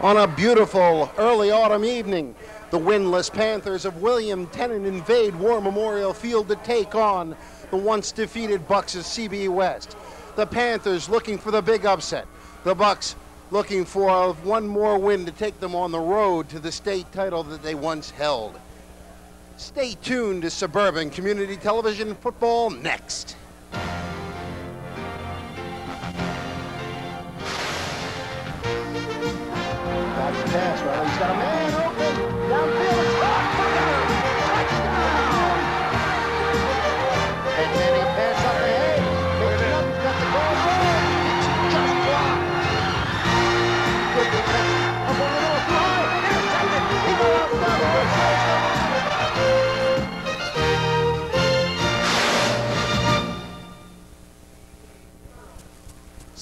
On a beautiful early autumn evening, the windless Panthers of William Tennent invade War Memorial Field to take on the once defeated Bucks of CB West. The Panthers looking for the big upset. The Bucks looking for one more win to take them on the road to the state title that they once held. Stay tuned to Suburban Community Television Football next. Pass, Riley's got a man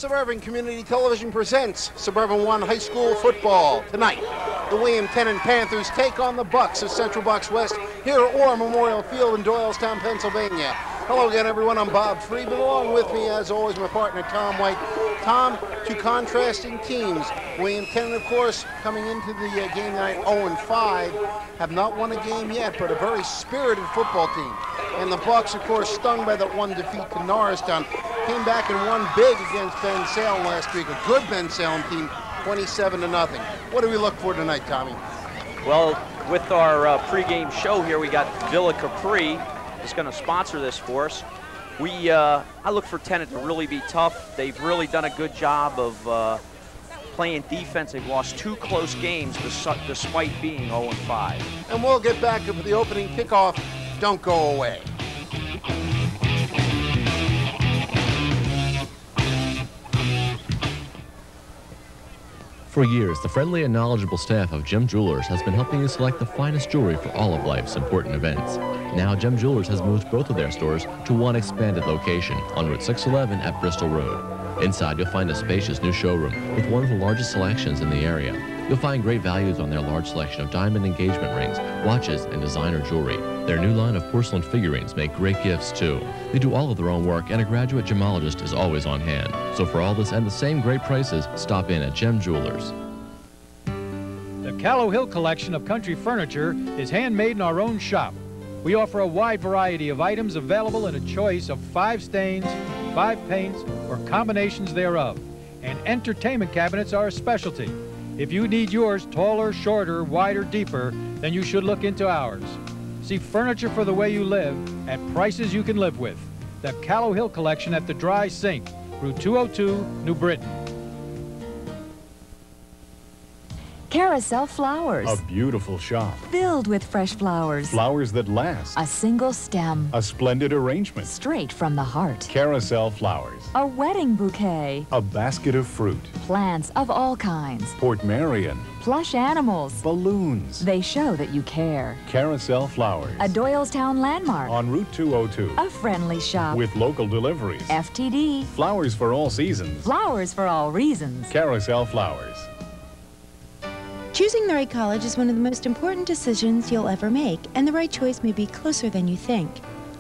Suburban Community Television presents Suburban One High School football. Tonight, the William Tennent Panthers take on the Bucks of Central Bucks West here at War Memorial Field in Doylestown, Pennsylvania. Hello again, everyone. I'm Bob Friedman. Along with me, as always, my partner Tom White. Tom, two contrasting teams. William Tennent, of course, coming into the uh, game tonight 0-5, have not won a game yet, but a very spirited football team. And the Bucks, of course, stung by that one defeat to Norristown, came back and won big against Bensalem last week. A good Bensalem team, 27 to nothing. What do we look for tonight, Tommy? Well, with our uh, pregame show here, we got Villa Capri is going to sponsor this for us. We, uh, I look for Tennent to really be tough. They've really done a good job of uh, playing defense. They've lost two close games despite being 0-5. And we'll get back to the opening kickoff. Don't go away. For years, the friendly and knowledgeable staff of Gem Jewelers has been helping you select the finest jewelry for all of life's important events. Now, Gem Jewelers has moved both of their stores to one expanded location on Route 611 at Bristol Road. Inside, you'll find a spacious new showroom with one of the largest selections in the area. You'll find great values on their large selection of diamond engagement rings, watches, and designer jewelry. Their new line of porcelain figurines make great gifts, too. They do all of their own work, and a graduate gemologist is always on hand. So for all this and the same great prices, stop in at Gem Jewelers. The Callow Hill collection of country furniture is handmade in our own shop. We offer a wide variety of items available in a choice of five stains, five paints, or combinations thereof. And entertainment cabinets are a specialty. If you need yours taller, shorter, wider, deeper, then you should look into ours. See furniture for the way you live at prices you can live with. The Callow Hill Collection at the Dry Sink, Route 202, New Britain. Carousel Flowers. A beautiful shop. Filled with fresh flowers. Flowers that last. A single stem. A splendid arrangement. Straight from the heart. Carousel Flowers. A wedding bouquet. A basket of fruit. Plants of all kinds. Port Marion. Plush animals. Balloons. They show that you care. Carousel Flowers. A Doylestown landmark. On Route 202. A friendly shop. With local deliveries. FTD. Flowers for all seasons. Flowers for all reasons. Carousel Flowers. Choosing the right college is one of the most important decisions you'll ever make, and the right choice may be closer than you think.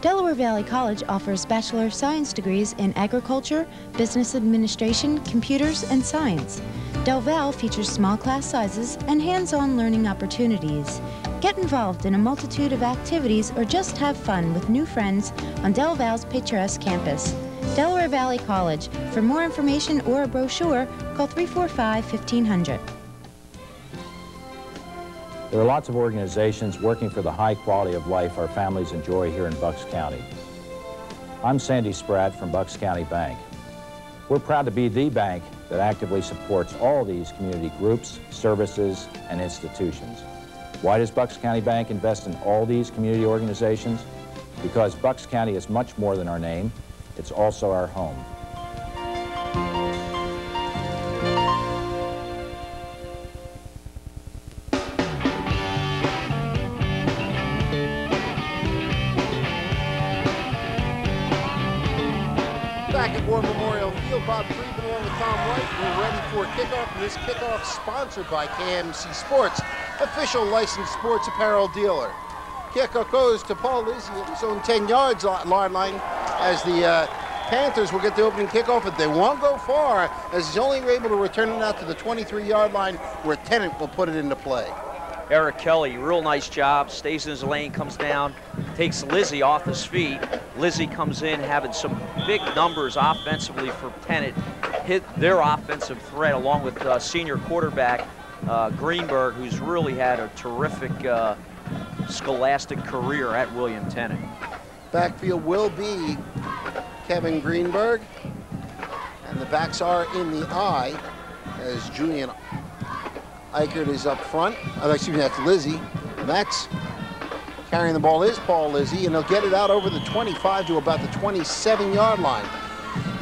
Delaware Valley College offers Bachelor of Science degrees in agriculture, business administration, computers, and science. Del features small class sizes and hands-on learning opportunities. Get involved in a multitude of activities or just have fun with new friends on Del picturesque campus. Delaware Valley College. For more information or a brochure, call 345-1500. There are lots of organizations working for the high quality of life our families enjoy here in Bucks County. I'm Sandy Spratt from Bucks County Bank. We're proud to be the bank that actively supports all these community groups, services, and institutions. Why does Bucks County Bank invest in all these community organizations? Because Bucks County is much more than our name. It's also our home. Sponsored by KMC Sports, official licensed sports apparel dealer. Kickoff goes to Paul Lizzie at his own 10 yards line as the uh, Panthers will get the opening kickoff, but they won't go far as he's only able to return it out to the 23-yard line where Tennent will put it into play. Eric Kelly, real nice job, stays in his lane, comes down, takes Lizzie off his feet. Lizzie comes in having some big numbers offensively for Tennent, hit their offensive threat along with uh, senior quarterback uh, Greenberg, who's really had a terrific uh, scholastic career at William Tennent. Backfield will be Kevin Greenberg, and the backs are in the eye as Julian Eichert is up front. Oh, excuse me, that's Lizzie. And that's carrying the ball is Paul Lizzie, and he'll get it out over the 25 to about the 27-yard line.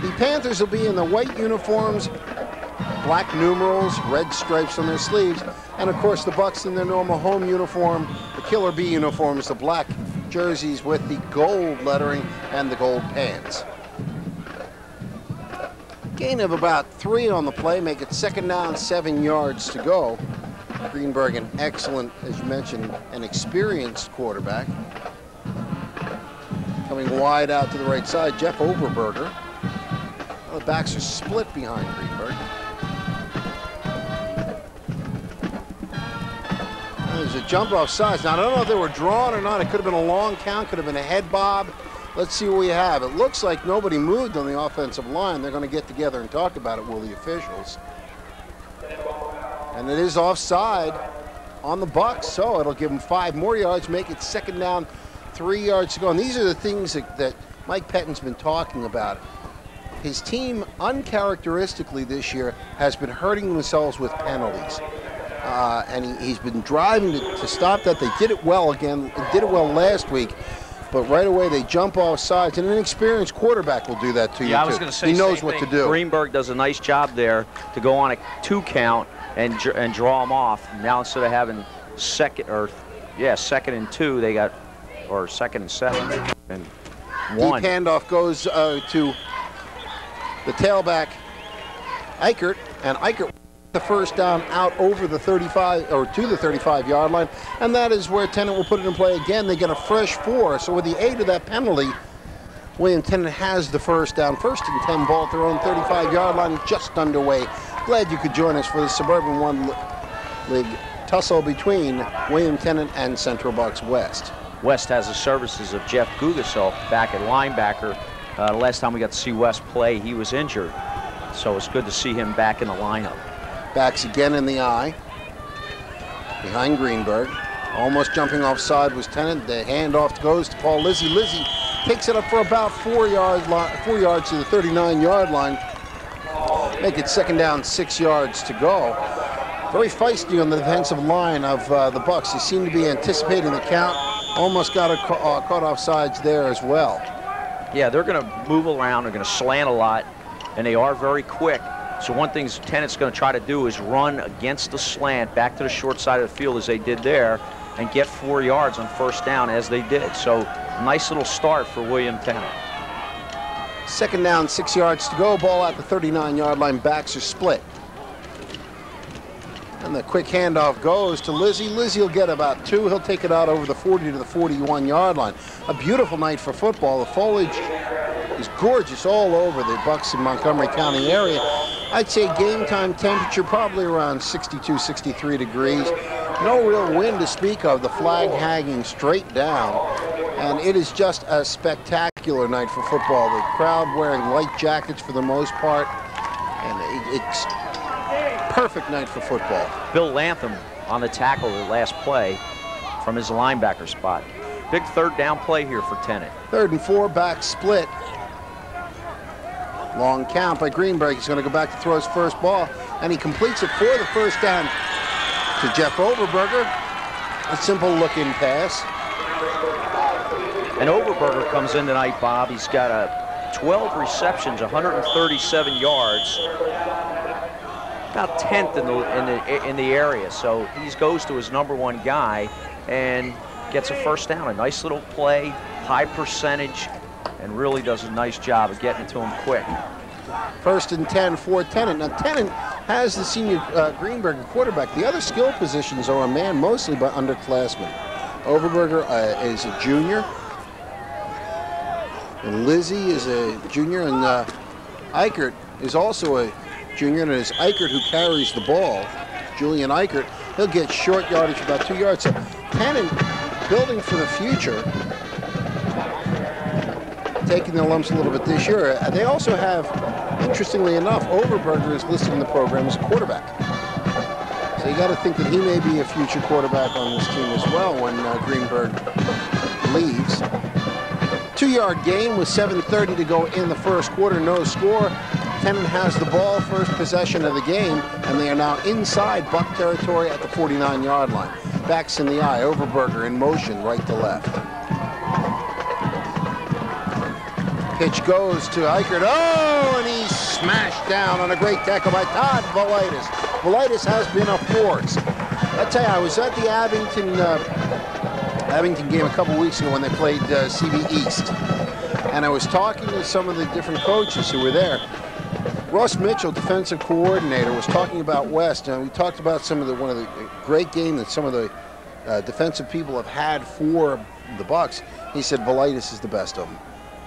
The Panthers will be in the white uniforms, black numerals, red stripes on their sleeves, and of course the Bucks in their normal home uniform, the Killer B uniforms, the black jerseys with the gold lettering and the gold pants. Gain of about three on the play, make it second down, seven yards to go. Greenberg, an excellent, as you mentioned, an experienced quarterback. Coming wide out to the right side, Jeff Overberger. Well, the backs are split behind Greenberg. There's a jump off sides. Now, I don't know if they were drawn or not. It could have been a long count, could have been a head bob. Let's see what we have. It looks like nobody moved on the offensive line. They're going to get together and talk about it, will the officials. And it is offside on the Bucks, so it'll give them five more yards, make it second down, three yards to go. And these are the things that, that Mike Pettine's been talking about. His team, uncharacteristically this year, has been hurting themselves with penalties. Uh, and he, has been driving to, to, stop that. They did it well again. Did it well last week, but right away they jump off sides. And an experienced quarterback will do that to yeah, you. I was going to say he knows what thing. to do. Greenberg does a nice job there to go on a two count and and draw them off. Now instead of having second or yeah second and two, they got or second and seven and one. Deep handoff goes uh, to the tailback Eichert, and Eichert the first down out over the 35 or to the 35 yard line. And that is where Tennent will put it in play again. They get a fresh four. So with the aid of that penalty William Tennent has the first down. First and 10 ball at their own 35 yard line just underway. Glad you could join us for the suburban one league tussle between William Tennent and Central Bucks West. West has the services of Jeff Gugasel back at linebacker. Uh, last time we got to see West play he was injured. So it's good to see him back in the lineup Backs again in the eye. Behind Greenberg. Almost jumping offside was Tennent. The handoff goes to Paul Lizzie. Lizzie takes it up for about four yards, four yards to the 39-yard line. Make it second down, six yards to go. Very feisty on the defensive line of uh, the Bucks. They seem to be anticipating the count. Almost got a uh, caught off sides there as well. Yeah, they're going to move around. They're going to slant a lot, and they are very quick. So one thing Tennent's going to try to do is run against the slant back to the short side of the field as they did there and get four yards on first down as they did. So nice little start for William Tennent. Second down, six yards to go. Ball at the 39-yard line. Backs are split. And the quick handoff goes to Lizzie. Lizzie will get about two. He'll take it out over the 40 to the 41-yard line. A beautiful night for football. The foliage is gorgeous all over the Bucks in Montgomery County area. I'd say game time temperature probably around 62, 63 degrees. No real wind to speak of. The flag hanging straight down. And it is just a spectacular night for football. The crowd wearing light jackets for the most part. And it's perfect night for football. Bill Lantham on the tackle the last play from his linebacker spot. Big third down play here for Tennent. Third and four, back split. Long count by Greenberg. He's going to go back to throw his first ball, and he completes it for the first down to Jeff Overberger. A simple look-in pass. And Overberger comes in tonight, Bob. He's got a 12 receptions, 137 yards, about 10th in the in the in the area. So he goes to his number one guy and gets a first down. A nice little play, high percentage, and really does a nice job of getting it to him quick. First and 10 for Tennent. Now, Tennent has the senior uh, Greenberg quarterback. The other skill positions are a man mostly by underclassmen. Overberger uh, is a junior. And Lizzie is a junior, and uh, Eichert is also a junior, and it's Eichert who carries the ball. Julian Eichert, he'll get short yardage about two yards. So Tennent building for the future, taking their lumps a little bit this year. Uh, They also have, interestingly enough, Overberger is listed in the program as a quarterback. So you got to think that he may be a future quarterback on this team as well when uh, Greenberg leaves. Two-yard gain with 7.30 to go in the first quarter, no score. Tennent has the ball, first possession of the game, and they are now inside Buck territory at the 49-yard line. Backs in the eye, Overberger in motion, right to left. Pitch goes to Eichert. Oh, and he's smashed down on a great tackle by Todd Velitis. Velitis has been a force. I tell you, I was at the Abington uh, Abington game a couple weeks ago when they played uh, CB East, and I was talking to some of the different coaches who were there. Russ Mitchell, defensive coordinator, was talking about West, and we talked about some of the one of the great game that some of the uh, defensive people have had for the Bucks. He said Velitis is the best of them.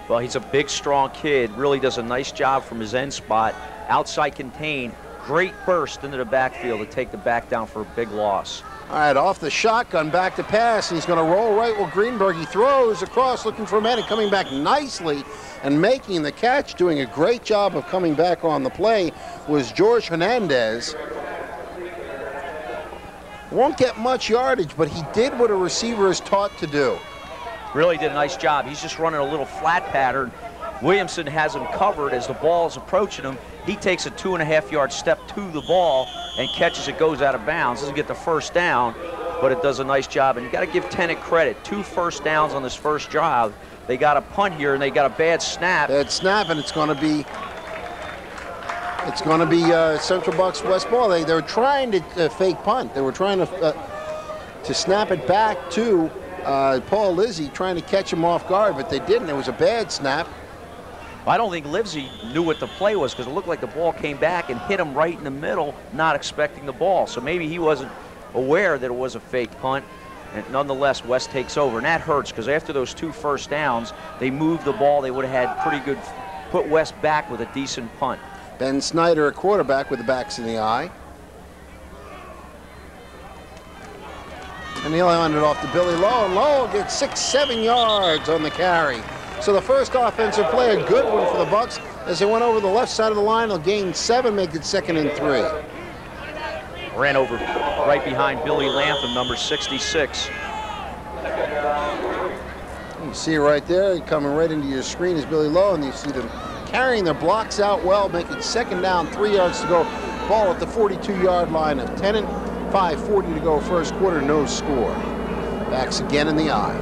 Well, he's a big, strong kid. Really does a nice job from his end spot. Outside contained. Great burst into the backfield to take the back down for a big loss. All right, off the shotgun, back to pass. He's going to roll right with Greenberg. He throws across, looking for a man, and coming back nicely and making the catch, doing a great job of coming back on the play, was George Hernandez. Won't get much yardage, but he did what a receiver is taught to do. Really did a nice job. He's just running a little flat pattern. Williamson has him covered as the ball is approaching him. He takes a two and a half yard step to the ball and catches it, goes out of bounds. Doesn't get the first down, but it does a nice job. And you got to give Tennent credit. Two first downs on this first drive. They got a punt here and they got a bad snap. Bad snap, and it's going to be it's going to be uh, Central Bucks West ball. They they were trying to uh, fake punt. They were trying to uh, to snap it back to uh, Paul Lizzie, trying to catch him off guard, but they didn't. It was a bad snap. I don't think Livesey knew what the play was because it looked like the ball came back and hit him right in the middle, not expecting the ball. So maybe he wasn't aware that it was a fake punt. And nonetheless, West takes over. And that hurts because after those two first downs, they moved the ball. They would have had pretty good, put West back with a decent punt. Ben Snyder, a quarterback with the backs in the eye. And he'll hand it off to Billy Lowe. And Lowe gets six, seven yards on the carry. So the first offensive play, a good one for the Bucks. As they went over the left side of the line, they'll gain seven, make it second and three. Ran over right behind Billy Latham, number 66. You see it right there, coming right into your screen is Billy Lowe, and you see them carrying their blocks out well, making second down, three yards to go. Ball at the 42-yard line of Tennant. 5.40 to go first quarter, no score. Backs again in the eye.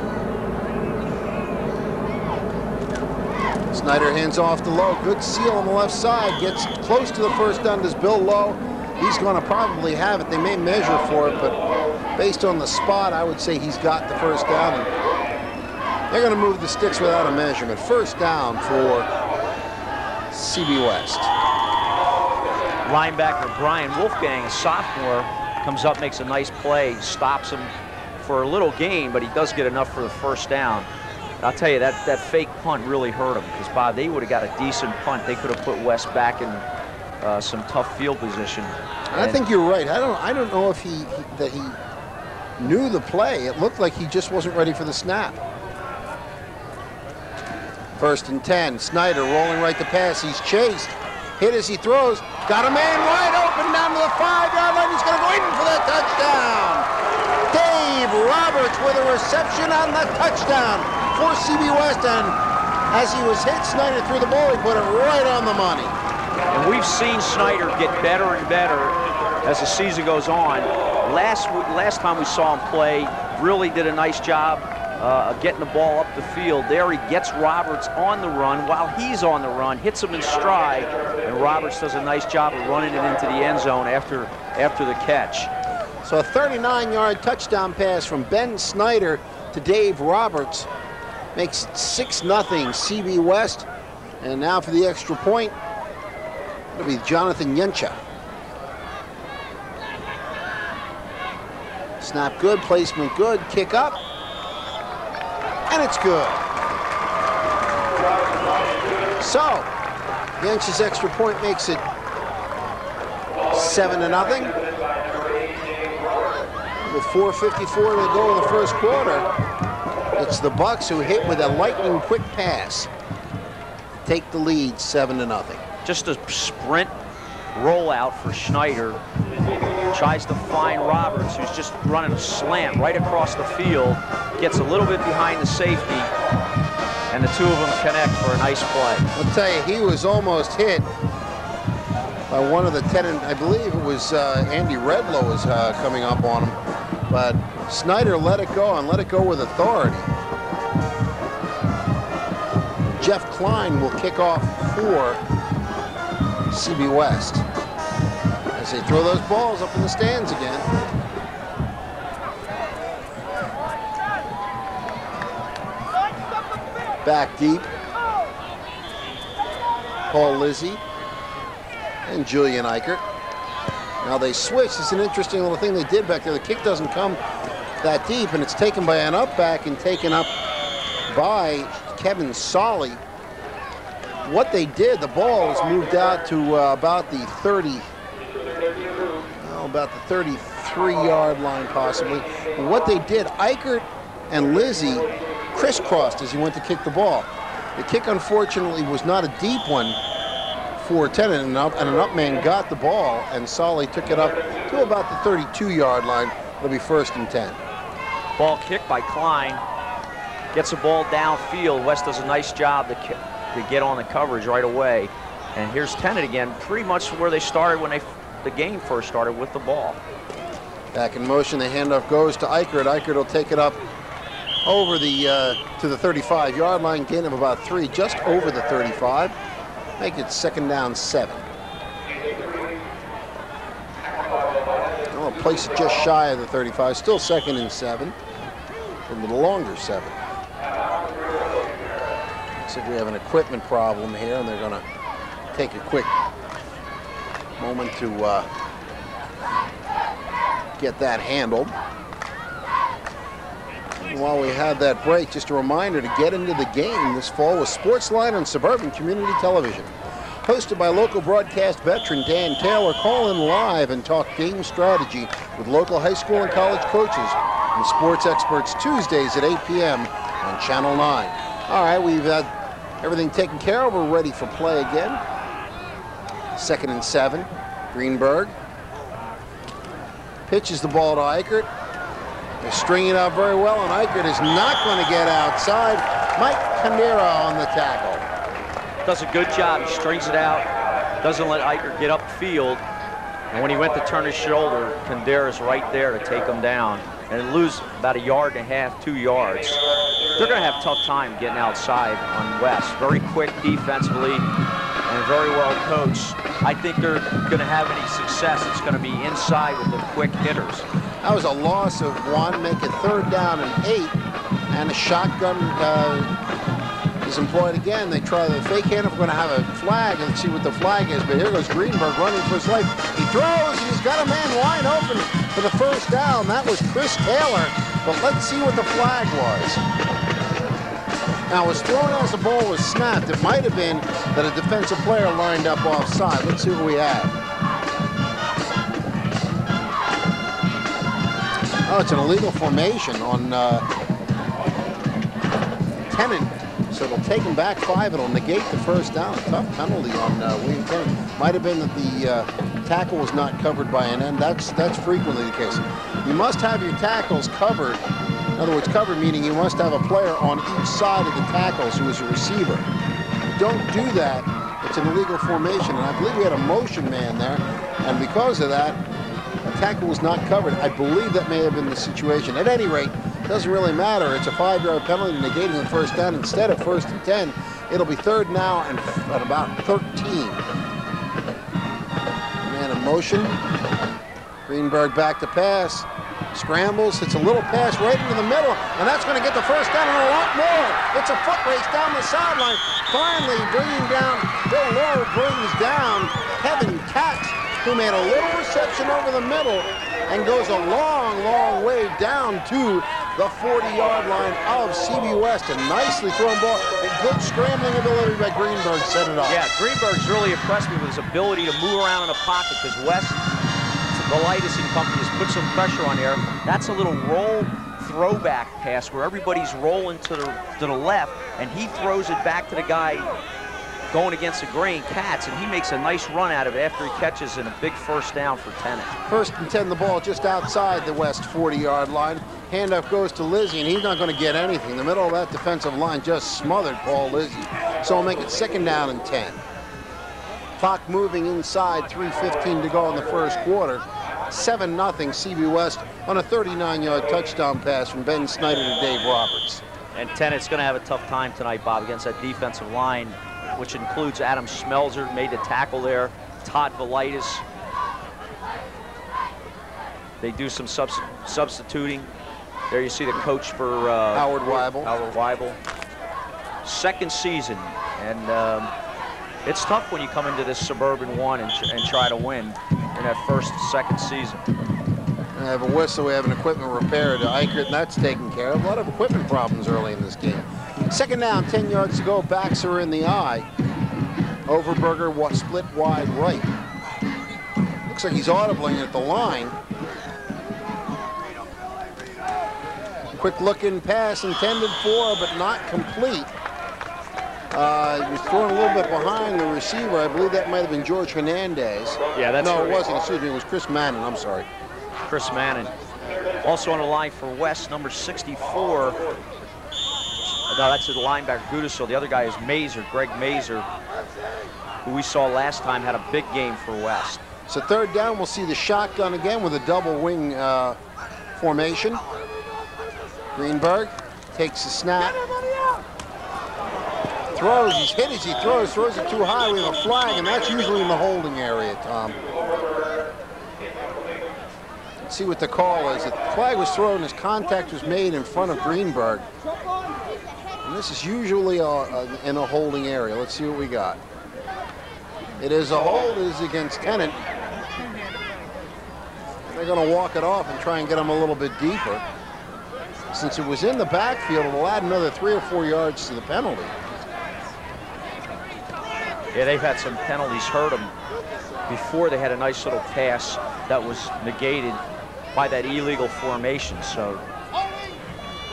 Snyder hands off to Lowe. Good seal on the left side. Gets close to the first down. Does Bill Lowe. He's going to probably have it. They may measure for it, but based on the spot, I would say he's got the first down. And they're going to move the sticks without a measurement. First down for CB West. Linebacker Brian Wolfgang, sophomore, comes up, makes a nice play, stops him for a little gain, but he does get enough for the first down. I'll tell you, that, that fake punt really hurt him because, Bob, they would have got a decent punt. They could have put West back in uh, some tough field position. And I think you're right. I don't, I don't know if he, he that he knew the play. It looked like he just wasn't ready for the snap. First and 10. Snyder rolling right to pass. He's chased. Hit as he throws. Got a man wide open down to the five-yard line. He's going to go in for the touchdown. Dave Roberts with a reception on the touchdown for CB West. And as he was hit, Snyder threw the ball. He put it right on the money. And we've seen Snyder get better and better as the season goes on. Last last time we saw him play, really did a nice job uh, getting the ball up the field. There he gets Roberts on the run while he's on the run, hits him in stride, and Roberts does a nice job of running it into the end zone after after the catch. So a 39-yard touchdown pass from Ben Snyder to Dave Roberts makes it 6-0 CB West. And now for the extra point, it'll be Jonathan Yencha. Snap good, placement good, kick up, and it's good. So, Yencha's extra point makes it seven to nothing. With 4.54 to go in the first quarter, it's the Bucks who hit with a lightning quick pass. Take the lead seven to nothing. Just a sprint rollout for Snyder. Tries to find Roberts, who's just running a slant right across the field. Gets a little bit behind the safety, and the two of them connect for a nice play. I'll tell you, he was almost hit by one of the Tennent. I believe it was uh, Andy Redlow was uh, coming up on him, but Snyder let it go and let it go with authority. Jeff Klein will kick off for CB West as they throw those balls up in the stands again. Back deep. Paul Lizzie and Julian Eichert. Now they switch. It's an interesting little thing they did back there. The kick doesn't come that deep, and it's taken by an up back and taken up by Kevin Solly. What they did, the ball was moved out to uh, about the 30, oh, about the 33 yard line possibly. What they did, Eichert and Lizzie crisscrossed as he went to kick the ball. The kick, unfortunately, was not a deep one for Tennent, and, up, and an up man got the ball, and Solly took it up to about the 32 yard line. It'll be first and 10. Ball kicked by Klein. Gets the ball downfield. West does a nice job to, to get on the coverage right away. And here's Tennent again, pretty much where they started when they the game first started with the ball. Back in motion, the handoff goes to Eichert. Eichert will take it up over the uh, to the 35 yard line, gain of about three, just over the 35. Make it second down seven. I'll place it just shy of the 35, still second and seven. A little longer seven. Looks like we have an equipment problem here, and they're going to take a quick moment to uh, get that handled. And while we had that break, just a reminder to get into the game this fall with Sportsline on Suburban Community Television. Hosted by local broadcast veteran Dan Taylor, call in live and talk game strategy with local high school and college coaches and sports experts Tuesdays at 8 p.m. on Channel 9. All right, we've had everything taken care of. We're ready for play again. Second and seven. Greenberg pitches the ball to Eichert. They're stringing it out very well, and Eichert is not going to get outside. Mike Canera on the tackle. Does a good job. He strings it out. Doesn't let Eichert get upfield. And when he went to turn his shoulder, Canera's right there to take him down and lose about a yard and a half, two yards. They're going to have a tough time getting outside on West. Very quick defensively very well coached. I think they're going to have any success. It's going to be inside with the quick hitters. That was a loss of one, make it third down and eight, and a shotgun uh, is employed again. They try the fake handoff. We're going to have a flag and see what the flag is, but here goes Greenberg running for his life. He throws, and he's got a man wide open for the first down. That was Chris Taylor, but let's see what the flag was. Now, as thrown as the ball was snapped. It might have been that a defensive player lined up offside. Let's see what we have. Oh, it's an illegal formation on uh, Tennent. So it'll take him back five. It'll negate the first down. Tough penalty on uh, William Tennent. Might have been that the uh, tackle was not covered by an end. That's that's frequently the case. You must have your tackles covered. In other words, covered meaning you must have a player on each side of the tackles who is a receiver. Don't do that. It's an illegal formation, and I believe we had a motion man there, and because of that, a tackle was not covered. I believe that may have been the situation. At any rate, it doesn't really matter. It's a five-yard penalty negating the first down. Instead of first and 10, it'll be third now and at about 13. Man in motion. Greenberg back to pass. Scrambles, hits a little pass right into the middle, and that's going to get the first down and a lot more. It's a foot race down the sideline. Finally bringing down, Bill Lohr brings down Kevin Katz, who made a little reception over the middle and goes a long, long way down to the 40-yard line of CB West. A nicely thrown ball. A good scrambling ability by Greenberg set it up. Yeah, Greenberg's really impressed me with his ability to move around in the pocket because West, the Lightus and company, has put some pressure on there. That's a little roll throwback pass where everybody's rolling to the to the left, and he throws it back to the guy going against the grain Katz, and he makes a nice run out of it after he catches in a big first down for Tennent. First and 10, the ball just outside the West 40-yard line. Handoff goes to Lizzie, and he's not going to get anything. The middle of that defensive line just smothered Paul Lizzie. So we'll make it second down and 10. Clock moving inside, 3.15 to go in the first quarter. 7-0 CB West on a 39-yard touchdown pass from Ben Snyder to Dave Roberts. And Tennent's going to have a tough time tonight, Bob, against that defensive line, which includes Adam Schmelzer, made the tackle there, Todd Velitis. They do some subs substituting. There you see the coach for uh, Howard Weibel. Howard Weibel. Second season, and um, it's tough when you come into this suburban one and, and try to win in that first, second season. I have a whistle. We have an equipment repair to Eichert, and that's taken care of. A lot of equipment problems early in this game. Second down, 10 yards to go. Backs are in the eye. Overberger split wide right. Looks like he's audibling at the line. Quick looking pass intended for, but not complete. Uh, he was thrown a little bit behind the receiver. I believe that might have been George Hernandez. Yeah, that's No, it wasn't. Excuse me. It was Chris Mannon. I'm sorry. Chris Mannon. Also on the line for West, number 64. No, that's the linebacker, Gudisel. The other guy is Mazer, Greg Mazer, who we saw last time had a big game for West. So third down, we'll see the shotgun again with a double wing uh, formation. Greenberg takes the snap. Throws, he's hit as he throws, throws it too high. We have a flag, and that's usually in the holding area, Tom. Let's see what the call is. The flag was thrown as contact was made in front of Greenberg. And this is usually a, a, in a holding area. Let's see what we got. It is a hold, it is against Tennent. They're going to walk it off and try and get him a little bit deeper. Since it was in the backfield, it'll add another three or four yards to the penalty. Yeah, they've had some penalties hurt them. Before they had a nice little pass that was negated by that illegal formation. So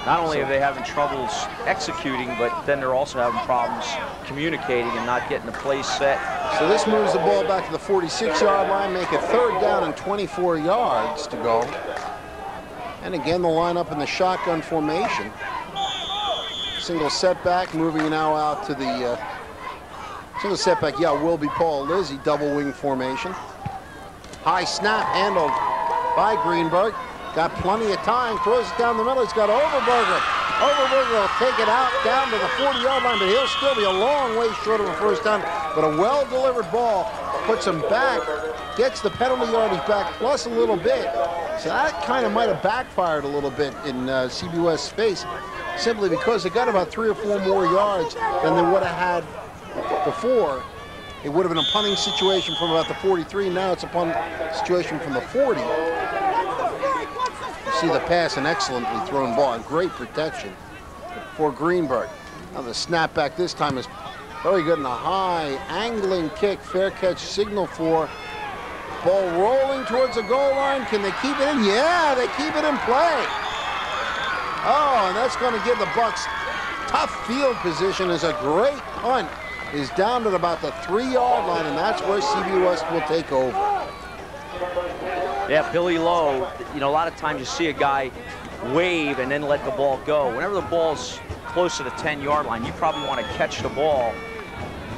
not only are they having troubles executing, but then they're also having problems communicating and not getting the play set. So this moves the ball back to the 46-yard line, make it third down and 24 yards to go. And again, the lineup in the shotgun formation. Single setback, moving now out to the uh, single setback. Yeah, will be Paul Lizzie, double wing formation. High snap handled by Greenberg. Got plenty of time, throws it down the middle. He's got Overberger. Overberger will take it out down to the 40-yard line, but he'll still be a long way short of a first down. But a well-delivered ball puts him back, gets the penalty yardage back plus a little bit. So that kind of might have backfired a little bit in uh, CBS space, simply because they got about three or four more yards than they would have had before. It would have been a punting situation from about the 43. Now it's a punt situation from the 40. You see the pass, an excellently thrown ball, and great protection for Greenberg. Now the snapback this time is very good and a high angling kick, fair catch signal for ball rolling towards the goal line. Can they keep it in? Yeah, they keep it in play. Oh, and that's going to give the Bucks tough field position as a great punt is down at about the three-yard line, and that's where CB West will take over. Yeah, Billy Lowe, you know, a lot of times you see a guy wave and then let the ball go. Whenever the ball's close to the 10-yard line, you probably want to catch the ball.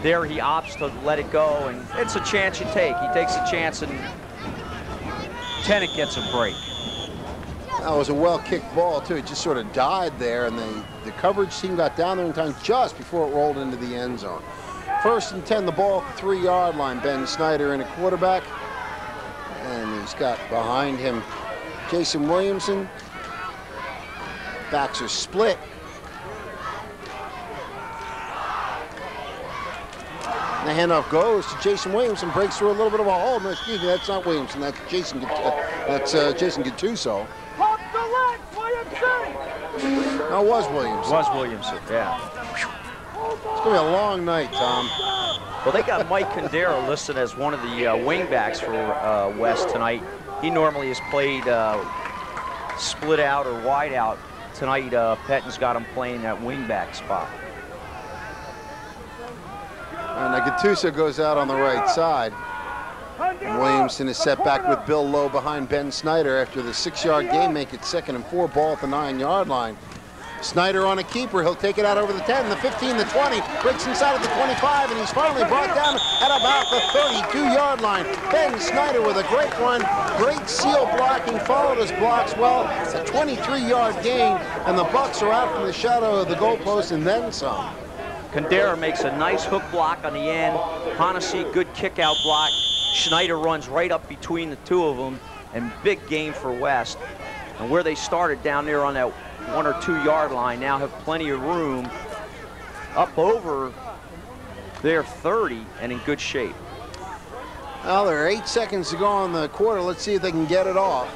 There he opts to let it go, and it's a chance you take. He takes a chance, and Tennent gets a break. That was a well-kicked ball, too. It just sort of died there, and the, the coverage team got down there in time just before it rolled into the end zone. First and 10, the ball at the three-yard line. Ben Snyder in a quarterback. And he's got behind him Jason Williamson. Backs are split. And the handoff goes to Jason Williamson, breaks through a little bit of a hole. No, excuse me, that's not Williamson. That's Jason. Gat- uh, that's uh, Jason Gattuso. Pump the legs, YMC! Oh, it was Williamson. Was Williamson, yeah. It's going to be a long night, Tom. Well, they got Mike Condera listed as one of the uh, wingbacks for uh, West tonight. He normally has played uh, split out or wide out. Tonight, uh, Pettine's got him playing that wingback spot. And Gattuso goes out on the right side. And Williamson is set back with Bill Lowe behind Ben Snyder after the six-yard game make it second and four ball at the nine-yard line. Snyder on a keeper. He'll take it out over the 10, the 15, the 20, breaks inside at the 25, and he's finally brought down at about the 32-yard line. Ben Snyder with a great run, great seal blocking, followed his blocks well. It's a 23-yard gain, and the Bucks are out from the shadow of the goalpost and then some. Condera makes a nice hook block on the end. Hennessy, good kick out block. Snyder runs right up between the two of them, and big game for West. And where they started down there on that one or two yard line now have plenty of room up over their 30 and in good shape. Well, there are eight seconds to go on the quarter. Let's see if they can get it off.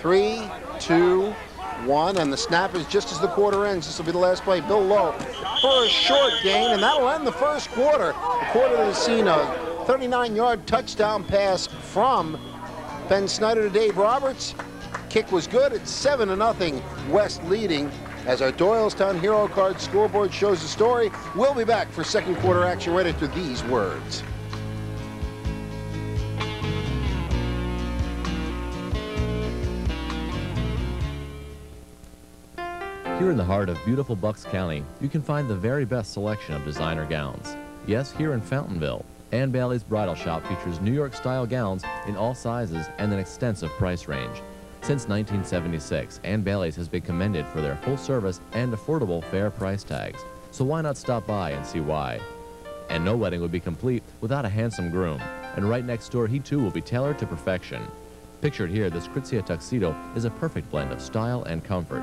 Three, two, one, and the snap is just as the quarter ends. This will be the last play. Bill Lowe for a short gain, and that'll end the first quarter. The quarter that has seen a 39-yard touchdown pass from Ben Snyder to Dave Roberts. Kick was good. It's 7 to nothing. West leading. As our Doylestown Hero Card scoreboard shows the story, we'll be back for second quarter action right after these words. Here in the heart of beautiful Bucks County, you can find the very best selection of designer gowns. Yes, here in Fountainville, Ann Bailey's Bridal Shop features New York-style gowns in all sizes and an extensive price range. Since 1976, Ann Bailey's has been commended for their full service and affordable fair price tags. So why not stop by and see why? And no wedding would be complete without a handsome groom. And right next door, he too will be tailored to perfection. Pictured here, this Kritsia tuxedo is a perfect blend of style and comfort.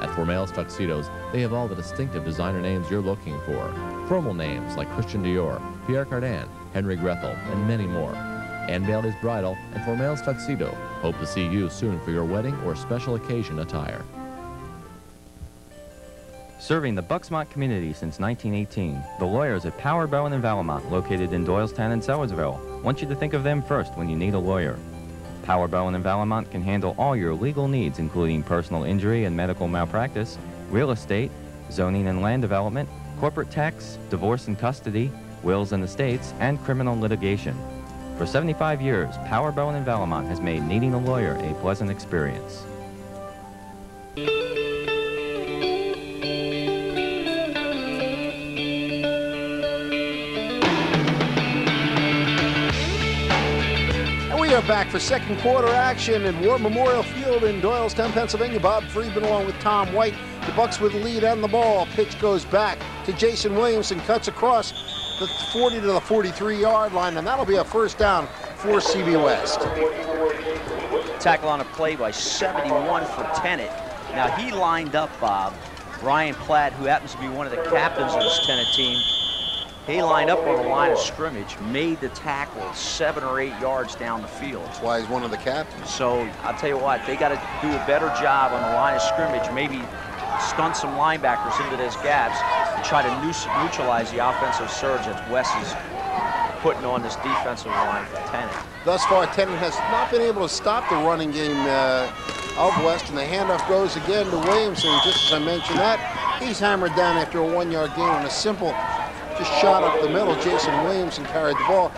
At Formales Tuxedos, they have all the distinctive designer names you're looking for. Formal names like Christian Dior, Pierre Cardin, Henry Grethel, and many more. Ann Bailey's Bridal and Formales Tuxedo hope to see you soon for your wedding or special occasion attire. Serving the Bucksmont community since 1918, the lawyers at Power Bowen and Valimont, located in Doylestown and Sellersville, want you to think of them first when you need a lawyer. Power Bowen and Valimont can handle all your legal needs, including personal injury and medical malpractice, real estate, zoning and land development, corporate tax, divorce and custody, wills and estates, and criminal litigation. For 75 years, Power Bowen and Valimont has made needing a lawyer a pleasant experience. And we are back for second quarter action at War Memorial Field in Doylestown, Pennsylvania. Bob Friedman along with Tom White. The Bucks with the lead and the ball. Pitch goes back to Jason Williamson, cuts across the 40 to the 43-yard line, and that'll be a first down for CB West. Tackle on a play by 71 for Tennent. Now he lined up, Bob. Brian Platt, who happens to be one of the captains of this Tennent team, he lined up on the line of scrimmage, made the tackle seven or eight yards down the field. That's why he's one of the captains. So I'll tell you what, they got to do a better job on the line of scrimmage, maybe stunt some linebackers into those gaps try to neutralize the offensive surge that West is putting on this defensive line for Tennent. Thus far, Tennent has not been able to stop the running game uh, of West, and the handoff goes again to Williamson. Just as I mentioned that, he's hammered down after a one-yard gain on a simple just shot up the middle. Jason Williamson carried the ball,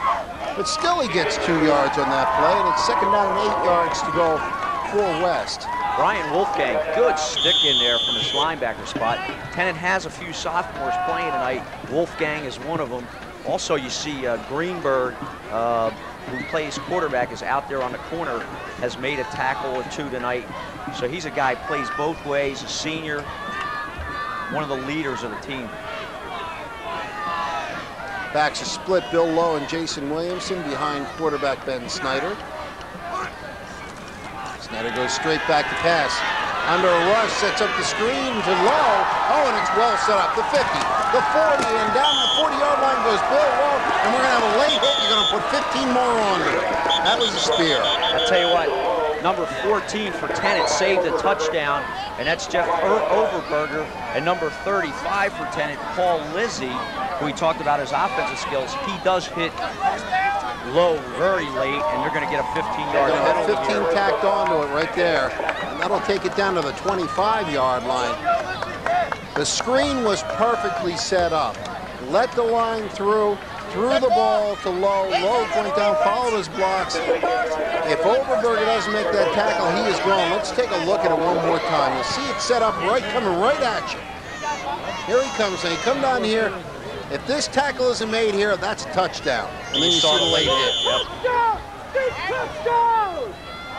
but still he gets two yards on that play, and it's second down and eight yards to go for West. Brian Wolfgang, good stick in there from his linebacker spot. Tennent has a few sophomores playing tonight. Wolfgang is one of them. Also, you see uh, Greenberg, uh, who plays quarterback, is out there on the corner, has made a tackle or two tonight. So he's a guy who plays both ways, a senior, one of the leaders of the team. Backs a split, Bill Lowe and Jason Williamson behind quarterback Ben Snyder. Snyder goes straight back to pass. Under a rush, sets up the screen to low. Oh, and it's well set up. The 50, the 40, and down the 40-yard line goes Bill Lowe. And we're going to have a late hit. You're going to put 15 more on it. That was a spear. I'll tell you what, Number 14 for Tennent saved a touchdown, and that's Jeff Overberger. And number 35 for Tennent, Paul Lizzie, who we talked about his offensive skills. He does hit low very late, and they're going to get a 15-yard That 15 tacked onto it right there, and that'll take it down to the 25-yard line. The screen was perfectly set up. Let the line through, threw the ball to Lowe. Lowe went down, followed his blocks. If Overberger doesn't make that tackle, he is gone. Let's take a look at it one more time. You'll see it set up right, coming right at you. Here he comes. He come down here. If this tackle isn't made here, that's a touchdown. And then you see the late hit.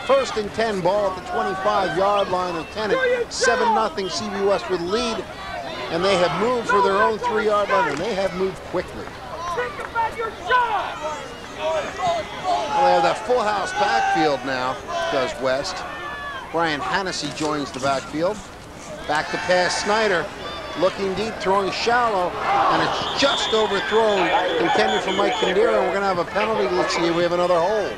First and 10 ball at the 25-yard line of Tennent. 7-0 CB West with lead. And they have moved for their own three-yard line, and they have moved quickly. Well, they have that full house backfield now, does West. Brian Hennessy joins the backfield. Back to pass Snyder. Looking deep, throwing shallow, and it's just overthrown, intended for Mike Kandera. We're going to have a penalty. Let's see, we have another hold.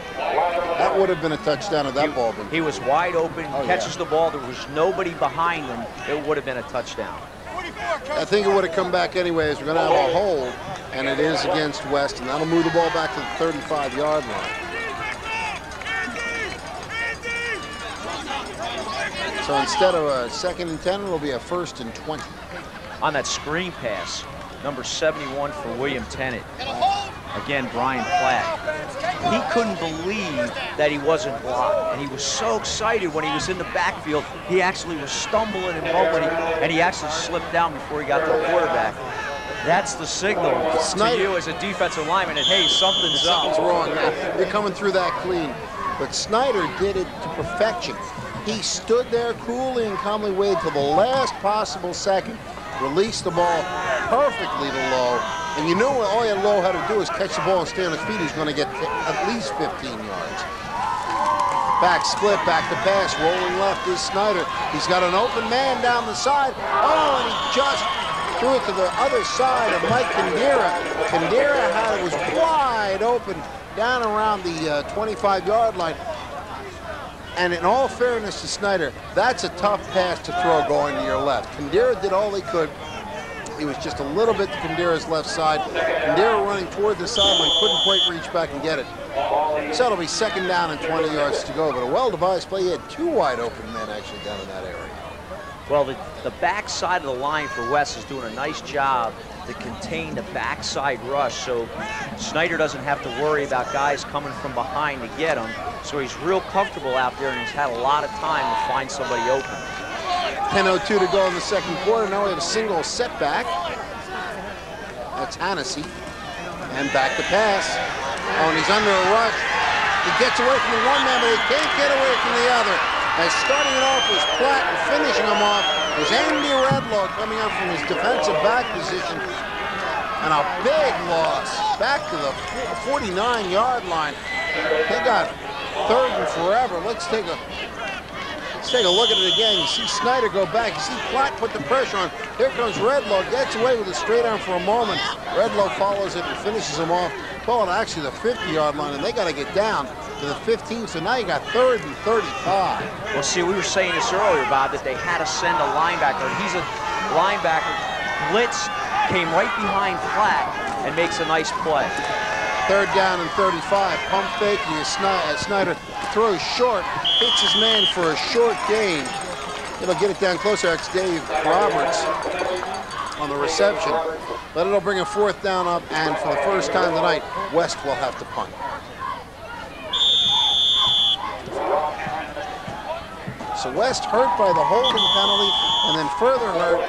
That would have been a touchdown if that he, ball been. He was wide open, oh, catches yeah. the ball. There was nobody behind him. It would have been a touchdown. I think it would have come back anyways. We're going to have a hold, and it is against West, and that'll move the ball back to the 35-yard line. So instead of a second and 10, it'll be a first and 20. On that screen pass, number 71 for William Tennent. Again, Brian Platt. He couldn't believe that he wasn't blocked, and he was so excited when he was in the backfield. He actually was stumbling and bumbling, and he actually slipped down before he got to the quarterback. That's the signal Snyder. to you as a defensive lineman that, hey, something's up. Something's wrong. You're coming through that clean. But Snyder did it to perfection. He stood there coolly and calmly waited till the last possible second, released the ball perfectly to Lowe, and you know what all Lowe had to do is catch the ball and stay on his feet. He's going to get at least 15 yards. Back split, back to pass, rolling left is Snyder. He's got an open man down the side. Oh, and he just threw it to the other side of Mike Kandera. Kandera had it was wide open down around the uh, 25-yard line. And in all fairness to Snyder, that's a tough pass to throw going to your left. Kandera did all he could. He was just a little bit to Kandera's left side. Kandera running toward the sideline, couldn't quite reach back and get it. So it'll be second down and 20 yards to go. But a well-devised play. He had two wide open men actually down in that area. Well, the, the backside of the line for West is doing a nice job to contain the backside rush, so Snyder doesn't have to worry about guys coming from behind to get him. So he's real comfortable out there, and he's had a lot of time to find somebody open. 10.02 to go in the second quarter. Now we have a single setback. That's Hennessy. And back to pass. Oh, and he's under a rush. He gets away from the one man, but he can't get away from the other. As starting it off was Platt and finishing him off was Andy Redlaw coming up from his defensive back position. And a big loss back to the 49-yard line. They got third and forever. Let's take a take a look at it again. You see Snyder go back. You see Platt put the pressure on. Here comes Redlow. Gets away with a straight arm for a moment. Redlow follows it and finishes him off. At actually the 50-yard line, and they got to get down to the 15. So now you got third and 35. Well, see, we were saying this earlier, Bob, that they had to send a linebacker. He's a linebacker. Blitz came right behind Platt and makes a nice play. Third down and 35. Pump fake. You Snyder throws short, hits his man for a short gain. It'll get it down closer. That's Dave Roberts on the reception. But it'll bring a fourth down up, and for the first time tonight, West will have to punt. So West hurt by the holding penalty, and then further hurt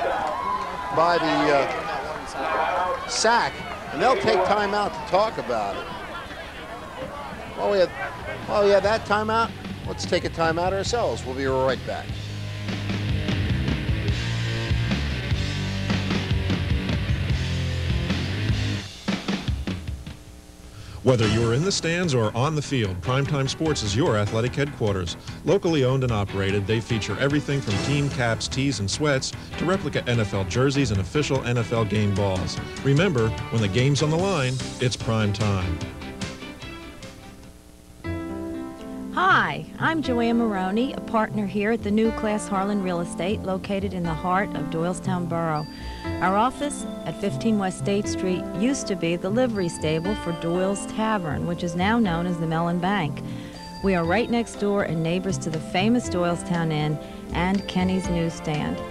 by the uh, sack. And they'll take time out to talk about it. While we, had, while we that timeout, let's take a timeout ourselves. We'll be right back. Whether you're in the stands or on the field, Primetime Sports is your athletic headquarters. Locally owned and operated, they feature everything from team caps, tees, and sweats to replica NFL jerseys and official NFL game balls. Remember, when the game's on the line, it's prime time. Hi, I'm Joanne Maroney, a partner here at the New Class Harlan Real Estate located in the heart of Doylestown Borough. Our office at 15 West State Street used to be the livery stable for Doyle's Tavern, which is now known as the Mellon Bank. We are right next door and neighbors to the famous Doylestown Inn and Kenny's Newsstand.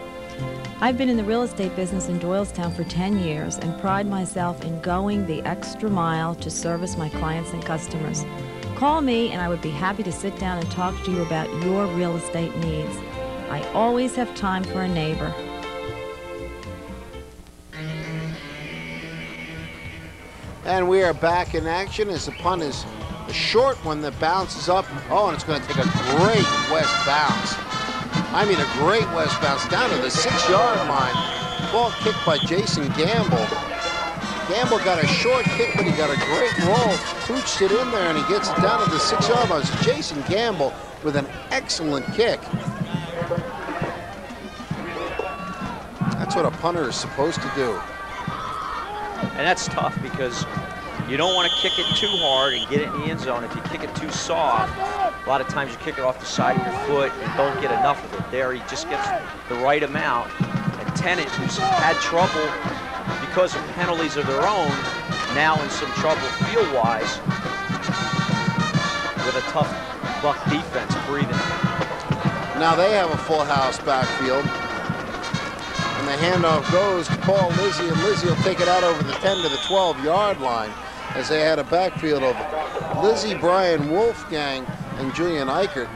I've been in the real estate business in Doylestown for 10 years and pride myself in going the extra mile to service my clients and customers. Call me and I would be happy to sit down and talk to you about your real estate needs. I always have time for a neighbor. And we are back in action as the punt is a short one that bounces up. Oh, and it's going to take a great west bounce. I mean, a great west bounce down to the six-yard line. Ball kicked by Jason Gamble. Gamble got a short kick, but he got a great roll. Pooched it in there, and he gets it down to the six-yard line. So Jason Gamble with an excellent kick. That's what a punter is supposed to do. And that's tough because you don't want to kick it too hard and get it in the end zone. If you kick it too soft, a lot of times you kick it off the side of your foot and don't get enough of it. There he just gets the right amount. And Tennent, who's had trouble because of penalties of their own, now in some trouble field-wise with a tough Buck defense breathing. Now they have a full house backfield. And the handoff goes to Paul Lizzie, and Lizzie will take it out over the 10 to the 12 yard line as they had a backfield of Lizzie, Brian Wolfgang, and Julian Eichert.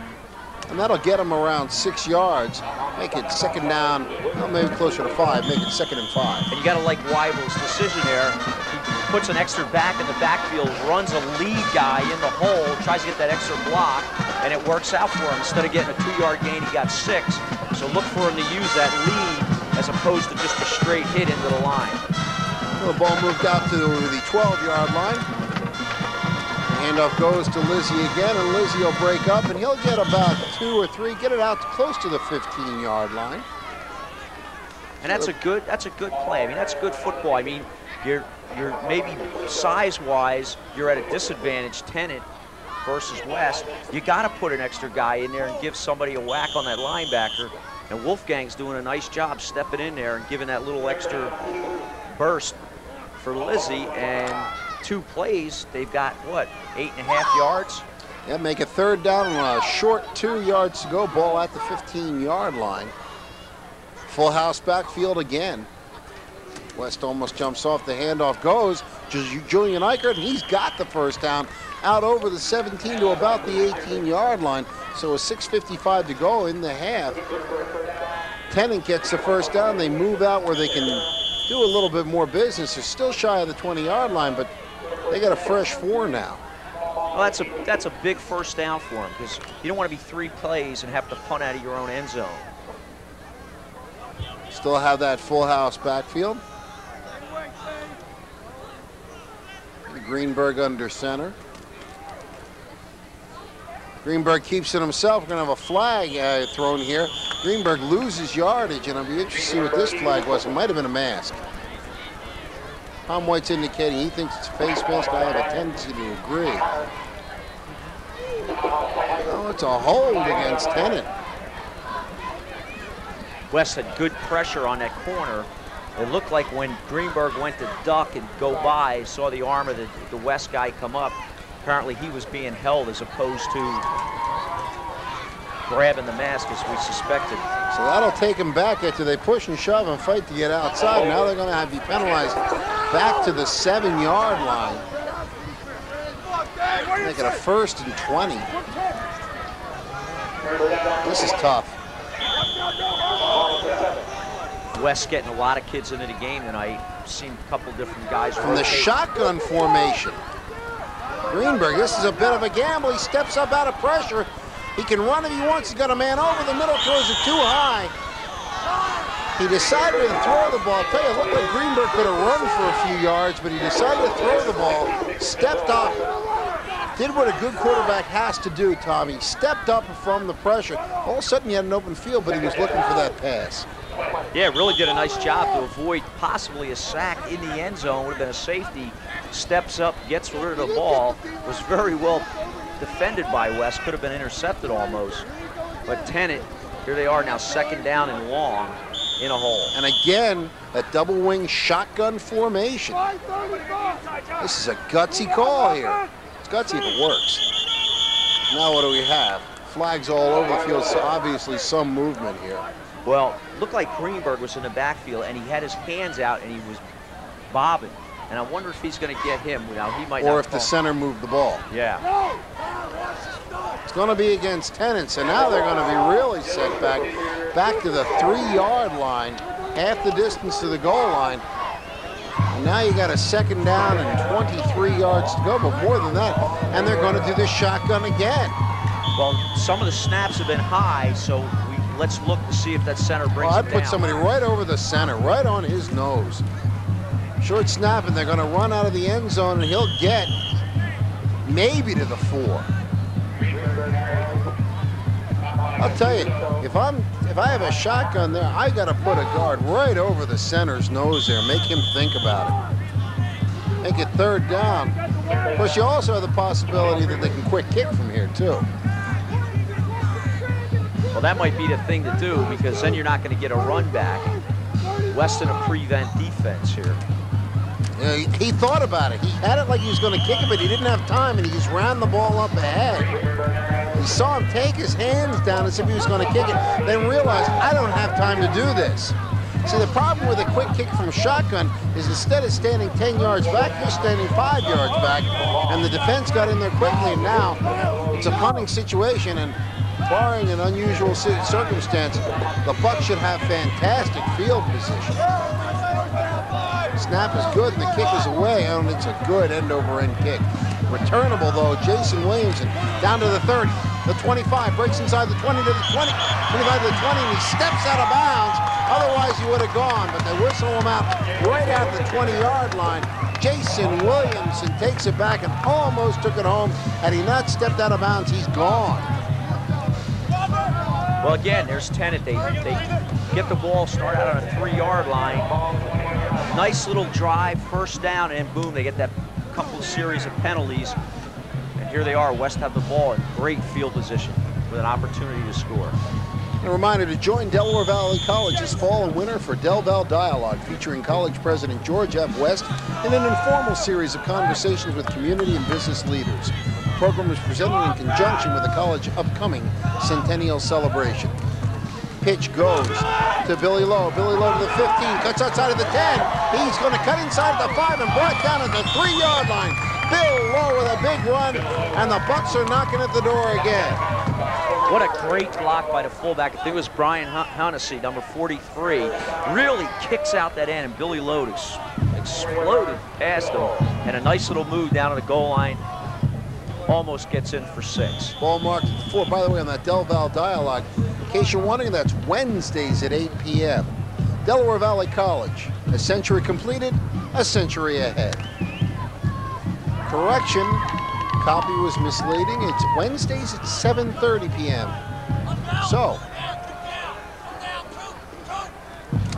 And that'll get them around six yards, make it second down, well, maybe closer to five, make it second and five. And you got to like Weibel's decision there. He puts an extra back in the backfield, runs a lead guy in the hole, tries to get that extra block, and it works out for him. Instead of getting a two-yard gain, he got six. So look for him to use that lead as opposed to just a straight hit into the line. Well, the ball moved out to the 12-yard line. Handoff goes to Lizzie again, and Lizzie will break up, and he'll get about two or three, get it out close to the 15-yard line. And that's a good that's a good play. I mean, that's good football. I mean, you're you're maybe size-wise, you're at a disadvantage, Tennent versus West. You got to put an extra guy in there and give somebody a whack on that linebacker. And Wolfgang's doing a nice job stepping in there and giving that little extra burst for Lizzie. And two plays, they've got what, eight and a half yards? Yeah, make a third down and a short two yards to go. Ball at the 15-yard line. Full house backfield again. West almost jumps off. The handoff goes Julian Eichert, and he's got the first down out over the 17 to about the 18-yard line. So a 6.55 to go in the half. Tennent gets the first down. They move out where they can do a little bit more business. They're still shy of the 20-yard line, but they got a fresh four now. Well, that's a that's a big first down for them because you don't want to be three plays and have to punt out of your own end zone. Still have that full house backfield. Greenberg under center. Greenberg keeps it himself. We're going to have a flag uh, thrown here. Greenberg loses yardage, and I'll be interested to see what this flag was. It might have been a mask. Tom White's indicating he thinks it's a face mask. I have a tendency to agree. Oh, it's a hold against Tennent. West had good pressure on that corner. It looked like when Greenberg went to duck and go by, saw the arm of the, the West guy come up. Apparently he was being held as opposed to grabbing the mask as we suspected. So that'll take him back after they push and shove and fight to get outside. Now they're going to have to be penalized back to the seven-yard line. Make it a first and 20. This is tough. West getting a lot of kids into the game tonight. Seen a couple different guys. From the shotgun formation. Greenberg, this is a bit of a gamble. He steps up out of pressure. He can run if he wants. He's got a man over the middle, throws it too high. He decided to throw the ball. I'll tell you, it looked like Greenberg could have run for a few yards, but he decided to throw the ball, stepped up, did what a good quarterback has to do, Tommy. Stepped up from the pressure. All of a sudden, he had an open field, but he was looking for that pass. Yeah, really did a nice job to avoid possibly a sack in the end zone. Would have been a safety. Steps up, gets rid of the ball. Was very well defended by West, could have been intercepted almost. But Tennent, here they are now second down and long in a hole. And again, that double wing shotgun formation. This is a gutsy call here. It's gutsy if it works. Now what do we have? Flags all over the field, so obviously some movement here. Well, looked like Greenberg was in the backfield and he had his hands out and he was bobbing. And I wonder if he's going to get him. Now he might Or not if the call. center moved the ball. Yeah. It's going to be against Tennent, so now they're going to be really set back, back to the three-yard line, half the distance to the goal line. And now you got a second down and 23 yards to go, but more than that, and they're going to do the shotgun again. Well, some of the snaps have been high, so we, let's look to see if that center brings Well, I him put down. somebody right over the center, right on his nose. Short snap, and they're going to run out of the end zone, and he'll get maybe to the four. I'll tell you, if I'm if I have a shotgun there, I got to put a guard right over the center's nose there, make him think about it. Make it third down. Of course, you also have the possibility that they can quick kick from here too. Well, that might be the thing to do because then you're not going to get a run back. Weston a prevent defense here. He, he thought about it. He had it like he was going to kick it, but he didn't have time, and he just ran the ball up ahead. He saw him take his hands down as if he was going to kick it, then realized, I don't have time to do this. See, the problem with a quick kick from a shotgun is instead of standing 10 yards back, you're standing five yards back, and the defense got in there quickly, and now it's a punting situation, and barring an unusual circumstance, the Bucks should have fantastic field position. Snap is good, and the kick is away, and it's a good end-over-end kick. Returnable, though, Jason Williamson down to the 30, the 25, breaks inside the 20 to the 20, 25 to the 20, and he steps out of bounds. Otherwise, he would have gone, but they whistle him out right at the 20-yard line. Jason Williamson takes it back and almost took it home. Had he not stepped out of bounds, he's gone. Well, again, there's Tennent. They, they get the ball, start out on a three-yard line. Nice little drive, first down, and boom, they get that couple series of penalties. And here they are. West have the ball in great field position with an opportunity to score. A reminder to join Delaware Valley College this fall and winter for Del Val Dialogue, featuring college president George F. West in an informal series of conversations with community and business leaders. The program is presented in conjunction with the college upcoming centennial celebration. Pitch goes to Billy Lowe. Billy Lowe to the 15, cuts outside of the 10. He's going to cut inside the 5 and brought down at the 3-yard line. Bill Lowe with a big run, and the Bucks are knocking at the door again. What a great block by the fullback. I think it was Brian Hennessy, number 43. Really kicks out that end, and Billy Lowe ex- exploded past him. And a nice little move down to the goal line. Almost gets in for six. Ball marked four. By the way, on that Del Val dialogue, in case you're wondering, that's Wednesdays at 8 p.m. Delaware Valley College. A century completed, a century ahead. Correction, copy was misleading. It's Wednesdays at 7.30 p.m. So,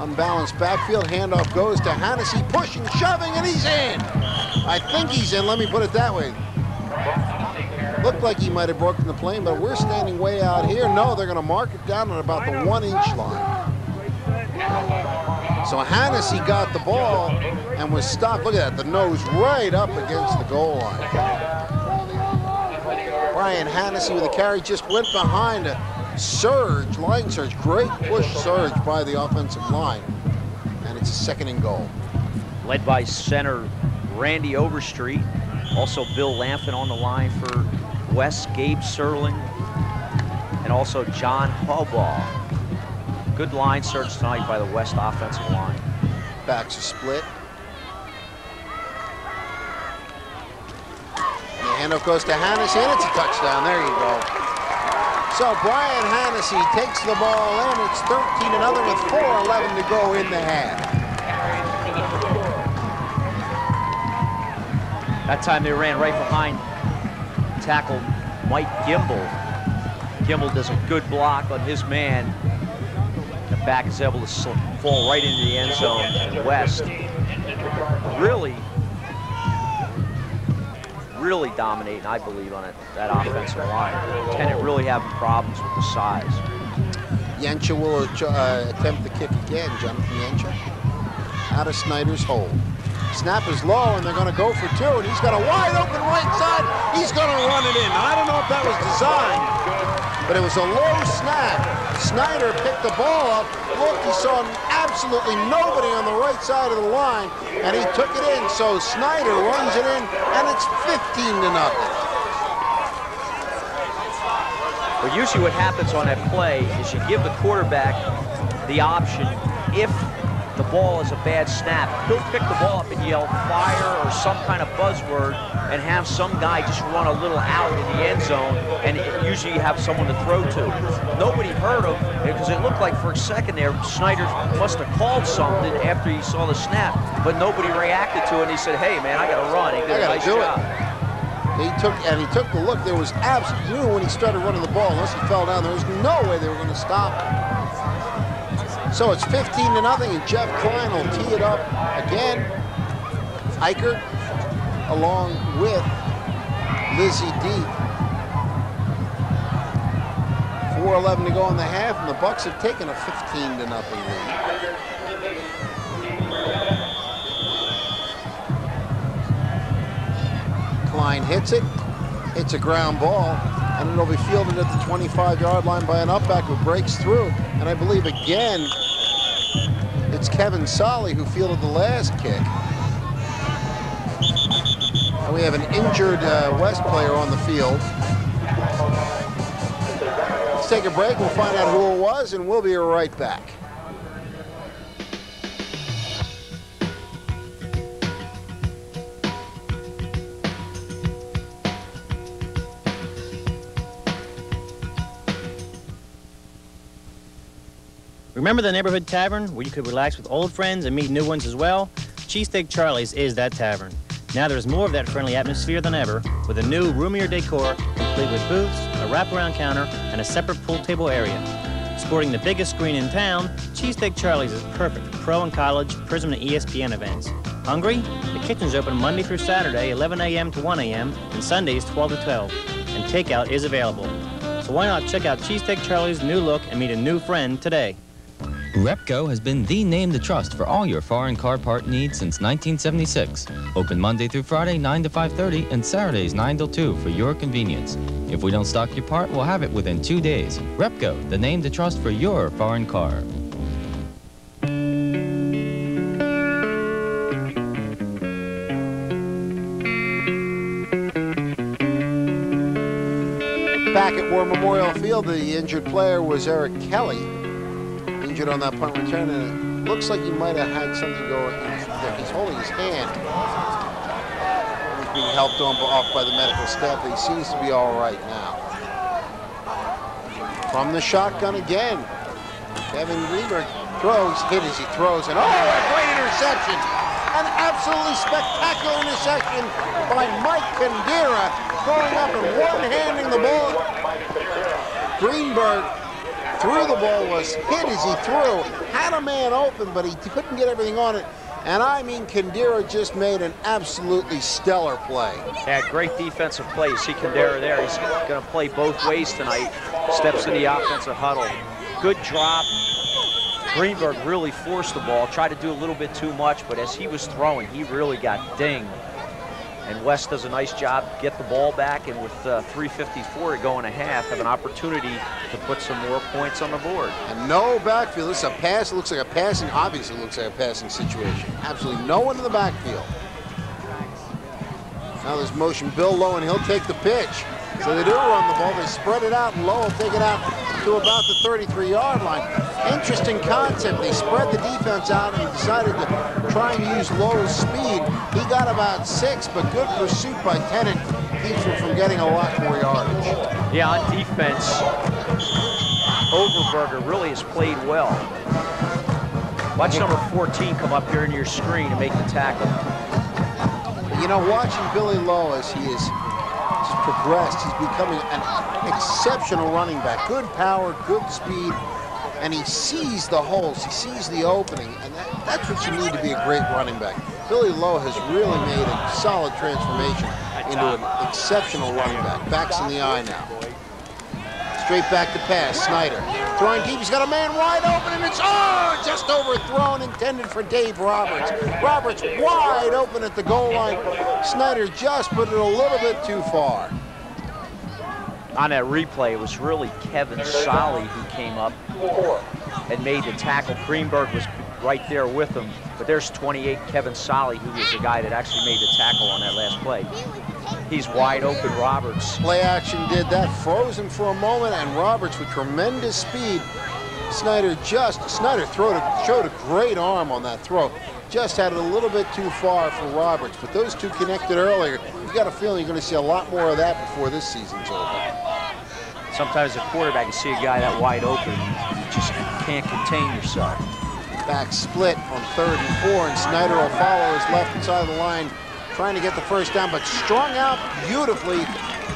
unbalanced backfield, handoff goes to Hennessy, pushing, shoving, and he's in. I think he's in, let me put it that way. Looked like he might have broken the plane, but we're standing way out here. No, they're going to mark it down at about the one-inch line. So Hennessy got the ball and was stopped. Look at that, the nose right up against the goal line. Brian Hennessy with a carry just went behind a surge, line surge, great push surge by the offensive line. And it's a second and goal. Led by center Randy Overstreet. Also Bill Lamphin on the line for West, Gabe Serling, and also John Hubbaugh. Good line search tonight by the West offensive line. Backs are split. And the handoff goes to Hennessy, and it's a touchdown. There you go. So Brian Hennessy takes the ball in. It's 13 another with 4:11 to go in the half. That time they ran right behind tackle Mike Gimbel. Gimbel does a good block on his man. The back is able to fall right into the end zone. And West really, really dominating, I believe, on it, that offensive line. Tennant really having problems with the size. Yencha will uh, attempt the kick again, Jonathan Yencha. Out of Snyder's hold. Snap is low, and they're going to go for two, and he's got a wide open right side. He's going to run it in. I don't know if that was designed, but it was a low snap. Snyder picked the ball up. Look, he saw absolutely nobody on the right side of the line, and he took it in. So Snyder runs it in, and it's 15 to nothing. Well, usually what happens on that play is you give the quarterback the option if the ball is a bad snap. He'll pick the ball up and yell fire or some kind of buzzword and have some guy just run a little out in the end zone and usually you have someone to throw to. Nobody heard him because it looked like for a second there Snyder must have called something after he saw the snap, but nobody reacted to it and he said, hey man, I gotta run. He did a nice do job. It. He took and he took the look. There was absolutely you knew when he started running the ball, unless he fell down, there was no way they were going to stop him. So it's 15 to nothing, and Jeff Klein will tee it up again. Eicher along with Lizzie Deep. 4:11 to go in the half, and the Bucks have taken a 15 to nothing lead. Klein hits it. It's a ground ball, and it'll be fielded at the 25-yard line by an upback who breaks through. And I believe again, it's Kevin Solly who fielded the last kick. And we have an injured uh, West player on the field. Let's take a break. We'll find out who it was, and we'll be right back. Remember the neighborhood tavern where you could relax with old friends and meet new ones as well? Cheesesteak Charlie's is that tavern. Now there's more of that friendly atmosphere than ever with a new, roomier decor complete with booths, a wraparound counter, and a separate pool table area. Sporting the biggest screen in town, Cheesesteak Charlie's is perfect for pro and college, Prism, and ESPN events. Hungry? The kitchen's open Monday through Saturday, 11 a.m. to 1 a.m., and Sundays, 12 to 12. And takeout is available. So why not check out Cheesesteak Charlie's new look and meet a new friend today? Repco has been the name to trust for all your foreign car part needs since 1976. Open Monday through Friday, 9 to 5.30, and Saturdays, 9 till 2 for your convenience. If we don't stock your part, we'll have it within two days. Repco, the name to trust for your foreign car. Back at War Memorial Field, the injured player was Eric Kelly, injured on that punt return, and it looks like he might have had something going. On there. He's holding his hand. He's being helped on, off by the medical staff, he seems to be all right now. From the shotgun again, Kevin Greenberg throws, hit as he throws, and oh, a great interception! An absolutely spectacular interception by Mike Kandera, throwing up and one-handing the ball. Greenberg threw the ball, was hit as he threw, had a man open, but he couldn't get everything on it. And I mean, Kandera just made an absolutely stellar play. Yeah, great defensive play. You see Kandera there. He's going to play both ways tonight. Steps in the offensive huddle. Good drop. Greenberg really forced the ball, tried to do a little bit too much, but as he was throwing, he really got dinged. And West does a nice job, get the ball back, and with uh, 3.54 to go in a half, have an opportunity to put some more points on the board. And no backfield. This is a pass. It looks like a passing, obviously looks like a passing situation. Absolutely no one in the backfield. Now there's motion. Bill Lowe, and he'll take the pitch. So they do run the ball. They spread it out, and Lowe will take it out to about the 33-yard line. Interesting concept. They spread the defense out and decided to try and use Lowe's speed. He got about six, but good pursuit by Tennent keeps him from getting a lot more yardage. Yeah, on defense, Overberger really has played well. Watch number 14 come up here in your screen and make the tackle. You know, watching Billy Lowe as he is just progressed, he's becoming an exceptional running back. Good power, good speed, and he sees the holes, he sees the opening, and that, that's what you need to be a great running back. Billy Lowe has really made a solid transformation into an exceptional running back. Backs in the eye now. Straight back to pass, Snyder. Throwing deep, he's got a man wide open, and it's, oh, just overthrown, intended for Dave Roberts. Roberts wide open at the goal line. Snyder just put it a little bit too far. On that replay, it was really Kevin Solly who came up and made the tackle. Greenberg was right there with him, but there's 28 Kevin Solly, who was the guy that actually made the tackle on that last play. He's wide open, Roberts. Play action did that, frozen for a moment, and Roberts with tremendous speed. Snyder just, Snyder a, showed a great arm on that throw. Just had it a little bit too far for Roberts, but those two connected earlier. You've got a feeling you're going to see a lot more of that before this season's over. Sometimes a quarterback, can see a guy that wide open, you just can't contain yourself. Back split on third and four, and Snyder will follow his left side of the line trying to get the first down, but strung out beautifully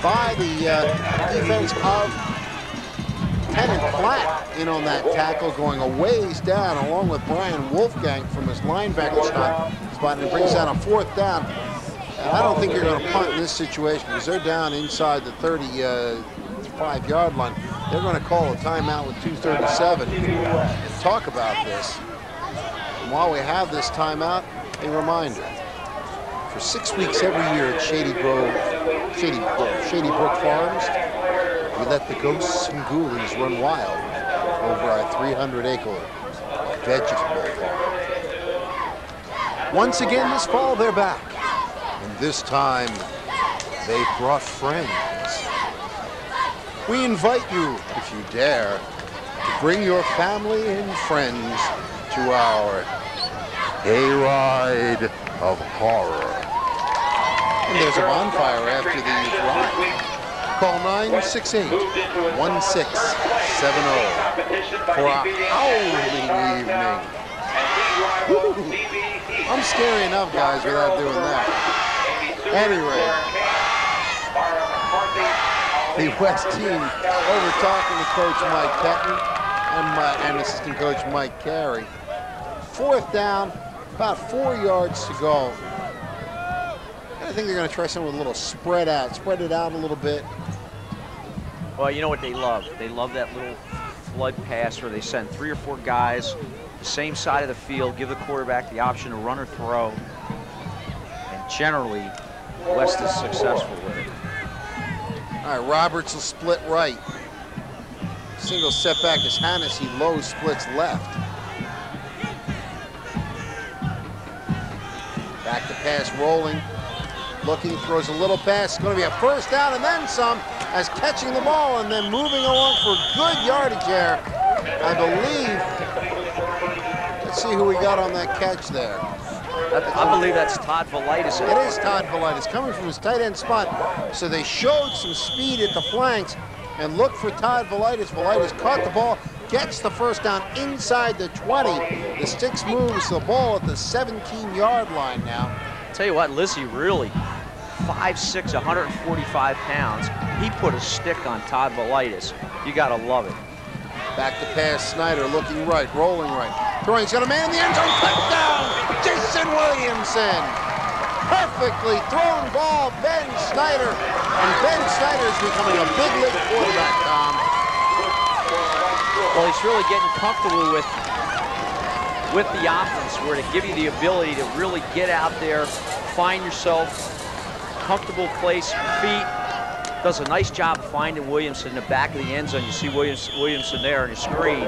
by the uh, defense of Tennent Platt in on that tackle, going a ways down, along with Brian Wolfgang from his linebacker spot, spot and brings down a fourth down. And I don't think you're going to punt in this situation because they're down inside the 35-yard line. They're going to call a timeout with 2.37 and talk about this. And while we have this timeout, a reminder for six weeks every year at Shady Grove, Shady, uh, Shady Brook Farms, we let the ghosts and ghoulies run wild over our 300-acre vegetable farm. Once again this fall, they're back. And this time, they've brought friends. We invite you, if you dare, to bring your family and friends to our hayride of horror. And there's a bonfire after the ride. Call 968-1670 for a howling evening. I'm scary enough, guys, without doing that. Anyway, the West team over talking to Coach Mike Pettine and, my, and assistant coach Mike Carey. Fourth down, about four yards to go. I think they're going to try something with a little spread out, spread it out a little bit. Well, you know what they love? They love that little flood pass where they send three or four guys the same side of the field, give the quarterback the option to run or throw. And generally, West is successful with it. All right, Roberts will split right. Single setback as He low splits left. Back to pass rolling. Looking, throws a little pass. It's going to be a first down and then some as catching the ball and then moving along for good yardage there. I believe. Let's see who we got on that catch there. I believe that's Todd Velitis. It is Todd Velitis coming from his tight end spot. So they showed some speed at the flanks and looked for Todd Velitis. Velitis caught the ball, gets the first down inside the 20. The sticks moves the ball at the 17-yard line now. Tell you what, Lizzie really 5'6", 145 pounds. He put a stick on Todd Velitis. You got to love it. Back to pass, Snyder looking right, rolling right. Throwing, he's got a man in the end zone, touchdown, Jason Williamson. Perfectly thrown ball, Ben Snyder. And Ben Snyder is becoming a big league quarterback, Tom. Well, he's really getting comfortable with with the offense where to give you the ability to really get out there, find yourself, comfortable place, feet. Does a nice job finding Williamson in the back of the end zone. You see Williams, Williamson there on the screen.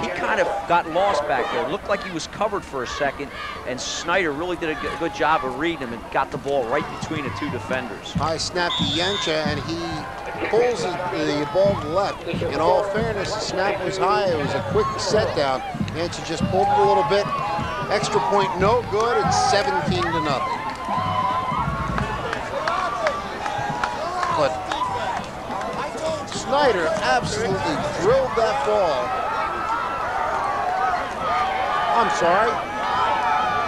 He kind of got lost back there. Looked like he was covered for a second, and Snyder really did a good job of reading him and got the ball right between the two defenders. High snap to Yencha, and he pulls the ball left. In all fairness, the snap was high. It was a quick set down. Yencha just pulled it a little bit. Extra point, no good. It's 17 to nothing. But Snyder absolutely drilled that ball. I'm sorry.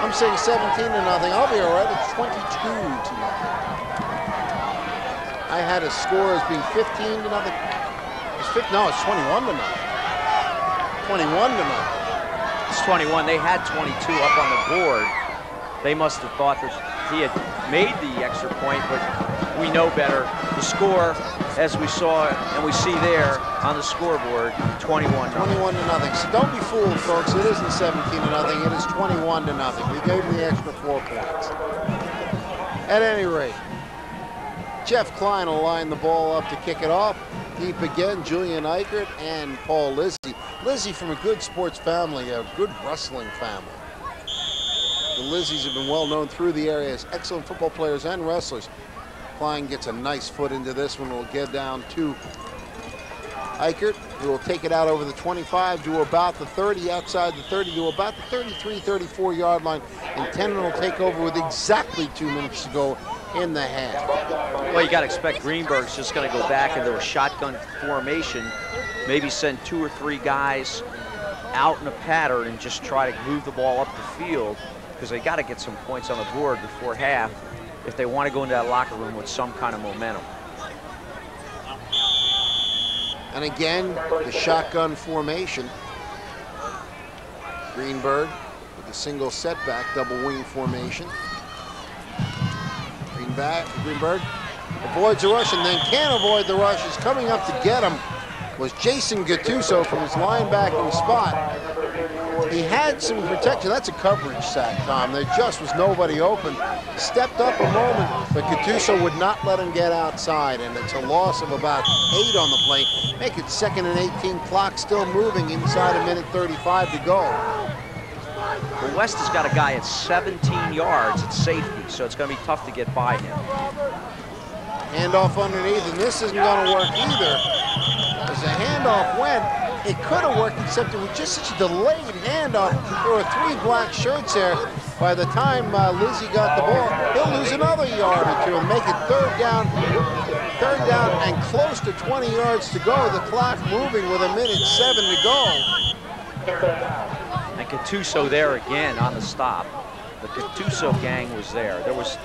I'm saying 17 to nothing. I'll be all right. It's 22 to nothing. I had a score as being 15 to nothing. It's 50, no, it's 21 to nothing. 21 to nothing. It's 21. They had 22 up on the board. They must have thought that he had made the extra point, but we know better. The score, as we saw and we see there on the scoreboard, 21 21 to nothing. So don't be fooled, folks. It isn't 17 to nothing. It is 21 to nothing. We gave them the extra four points. At any rate, Jeff Klein will line the ball up to kick it off. Deep again, Julian Eichert and Paul Lizzie. Lizzie from a good sports family, a good wrestling family. The Lizzies have been well known through the area as excellent football players and wrestlers. Klein gets a nice foot into this one. Will get down to Eichert, who will take it out over the 25 to about the 30, outside the 30 to about the 33, 34 yard line. And Tennent will take over with exactly two minutes to go in the half. Well, you got to expect Greenberg's just going to go back into a shotgun formation, maybe send two or three guys out in a pattern and just try to move the ball up the field because they got to get some points on the board before half if they want to go into that locker room with some kind of momentum. And again, the shotgun formation. Greenberg with a single setback, double wing formation. Greenback, Greenberg avoids the rush and then can't avoid the rush. Is coming up to get him was Jason Gattuso from his linebacking spot. He had some protection. That's a coverage sack, Tom. There just was nobody open. Stepped up a moment, but Gattuso would not let him get outside, and it's a loss of about eight on the play. Make it second and 18. Clock still moving inside a minute 35 to go. Well, West has got a guy at 17 yards at safety, so it's going to be tough to get by him. Handoff underneath, and this isn't going to work either. As the handoff went, it could have worked, except it was just such a delayed handoff. There were three black shirts there. By the time uh, Lizzie got the ball, he'll lose another yard or two and make it third down, third down and close to 20 yards to go. The clock moving with a minute seven to go. And Gattuso there again on the stop. The Gattuso gang was there. There was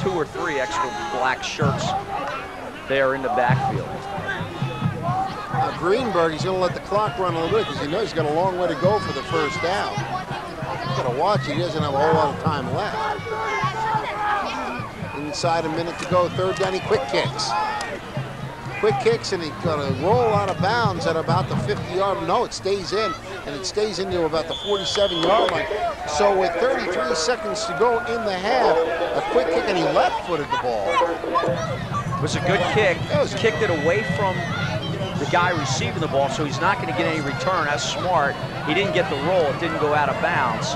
two or three extra black shirts there in the backfield. Now Greenberg, he's going to let the clock run a little bit because he knows he's got a long way to go for the first down. He's got to watch. He doesn't have a whole lot of time left. Inside a minute to go, third down, he quick kicks. Quick kicks, and he's going to roll out of bounds at about the 50-yard. No, it stays in, and it stays into about the 47-yard line. So with 33 seconds to go in the half, a quick kick, and he left-footed the ball. It was a good kick. It was kicked it away from guy receiving the ball, so he's not going to get any return. That's smart. He didn't get the roll. It didn't go out of bounds.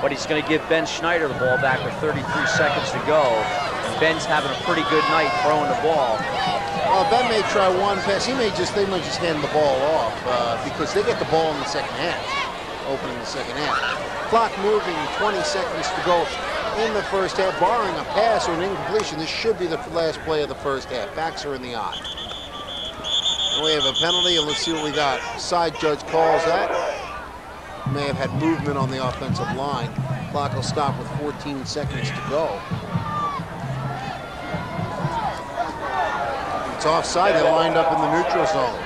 But he's going to give Ben Snyder the ball back with 33 seconds to go. And Ben's having a pretty good night throwing the ball. Well, Ben may try one pass. He may just, they might just hand the ball off uh, because they get the ball in the second half, opening the second half. Clock moving, 20 seconds to go in the first half, barring a pass or an incompletion. This should be the last play of the first half. Backs are in the eye. We have a penalty, and let's see what we got. Side judge calls that. May have had movement on the offensive line. Clock will stop with 14 seconds to go. It's offside. They lined up in the neutral zone.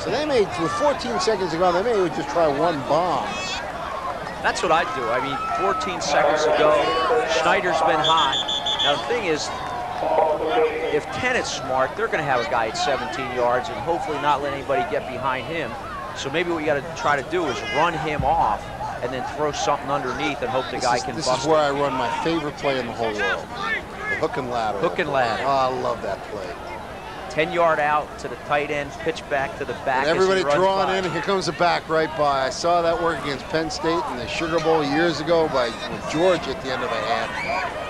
So they made, with 14 seconds to go, they may just try one bomb. That's what I'd do. I mean, 14 seconds to go. Snyder's been hot. Now, the thing is, if Tennent's smart, they're going to have a guy at 17 yards and hopefully not let anybody get behind him. So maybe what you got to try to do is run him off and then throw something underneath and hope the This guy is, can this bust is where it. I run my favorite play in the whole world. The hook and ladder. Hook and ladder. Oh, I love that play. 10 yard out to the tight end, pitch back to the back. And everybody drawn by. in, here comes the back right by. I saw that work against Penn State in the Sugar Bowl years ago by George at the end of a half.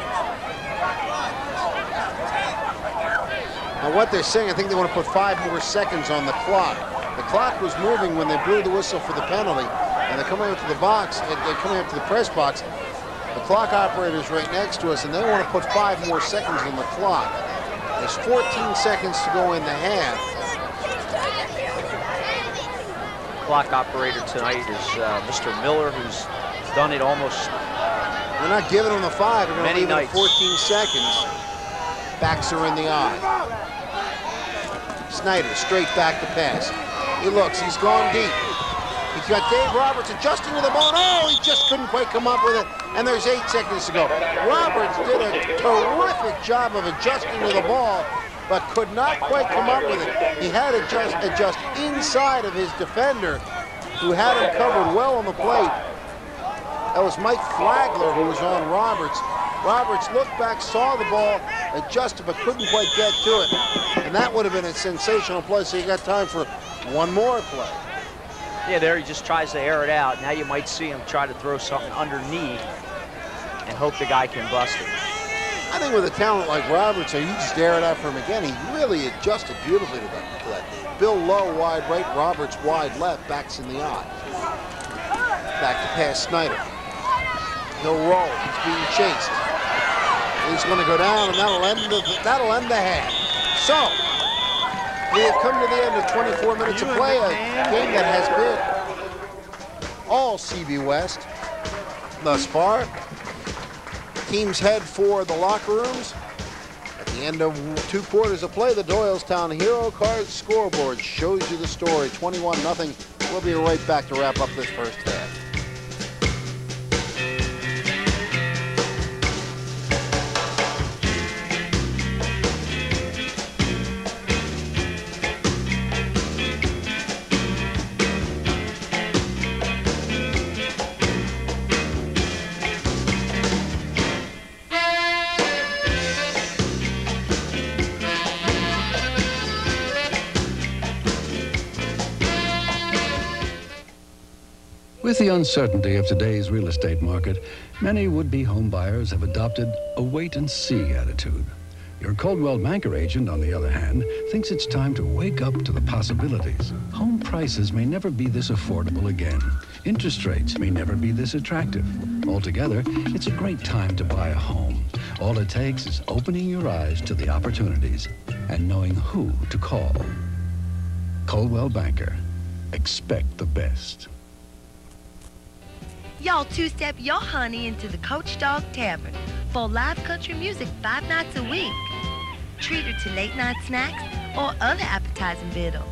Now what they're saying, I think they want to put five more seconds on the clock. The clock was moving when they blew the whistle for the penalty, and they're coming up to the box, and they're coming up to the press box. The clock operator's right next to us, and they want to put five more seconds on the clock. There's 14 seconds to go in the half. Clock operator tonight is uh, Mr. Miller, who's done it almost They're not giving them the five. They're going to leave it nights. 14 seconds. Backs are in the eye. Snyder straight back to pass. He looks. He's gone deep. He's got Dave Roberts adjusting to the ball. Oh, he just couldn't quite come up with it. And there's eight seconds to go. Roberts did a terrific job of adjusting to the ball, but could not quite come up with it. He had to just adjust inside of his defender, who had him covered well on the plate. That was Mike Flagler who was on Roberts. Roberts looked back, saw the ball, adjusted, but couldn't quite get to it. And that would have been a sensational play, so you got time for one more play. Yeah, there he just tries to air it out. Now you might see him try to throw something underneath and hope the guy can bust it. I think with a talent like Roberts, you just air it out for him again. He really adjusted beautifully to that. To that. Bill Low wide right, Roberts wide left, backs in the eye. Back to pass Snyder. He'll roll. He's being chased. He's going to go down, and that'll end the that'll end the half. So we have come to the end of 24 minutes of play, a game that has been all CB West thus far. Teams head for the locker rooms. At the end of two quarters of play, the Doylestown Hero Card scoreboard shows you the story, 21-0. We'll be right back to wrap up this first half. The uncertainty of today's real estate market, many would-be homebuyers have adopted a wait-and-see attitude. Your Coldwell Banker agent, on the other hand, thinks it's time to wake up to the possibilities. Home prices may never be this affordable again. Interest rates may never be this attractive. Altogether, it's a great time to buy a home. All it takes is opening your eyes to the opportunities and knowing who to call. Coldwell Banker. Expect the best. Y'all two-step your honey into the Coach Dog Tavern for live country music five nights a week. Treat her to late-night snacks or other appetizing victuals.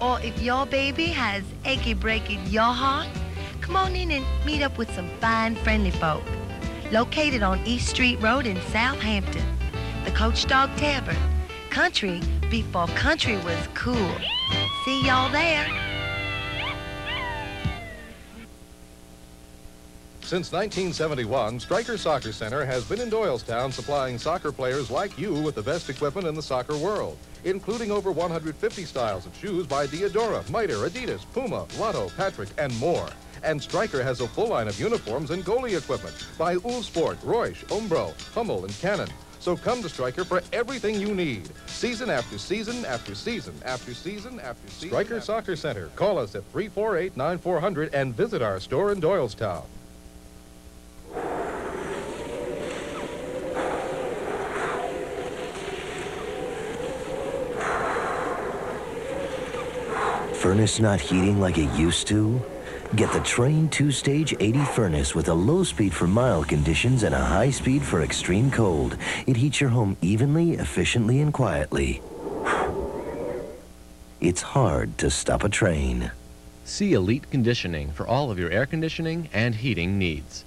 Or if your baby has achy breaky your heart, come on in and meet up with some fine, friendly folk. Located on East Street Road in Southampton, the Coach Dog Tavern. Country before country was cool. See y'all there. Since 1971, Stryker Soccer Center has been in Doylestown supplying soccer players like you with the best equipment in the soccer world, including over 150 styles of shoes by Diadora, Mitre, Adidas, Puma, Lotto, Patrick, and more. And Stryker has a full line of uniforms and goalie equipment by Uhlsport, Reusch, Umbro, Hummel, and Cannon. So come to Stryker for everything you need. Season after season after season after season after season. Stryker Soccer Center. Call us at 348-9400 and visit our store in Doylestown. Furnace not heating like it used to? Get the Trane 2-stage 80 furnace with a low speed for mild conditions and a high speed for extreme cold. It heats your home evenly, efficiently, and quietly. It's hard to stop a Trane. See Elite Conditioning for all of your air conditioning and heating needs.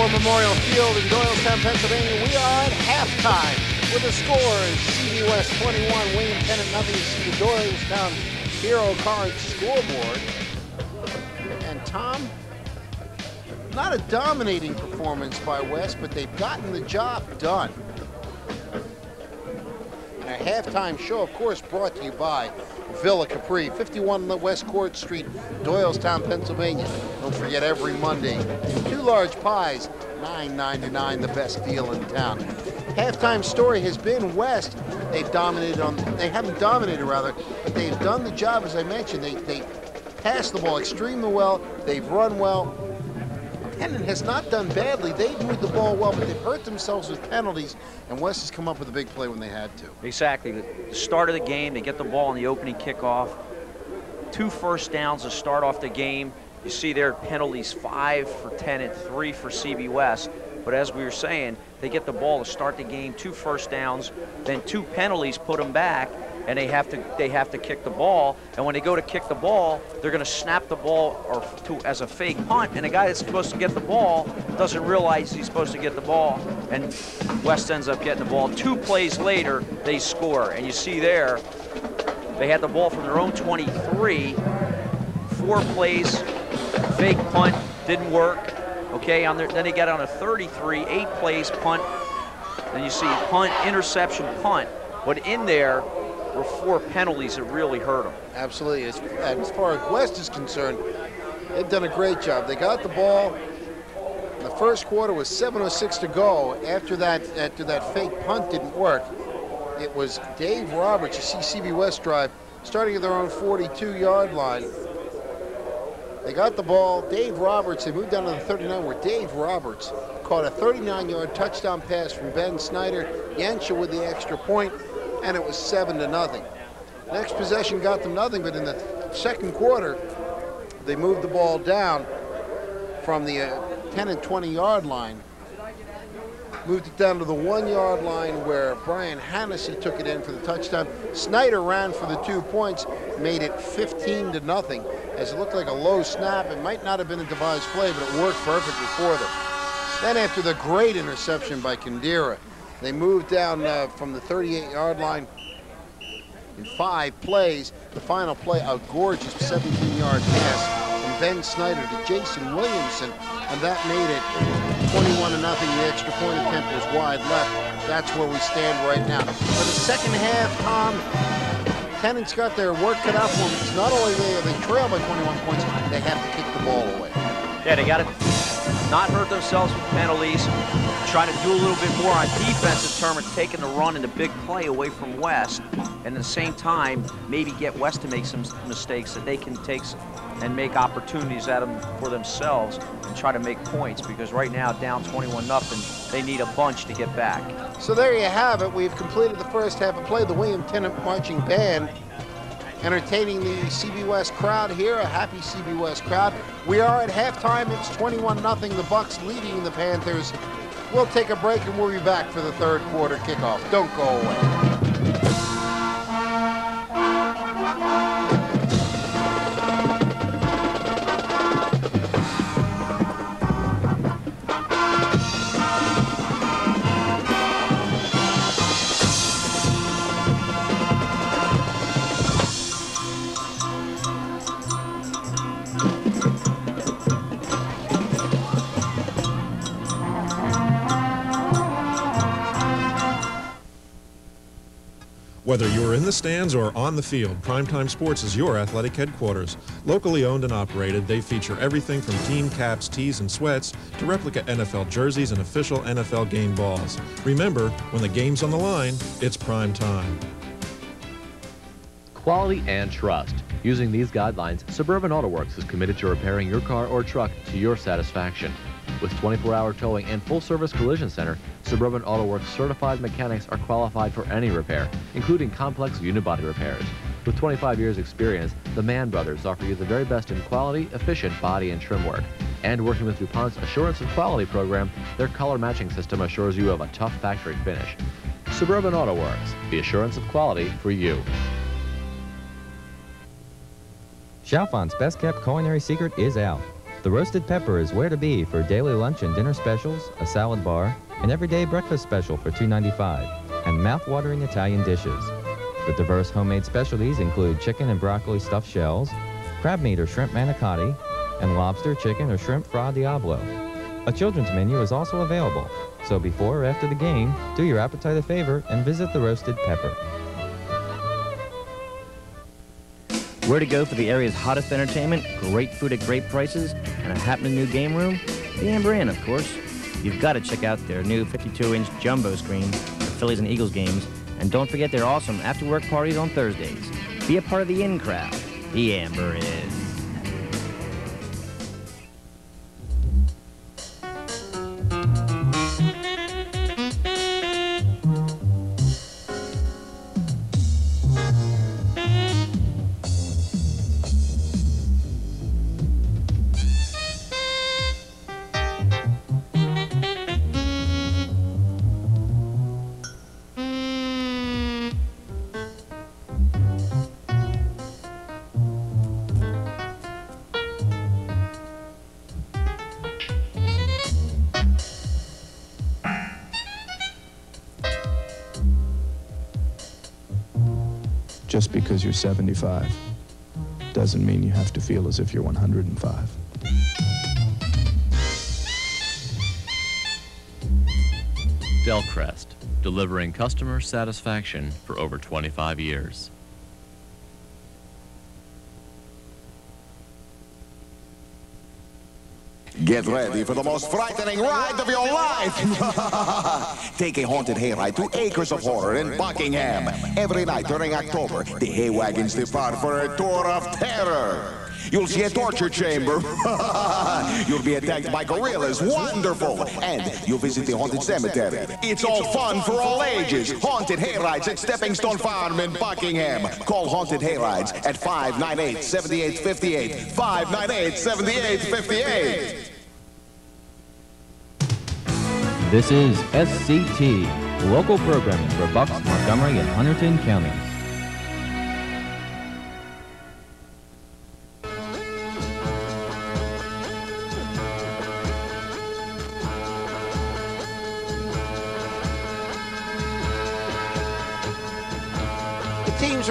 War Memorial Field in Doylestown, Pennsylvania, we are at halftime with the scores CB West 21, Wayne Tennent nothing. You see the Doylestown Hero Card scoreboard. And Tom, not a dominating performance by West, but they've gotten the job done. And our halftime show, of course, brought to you by Villa Capri, 51 West Court Street, Doylestown, Pennsylvania. Don't forget every Monday, two large pies, $9.99, the best deal in town. Halftime story has been West. They've dominated on, they haven't dominated rather, but they've done the job as I mentioned. They, they passed the ball extremely well. They've run well. Tennent has not done badly. They've moved the ball well, but they've hurt themselves with penalties, and West has come up with a big play when they had to. Exactly. The start of the game, they get the ball in the opening kickoff. Two first downs to start off the game. You see their penalties, five for Tennent, three for CB West. But as we were saying, they get the ball to start the game, two first downs, then two penalties put them back, and they have to they have to kick the ball. And when they go to kick the ball, they're going to snap the ball or to, as a fake punt. And the guy that's supposed to get the ball doesn't realize he's supposed to get the ball, and West ends up getting the ball. Two plays later, they score, and you see there they had the ball from their own 23. Four plays, fake punt didn't work. Okay, on their, then they got on a 33, eight plays, punt. And you see punt, interception, punt. But in there were four penalties that really hurt them. Absolutely. As, as far as West is concerned, they've done a great job. They got the ball. The first quarter was 7:06 to go. After that, after that fake punt didn't work, it was Dave Roberts. You see CB West drive starting at their own 42-yard line. They got the ball. Dave Roberts, they moved down to the 39 where Dave Roberts caught a 39-yard touchdown pass from Ben Snyder. Yencha with the extra point, and it was 7 to nothing. Next possession got them nothing, but in the second quarter, they moved the ball down from the uh, 10 and 20 yard line. Moved it down to the one yard line where Brian Hennessy took it in for the touchdown. Snyder ran for the two points, made it 15 to nothing. As it looked like a low snap, it might not have been a devised play, but it worked perfectly for them. Then after the great interception by Kandira, they moved down uh, from the 38 yard line in five plays. The final play, a gorgeous 17-yard pass from Ben Snyder to Jason Williamson, and that made it 21 to nothing. The extra point attempt was wide left. That's where we stand right now. For the second half, Tom, Tennent's got their work cut out for them. It's not only they, they trail by 21 points, they have to kick the ball away. Yeah, they got to not hurt themselves with penalties. Try to do a little bit more on defense in terms of taking the run and the big play away from West. And at the same time, maybe get West to make some mistakes that they can take and make opportunities at them for themselves and try to make points. Because right now down 21 nothing. They need a bunch to get back. So there you have it. We've completed the first half of play. The william tennent marching band entertaining the cb west crowd here a happy cb west crowd. We are at halftime. It's 21-0. the bucks leading the panthers. We'll take a break and we'll be back for the third quarter kickoff. Don't go away Whether you're in the stands or on the field, Primetime Sports is your athletic headquarters. Locally owned and operated, they feature everything from team caps, tees, and sweats to replica NFL jerseys and official NFL game balls. Remember, when the game's on the line, it's prime time. Quality and trust. Using these guidelines, Suburban Auto Works is committed to repairing your car or truck to your satisfaction. With 24-hour towing and full-service collision center, Suburban Auto Works certified mechanics are qualified for any repair, including complex unibody repairs. With 25 years experience, the Mann Brothers offer you the very best in quality, efficient body and trim work. And working with DuPont's Assurance of Quality program, their color matching system assures you of a tough factory finish. Suburban Auto Works, the assurance of quality for you. Chalfont's best-kept culinary secret is out. The roasted pepper is where to be for daily lunch and dinner specials, a salad bar, an everyday breakfast special for $2.95, and mouth-watering Italian dishes. The diverse homemade specialties include chicken and broccoli stuffed shells, crab meat or shrimp manicotti, and lobster, chicken, or shrimp fra diavolo. A children's menu is also available, so before or after the game, do your appetite a favor and visit the Roasted Pepper. Where to go for the area's hottest entertainment, great food at great prices, and a happening new game room? The Amber Inn, of course. You've got to check out their new 52-inch jumbo screen for Phillies and Eagles games, and don't forget their awesome after-work parties on Thursdays. Be a part of the in crowd. The Amber Inn. Just because you're 75 doesn't mean you have to feel as if you're 105. Delcrest, delivering customer satisfaction for over 25 years. Get ready for the most frightening ride of your life. Take a haunted hayride to Acres of Horror in Buckingham. Every night during October, the hay wagons depart for a tour of terror. You'll see a torture chamber. you'll be attacked by gorillas. Wonderful. And you'll visit the haunted cemetery. It's all fun for all ages. Haunted hayrides at Stepping Stone Farm in Buckingham. Call Haunted Hayrides at 598-7858. 598-7858. This is SCT, local programming for Bucks, Montgomery, and Hunterdon counties.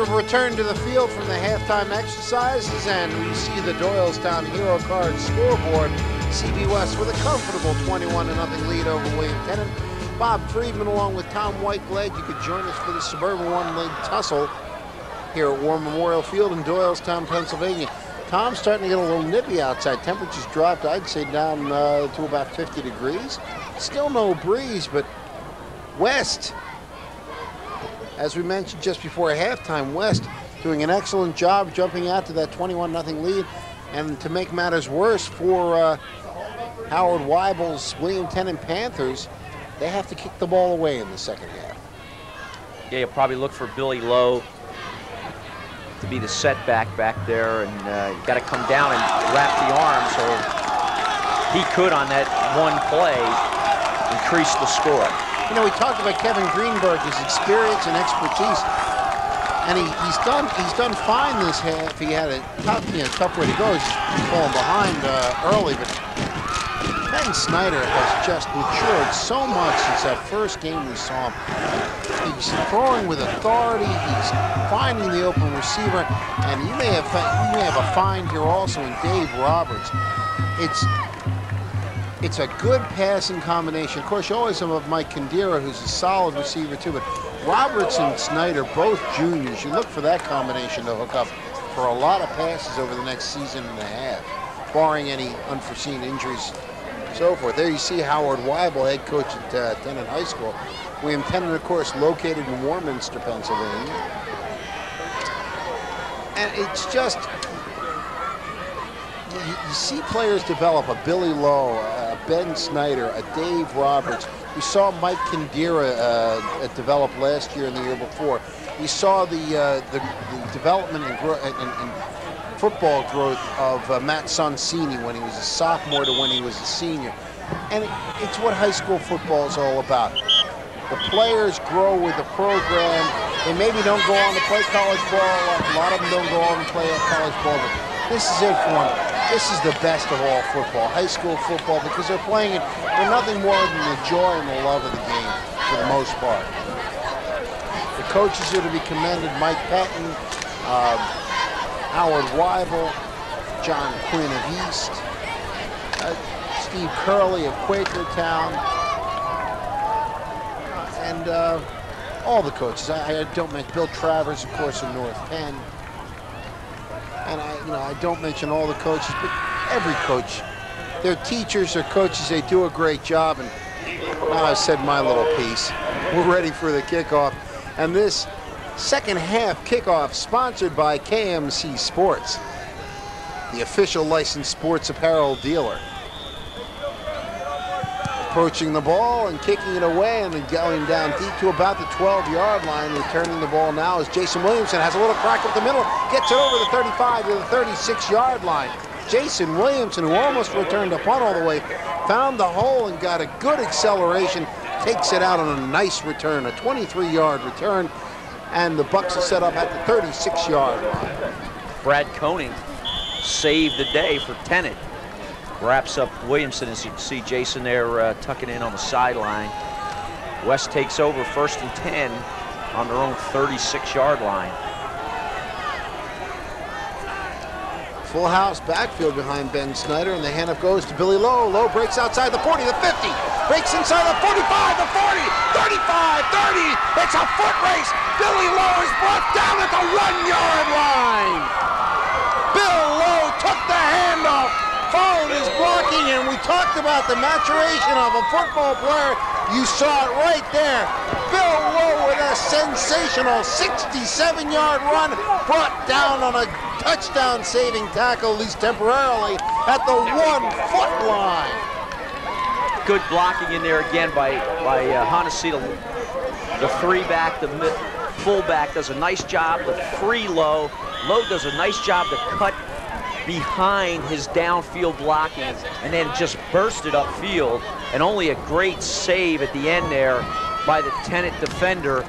Have returned to the field from the halftime exercises, and we see the Doylestown Hero Card scoreboard. CB West with a comfortable 21 0 lead over William Tennent. Bob Friedman, along with Tom White, glad you could join us for the Suburban One League tussle here at War Memorial Field in Doylestown, Pennsylvania. Tom's starting to get a little nippy outside. Temperatures dropped, I'd say, down uh, to about 50 degrees. Still no breeze, but West as we mentioned just before halftime, West doing an excellent job jumping out to that 21 0 lead. And to make matters worse for uh, Howard Weibel's William Tennent Panthers, they have to kick the ball away in the second half. Yeah, you'll probably look for Billy Lowe to be the setback back there, and uh, you got to come down and wrap the arm so he could on that one play increase the score. You know, we talked about Kevin Greenberg, his experience and expertise, and he, he's done he's done fine this half. He had a tough, you know, tough way to go. He's falling behind uh, early, but Ben Snyder has just matured so much since that first game we saw him. He's throwing with authority. He's finding the open receiver, and you may have you may have a find here also in Dave Roberts. It's it's a good passing combination. Of course, you always have Mike Kandira, who's a solid receiver too, but Roberts and Snyder, both juniors, you look for that combination to hook up for a lot of passes over the next season and a half, barring any unforeseen injuries so forth. There you see Howard Weibel, head coach at uh, Tennent High School. William Tennent, of course, located in Warminster, Pennsylvania. And it's just, you, you see players develop, a Billy Lowe, a Ben Snyder, a Dave Roberts. We saw Mike Kandira uh, develop last year and the year before. We saw the, uh, the, the, development and, and, and football growth of uh, Matt Sonsini when he was a sophomore to when he was a senior. And it, it's what high school football is all about. The players grow with the program. They maybe don't go on to play college ball. A lot of them don't go on and play college ball, this is it for them. This is the best of all football, high school football, because they're playing it for nothing more than the joy and the love of the game, for the most part. The coaches are to be commended, Mike Pettine, uh, Howard Weibel, John Quinn of East, uh, Steve Curley of Quakertown, and uh, all the coaches. I, I, don't mention Bill Travers, of course, in North Penn. And I, you know, I don't mention all the coaches, but every coach. They're teachers, they're coaches, they do a great job. And now I've said my little piece. We're ready for the kickoff. And this second half kickoff sponsored by KMC Sports, the official licensed sports apparel dealer. Approaching the ball and kicking it away and then going down deep to about the 12-yard line. Returning the ball now is Jason Williamson. Has a little crack up the middle. Gets it over the 35 to the 36-yard line. Jason Williamson, who almost returned a punt all the way, found the hole and got a good acceleration. Takes it out on a nice return, a 23-yard return. And the Bucks are set up at the 36-yard line. Brad Koenig saved the day for Tennent wraps up Williamson as you can see Jason there uh, tucking in on the sideline. West takes over first and 10 on their own 36 yard line. Full house backfield behind Ben Snyder, and the handoff goes to Billy Lowe. Lowe breaks outside the 40, the 50, breaks inside the 45, the 40, 35, 30. It's a foot race. Billy Lowe is brought down at the one-yard line. Bill Lowe took the handoff, followed his blocking, and we talked about the maturation of a football player. You saw it right there. Bill Lowe with a sensational 67-yard run, brought down on a touchdown-saving tackle, at least temporarily, at the one-foot line. Good blocking in there again by by uh. The three back, the fullback does a nice job. The free low. Lowe does a nice job to cut behind his downfield blocking and then just bursted upfield. And only a great save at the end there by the Tennent defender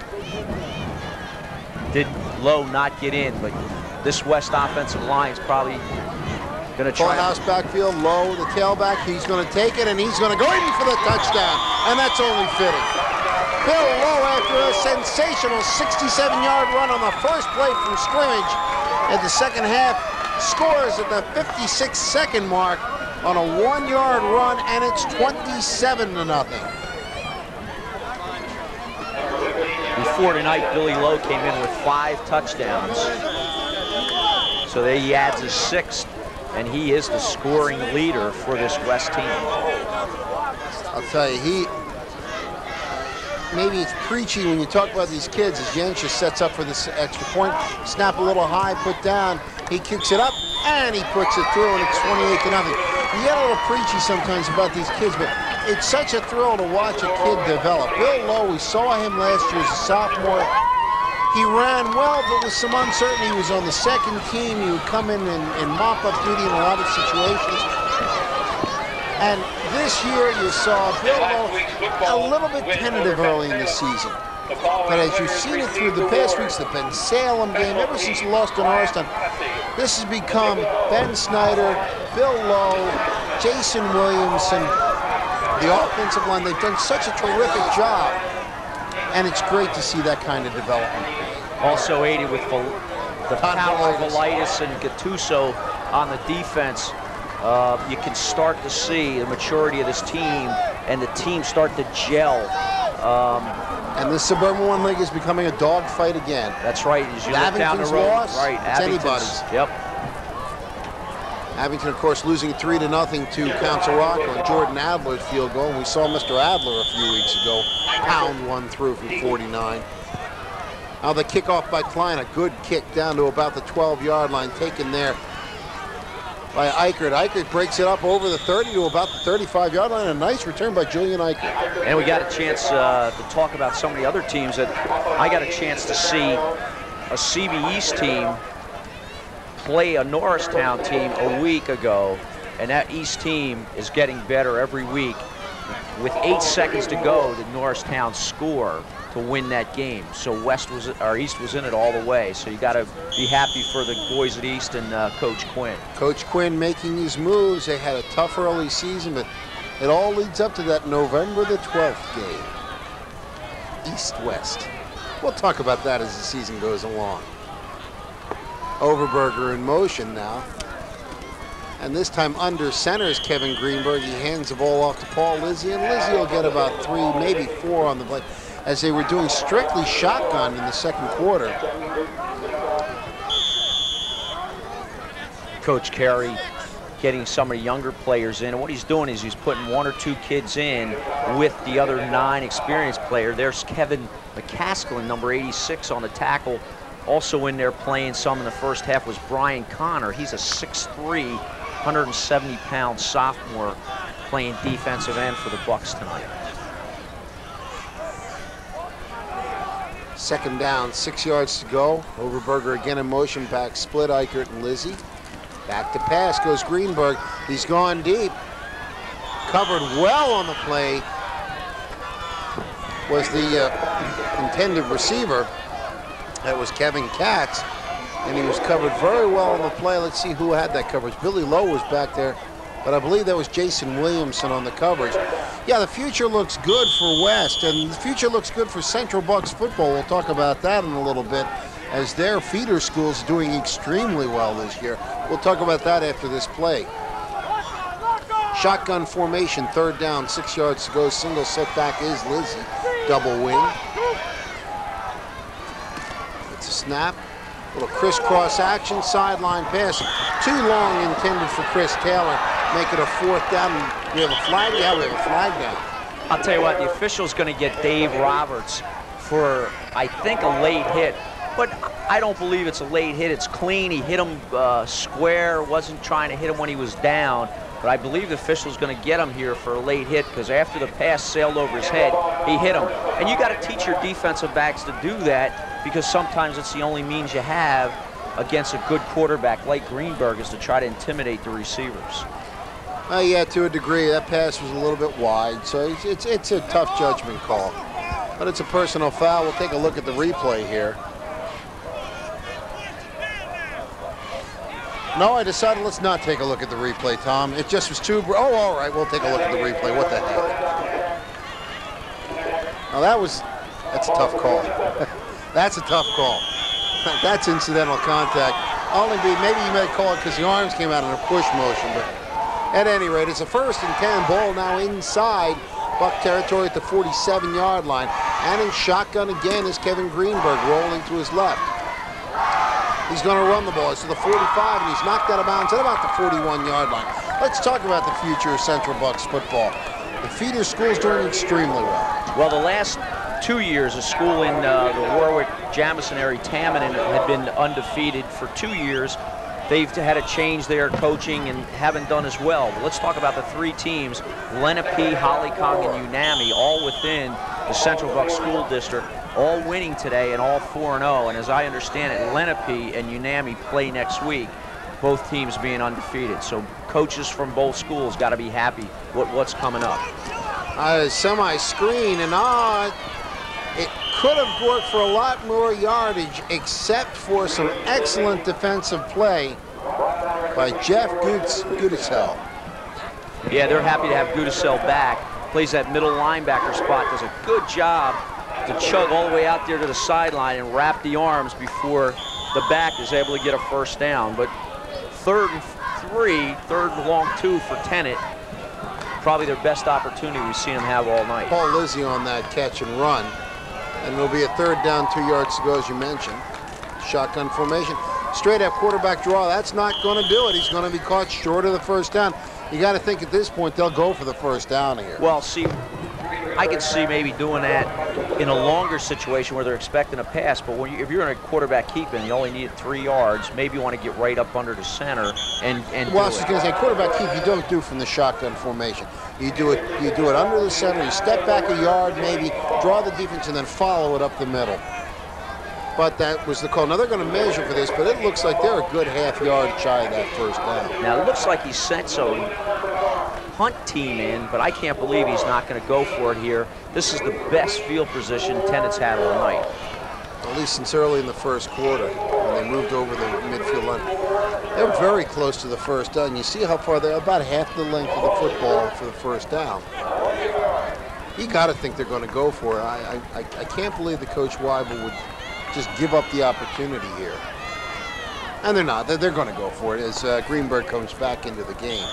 did Lowe not get in. But this West offensive line is probably going to try. house backfield, Lowe, the tailback. He's going to take it, and he's going to go in for the touchdown. And that's only fitting. Bill Lowe, after a sensational 67-yard run on the first play from scrimmage in the second half, scores at the 56-second mark on a one-yard run, and it's 27 to nothing. Before tonight, Billy Lowe came in with five touchdowns. So there he adds his sixth, and he is the scoring leader for this West team. I'll tell you, he maybe it's preachy when you talk about these kids as Yencha sets up for this extra point. Snap a little high, put down. He kicks it up, and he puts it through, and it's 28 to nothing. You get a little preachy sometimes about these kids, but it's such a thrill to watch a kid develop. Bill Lowe, we saw him last year as a sophomore. He ran well, but with some uncertainty. He was on the second team. He would come in and, and mop up duty in a lot of situations. And this year you saw Bill a little bit tentative early in the season. But as you've seen it through the past weeks, the Bensalem game, ever since he lost to Norristown, this has become Ben Snyder, Bill Lowe, Jason Williamson, the offensive line. They've done such a terrific job. And it's great to see that kind of development. Also aided with the Todd power of Velitis. Velitis and Gattuso on the defense. Uh, you can start to see the maturity of this team and the team start to gel. Um, and this Suburban One League is becoming a dogfight again. That's right. As you look down the road, loss, right? it's anybody's. Yep. Abington, of course, losing three to nothing to Council Rock on Jordan Adler's field goal. And we saw Mr. Adler a few weeks ago pound one through from 49. Now the kickoff by Klein, a good kick down to about the 12-yard line, taken there by Eichert. Eichert breaks it up over the 30 to about the 35-yard line. A nice return by Julian Eichert. And we got a chance uh, to talk about some of the other teams that I got a chance to see a CB East team play a Norristown team a week ago, and that East team is getting better every week. With eight seconds to go, the Norristown score to win that game? So West was, or East was in it all the way. So you got to be happy for the boys at East and uh, Coach Quinn. Coach Quinn making these moves. They had a tough early season, but it all leads up to that November the 12th game. East-West. We'll talk about that as the season goes along. Overberger in motion now. And this time under center is Kevin Greenberg. He hands the ball off to Paul Lizzie, and Lizzie will get about three, maybe four on the play, as they were doing strictly shotgun in the second quarter. Coach Carey getting some of the younger players in. And what he's doing is he's putting one or two kids in with the other nine experienced player. There's Kevin McCaskill, number 86 on the tackle. Also in there playing some in the first half was Brian Connor. He's a 6'3", 170-pound sophomore playing defensive end for the Bucks tonight. Second down, six yards to go. Overberger again in motion back, split Eichert and Lizzie. Back to pass goes Greenberg. He's gone deep. Covered well on the play was the uh, intended receiver. That was Kevin Katz. And he was covered very well on the play. Let's see who had that coverage. Billy Lowe was back there, but I believe that was Jason Williamson on the coverage. Yeah, the future looks good for West, and the future looks good for Central Bucks football. We'll talk about that in a little bit. as their feeder school's doing extremely well this year. We'll talk about that after this play. Shotgun formation, third down, six yards to go. Single setback is Lizzie. Double wing. It's a snap. Little crisscross action, sideline pass. Too long intended for Chris Taylor. Make it a fourth down. We have a flag? Yeah, we have a flag down. I'll tell you what, the official's going to get Dave Roberts for, I think, a late hit. But I don't believe it's a late hit. It's clean. He hit him uh, square, wasn't trying to hit him when he was down. But I believe the official's going to get him here for a late hit because after the pass sailed over his head, he hit him. And you got to teach your defensive backs to do that because sometimes it's the only means you have against a good quarterback like Greenberg is to try to intimidate the receivers. Uh, yeah, to a degree. That pass was a little bit wide, so it's, it's, it's a tough judgment call. But it's a personal foul. We'll take a look at the replay here. No, I decided let's not take a look at the replay, Tom. It just was too... Oh, all right, we'll take a look at the replay. What the hell? Now, that was... That's a tough call. that's a tough call. that's incidental contact. Only be... Maybe you may call it because the arms came out in a push motion, but at any rate, it's a first and 10 ball now inside Buck territory at the 47-yard line. And in shotgun again is Kevin Greenberg rolling to his left. He's going to run the ball. It's to the 45, and he's knocked out of bounds at about the 41-yard line. Let's talk about the future of Central Bucks football. The feeder school's doing extremely well. Well, the last two years, a school in uh, the Warwick, Jamison area, Tamanend, had been undefeated for two years. They've had a change there, coaching and haven't done as well. But let's talk about the three teams, Lenape, Holicong, and UNAMI, all within the Central Bucks School District all winning today and all 4-0. And as I understand it, Lenape and UNAMI play next week, both teams being undefeated. So coaches from both schools got to be happy with what's coming up. Uh, semi-screen, and ah, it could have worked for a lot more yardage except for some excellent defensive play by Jeff Gudisell. Yeah, they're happy to have Gudisell back. Plays that middle linebacker spot, does a good job to chug all the way out there to the sideline and wrap the arms before the back is able to get a first down. But third and three, third and long two for Tennent, probably their best opportunity we've seen them have all night. Paul Lizzie on that catch and run. And it'll be a third down, two yards to go, as you mentioned. Shotgun formation. Straight up quarterback draw. That's not going to do it. He's going to be caught short of the first down. You got to think at this point they'll go for the first down here. Well, see, I could see maybe doing that in a longer situation where they're expecting a pass. But when you, if you're in a quarterback keep and you only need three yards, maybe you want to get right up under the center and and. Well, I was going to say quarterback keep you don't do from the shotgun formation. You do it you do it under the center. You step back a yard, maybe draw the defense, and then follow it up the middle. But that was the call. Now they're going to measure for this, but it looks like they're a good half yard shy of that first down. Now it looks like he sent so punt team in, but I can't believe he's not going to go for it here. This is the best field position Tennent's had all night. At least since early in the first quarter, when they moved over the midfield line. They're very close to the first down. You see how far they're about half the length of the football for the first down. You got to think they're going to go for it. I, I, I can't believe the coach Weibel would just give up the opportunity here. And they're not. They're, they're going to go for it as uh, Greenberg comes back into the game.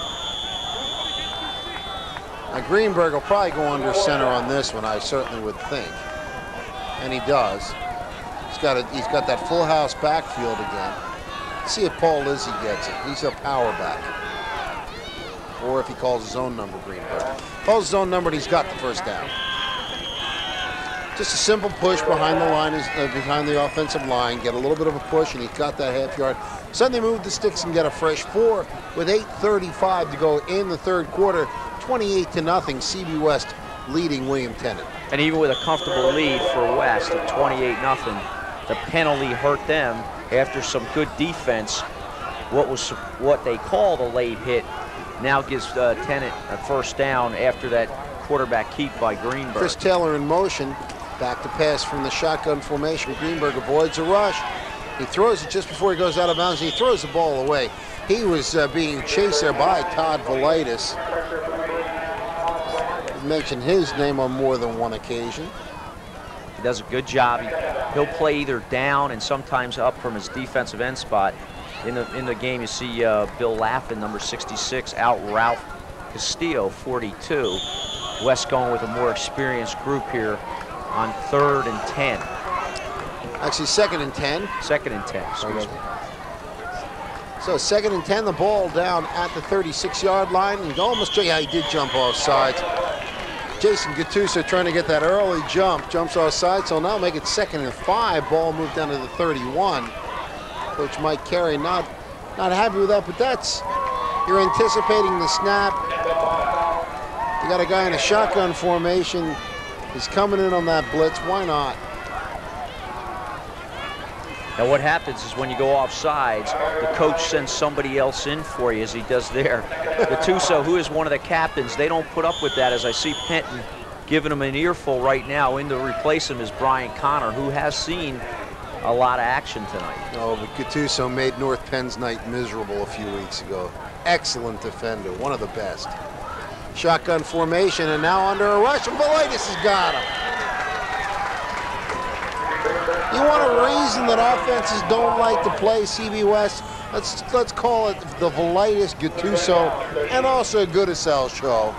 Now Greenberg will probably go under center on this one, I certainly would think. And he does. He's got a, he's got that full house backfield again. Let's see if Paul Lizzie gets it. He's a power back. Or if he calls his own number, Greenberg. Calls his own number and he's got the first down. Just a simple push behind the line, is uh, behind the offensive line, get a little bit of a push, and he's got that half yard. Suddenly move the sticks and get a fresh four with 8.35 to go in the third quarter. 28 to nothing, CB West leading William Tennent. And even with a comfortable lead for West at 28 nothing, the penalty hurt them after some good defense. What was what they called a late hit now gives uh, Tennent a first down after that quarterback keep by Greenberg. Chris Taylor in motion, back to pass from the shotgun formation. Greenberg avoids a rush. He throws it just before he goes out of bounds. He throws the ball away. He was uh, being chased there by Todd Velitis mentioned his name on more than one occasion. He does a good job. He, he'll play either down and sometimes up from his defensive end spot. In the in the game, you see uh, Bill Laffin, number 66, out Ralph Castillo, 42. West going with a more experienced group here on third and 10. Actually, second and 10. Second and 10, excuse me. So second and 10, the ball down at the 36-yard line. And almost, yeah, he did jump off sides. Jason Gattuso trying to get that early jump, jumps off side, so now make it second and five. Ball moved down to the 31. Coach Mike Carey not, not happy with that, but that's, you're anticipating the snap. You got a guy in a shotgun formation. He's coming in on that blitz. Why not? Now what happens is when you go off sides, the coach sends somebody else in for you as he does there. Gattuso, who is one of the captains, they don't put up with that as I see Pettine giving him an earful right now. In to replace him is Brian Connor, who has seen a lot of action tonight. Oh, but made North Penn's night miserable a few weeks ago. Excellent defender, one of the best. Shotgun formation, and now under a rush, and Velitis has got him. You want a reason that offenses don't like to play CB West? Let's let's call it the Velitis Gattuso and also Goodisell show.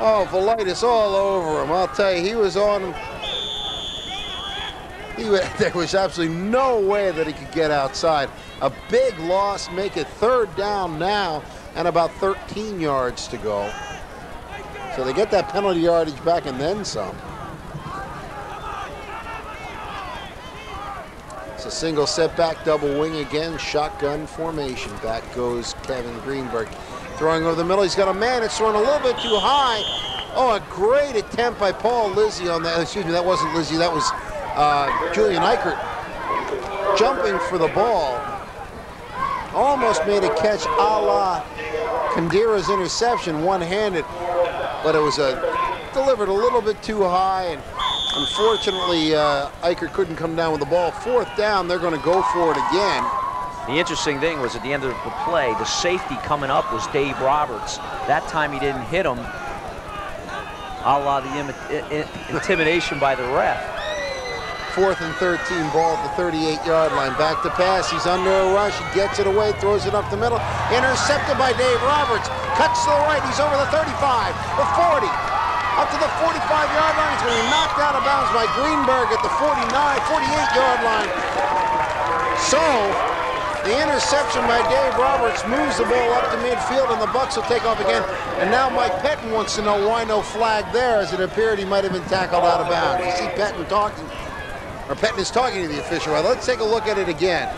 Oh, Velitis all over him. I'll tell you, he was on. He, there was absolutely no way that he could get outside. A big loss, make it third down now, and about 13 yards to go. So they get that penalty yardage back and then some. It's a single setback, double wing again, shotgun formation. Back goes Kevin Greenberg. Throwing over the middle, he's got a man, it's thrown a little bit too high. Oh, a great attempt by Paul Lizzie on that. Excuse me, that wasn't Lizzie, that was uh, Julian Eichert jumping for the ball. Almost made a catch a la Kandira's interception, one-handed, but it was a delivered a little bit too high, and unfortunately, uh, Eichert couldn't come down with the ball. Fourth down, they're going to go for it again. The interesting thing was at the end of the play, the safety coming up was Dave Roberts. That time he didn't hit him, a la the intimidation by the ref. Fourth and 13 ball at the 38-yard line. Back to pass. He's under a rush. He gets it away, throws it up the middle. Intercepted by Dave Roberts. Cuts to the right. He's over the 35, the 40, up to the 45-yard line. He's going to be knocked out of bounds by Greenberg at the 49, 48-yard line. So, the interception by Dave Roberts moves the ball up to midfield, and the Bucks will take off again. And now Mike Pettine wants to know why no flag there, as it appeared he might have been tackled out of bounds. You see Pettine talking or Pettine is talking to the official. Well, let's take a look at it again.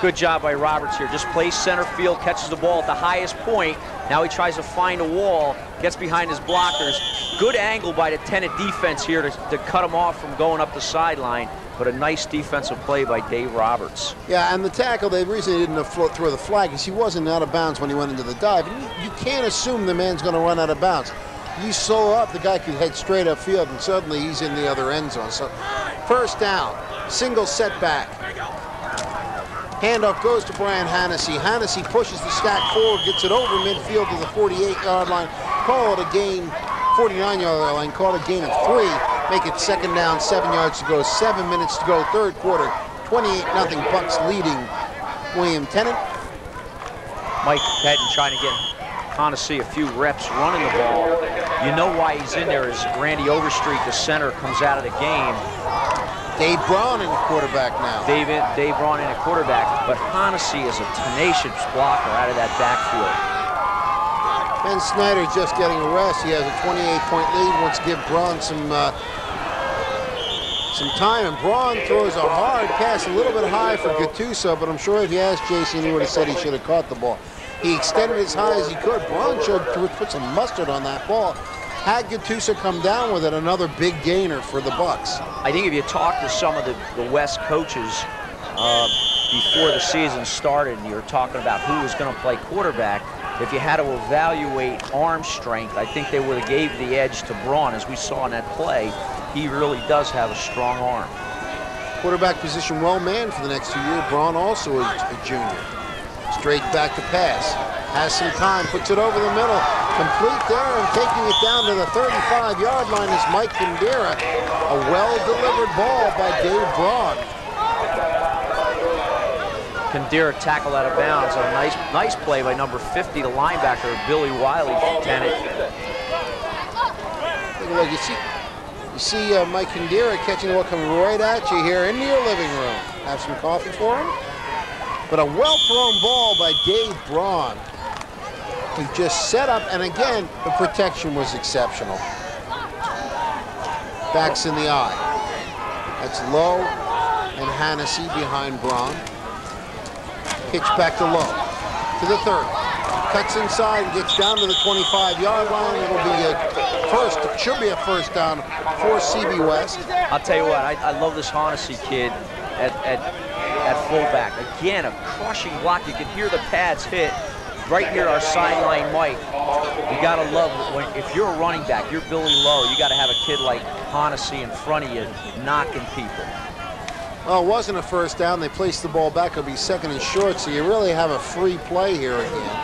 Good job by Roberts here. Just plays center field, catches the ball at the highest point. Now he tries to find a wall, gets behind his blockers. Good angle by the Tennent defense here to, to cut him off from going up the sideline. But a nice defensive play by Dave Roberts. Yeah, and the tackle, the reason he didn't throw the flag is he wasn't out of bounds when he went into the dive. You, you can't assume the man's going to run out of bounds you slow up, the guy could head straight upfield, and suddenly he's in the other end zone. So first down, single setback. Handoff goes to Brian Hennessy. Hennessy pushes the stack forward, gets it over midfield to the 48-yard line. Call it a gain, 49-yard line, call it a gain of three. Make it second down, seven yards to go, seven minutes to go, third quarter. 28-0 Bucks leading William Tennent. Mike Pettine trying to get see a few reps running the ball. You know why he's in there is Randy Overstreet, the center, comes out of the game. Dave Braun in the quarterback now. David, Dave Braun in a quarterback, but Hennessy is a tenacious blocker out of that backfield. Ben Snyder just getting a rest. He has a 28-point lead. Wants to give Braun some uh, some time, and Braun throws a hard pass, a little bit high for Gattuso, but I'm sure if you asked Jason, he would have said he should have caught the ball. He extended as high as he could. Braun showed put some mustard on that ball. Had Gattuso come down with it, another big gainer for the Bucks. I think if you talk to some of the, the West coaches uh, before the season started, and you're talking about who was going to play quarterback, if you had to evaluate arm strength, I think they would have gave the edge to Braun. As we saw in that play, he really does have a strong arm. Quarterback position well manned for the next two years. Braun also a, a junior. Straight back to pass. Has some time, puts it over the middle. Complete there and taking it down to the 35-yard line is Mike Kandera. A well-delivered ball by Dave Braun. Kandera tackled out of bounds. A nice, nice play by number 50, the linebacker, Billy Wiley Tennent. Look. You see, you see uh, Mike Kandera catching the ball coming right at you here into your living room. Have some coffee for him? But a well-thrown ball by Dave Braun. He just set up, and again, the protection was exceptional. Backs in the eye. That's Lowe and Hennessy behind Braun. Pitch back to Lowe. To the third. Cuts inside and gets down to the 25-yard line. It'll be a first, should be a first down for CB West. I'll tell you what, I, I love this Hennessy kid at, at, at fullback. Again, a crushing block. You can hear the pads hit right near our sideline mic. You gotta love when if you're a running back, you're Billy Lowe, you gotta have a kid like Hennessy in front of you knocking people. Well, it wasn't a first down. They placed the ball back. It'll be second and short, so you really have a free play here again.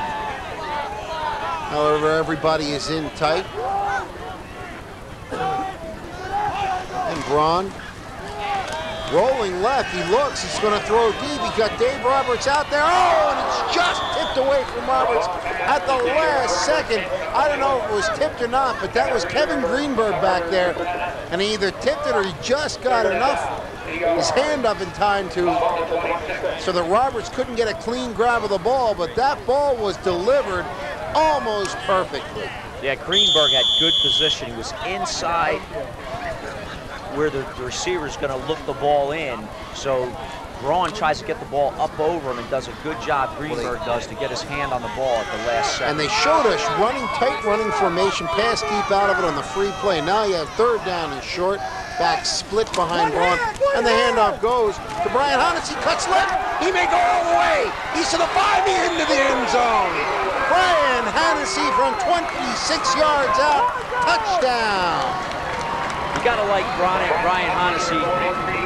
However, everybody is in tight. And Braun rolling left. He looks. He's going to throw deep. He got Dave Roberts out there. Oh, and it's just tipped away from Roberts at the last second. I don't know if it was tipped or not, but that was Kevin Greenberg back there. And he either tipped it or he just got enough his hand up in time to so that Roberts couldn't get a clean grab of the ball, but that ball was delivered almost perfectly. Yeah, Greenberg had good position. He was inside where the, the is going to look the ball in. So Braun tries to get the ball up over him and does a good job, Greenberg does, to get his hand on the ball at the last second. And they showed us running tight running formation, pass deep out of it on the free play. Now you have third down and short, back split behind Braun, and the handoff goes to Brian Hennessy, cuts left, he may go all the way. He's to the five, into the end zone. Brian Hennessy from 26 yards out, touchdown. You got to like Brian, Brian Hennessy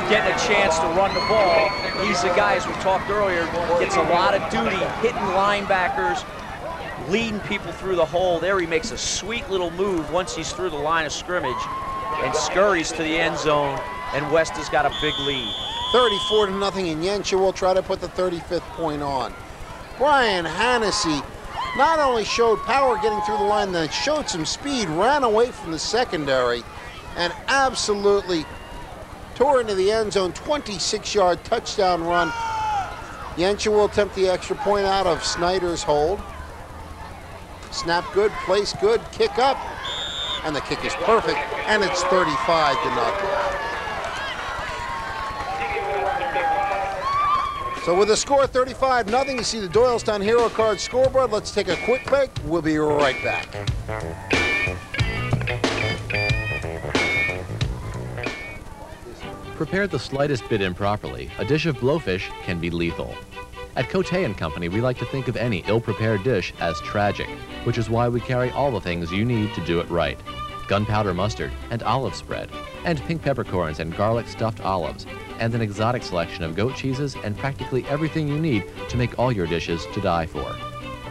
getting a chance to run the ball. He's the guy, as we talked earlier, gets a lot of duty hitting linebackers, leading people through the hole. There he makes a sweet little move once he's through the line of scrimmage and scurries to the end zone, and West has got a big lead. 34 to nothing, and Yencha will try to put the 35th point on. Brian Hennessy not only showed power getting through the line, then showed some speed, ran away from the secondary, and absolutely tore into the end zone, 26-yard touchdown run. Yencha will attempt the extra point out of Snyder's hold. Snap good, place good, kick up, and the kick is perfect, and it's 35 to nothing. So with the score 35 nothing, you see the Doylestown Hero Card scoreboard. Let's take a quick break. We'll be right back. Prepared the slightest bit improperly, a dish of blowfish can be lethal. At Cote & Company, we like to think of any ill-prepared dish as tragic, which is why we carry all the things you need to do it right. Gunpowder mustard and olive spread, and pink peppercorns and garlic stuffed olives, and an exotic selection of goat cheeses and practically everything you need to make all your dishes to die for.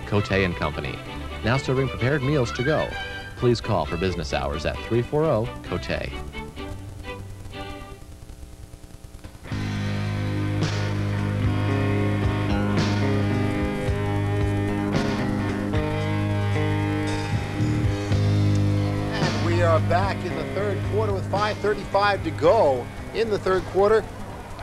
Cote & Company, now serving prepared meals to go. Please call for business hours at 340-COTE. And back in the third quarter with 5.35 to go. In the third quarter,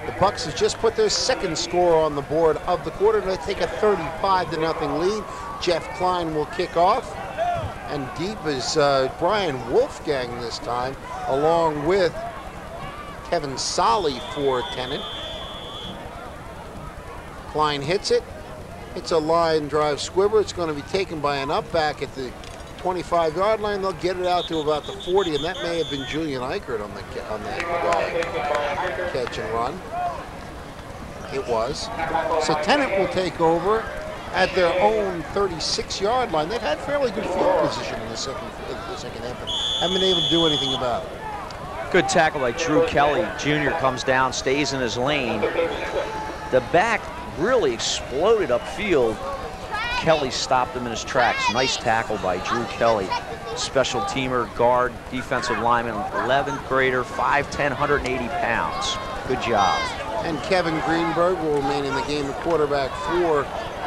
the Bucks have just put their second score on the board of the quarter. They take a 35 to nothing lead. Jeff Klein will kick off. And deep is uh, Brian Wolfgang this time, along with Kevin Solly for Tennent. Klein hits it. It's a line drive squibber. It's going to be taken by an up back at the 25-yard line. They'll get it out to about the 40, and that may have been Julian Eichert on, the, on that uh, catch and run. It was. So Tennent will take over at their own 36-yard line. They've had fairly good field position in the second, the second half, but haven't been able to do anything about it. Good tackle by Drew Kelly. Jr. comes down, stays in his lane. The back really exploded upfield. Kelly stopped him in his tracks. Nice tackle by Drew Kelly. Special teamer, guard, defensive lineman, 11th grader, 5'10", 180 pounds. Good job. And Kevin Greenberg will remain in the game, the quarterback for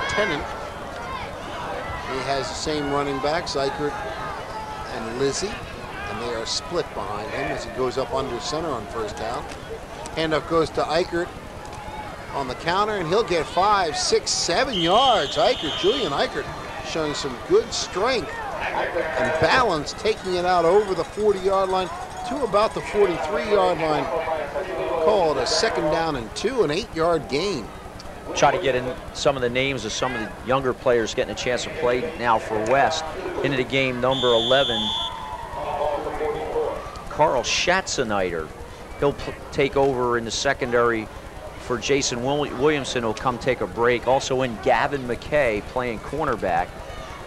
Tennent. He has the same running backs, Eichert and Lizzie, and they are split behind him as he goes up under center on first down. Handoff goes to Eichert on the counter, and he'll get five, six, seven yards. Eichert, Julian Eichert, showing some good strength and balance, taking it out over the 40-yard line to about the 43-yard line. Called a second down and two, an eight-yard gain. Try to get in some of the names of some of the younger players getting a chance to play now for West. Into the game, number 11, Carl Schatzenreiter. He'll take over in the secondary for Jason Williamson, who'll come take a break. Also in Gavin McKay playing cornerback.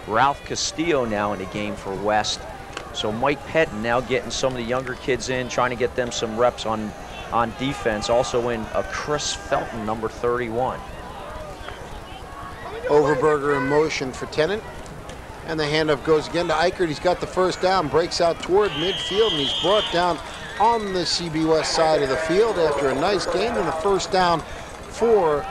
Ralph Castillo now in the game for West. So Mike Pettine now getting some of the younger kids in, trying to get them some reps on, on defense. Also in a Chris Felton, number 31. Overberger in motion for Tennent. And the handoff goes again to Eichert. He's got the first down, breaks out toward midfield, and he's brought down on the CB West side of the field after a nice gain and a first down for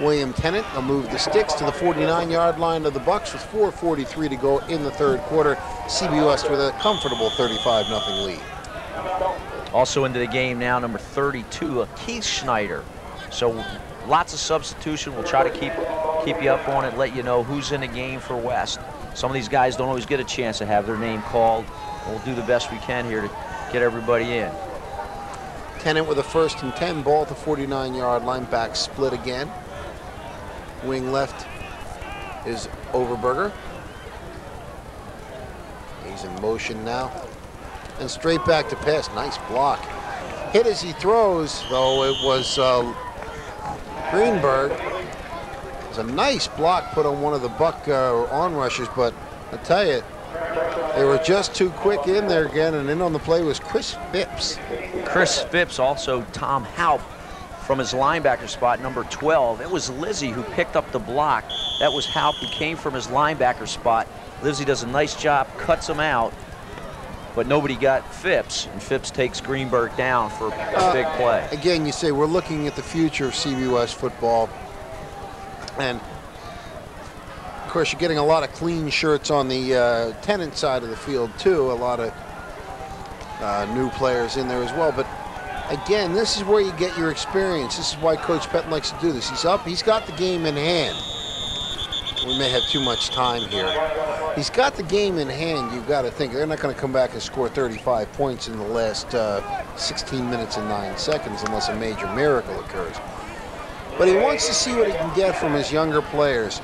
William Tennent. They'll move the sticks to the 49-yard line of the Bucks with 4.43 to go in the third quarter. CB West with a comfortable 35-0 lead. Also into the game now, number 32, Keith Schneider. So lots of substitution. We'll try to keep keep you up on it, let you know who's in the game for West. Some of these guys don't always get a chance to have their name called. We'll do the best we can here to get everybody in. Tennent with a first and 10 ball at the 49-yard line, back split again. Wing left is Overberger. He's in motion now. And straight back to pass, nice block. Hit as he throws, though it was uh, Greenberg. It was a nice block put on one of the Buck uh, on rushers, but I tell you, they were just too quick in there again, and in on the play was Chris Phipps. Chris Phipps, also Tom Haupt from his linebacker spot, number 12. It was Lizzie who picked up the block. That was Haupt who came from his linebacker spot. Lizzie does a nice job, cuts him out, but nobody got Phipps, and Phipps takes Greenberg down for a uh, big play. Again, you say we're looking at the future of CBS football, and course, you're getting a lot of clean shirts on the uh, Tennent side of the field, too. A lot of uh, new players in there as well. But again, this is where you get your experience. This is why Coach Pettine likes to do this. He's up, he's got the game in hand. We may have too much time here. He's got the game in hand. You've got to think they're not going to come back and score 35 points in the last uh, 16 minutes and 9 seconds unless a major miracle occurs. But he wants to see what he can get from his younger players.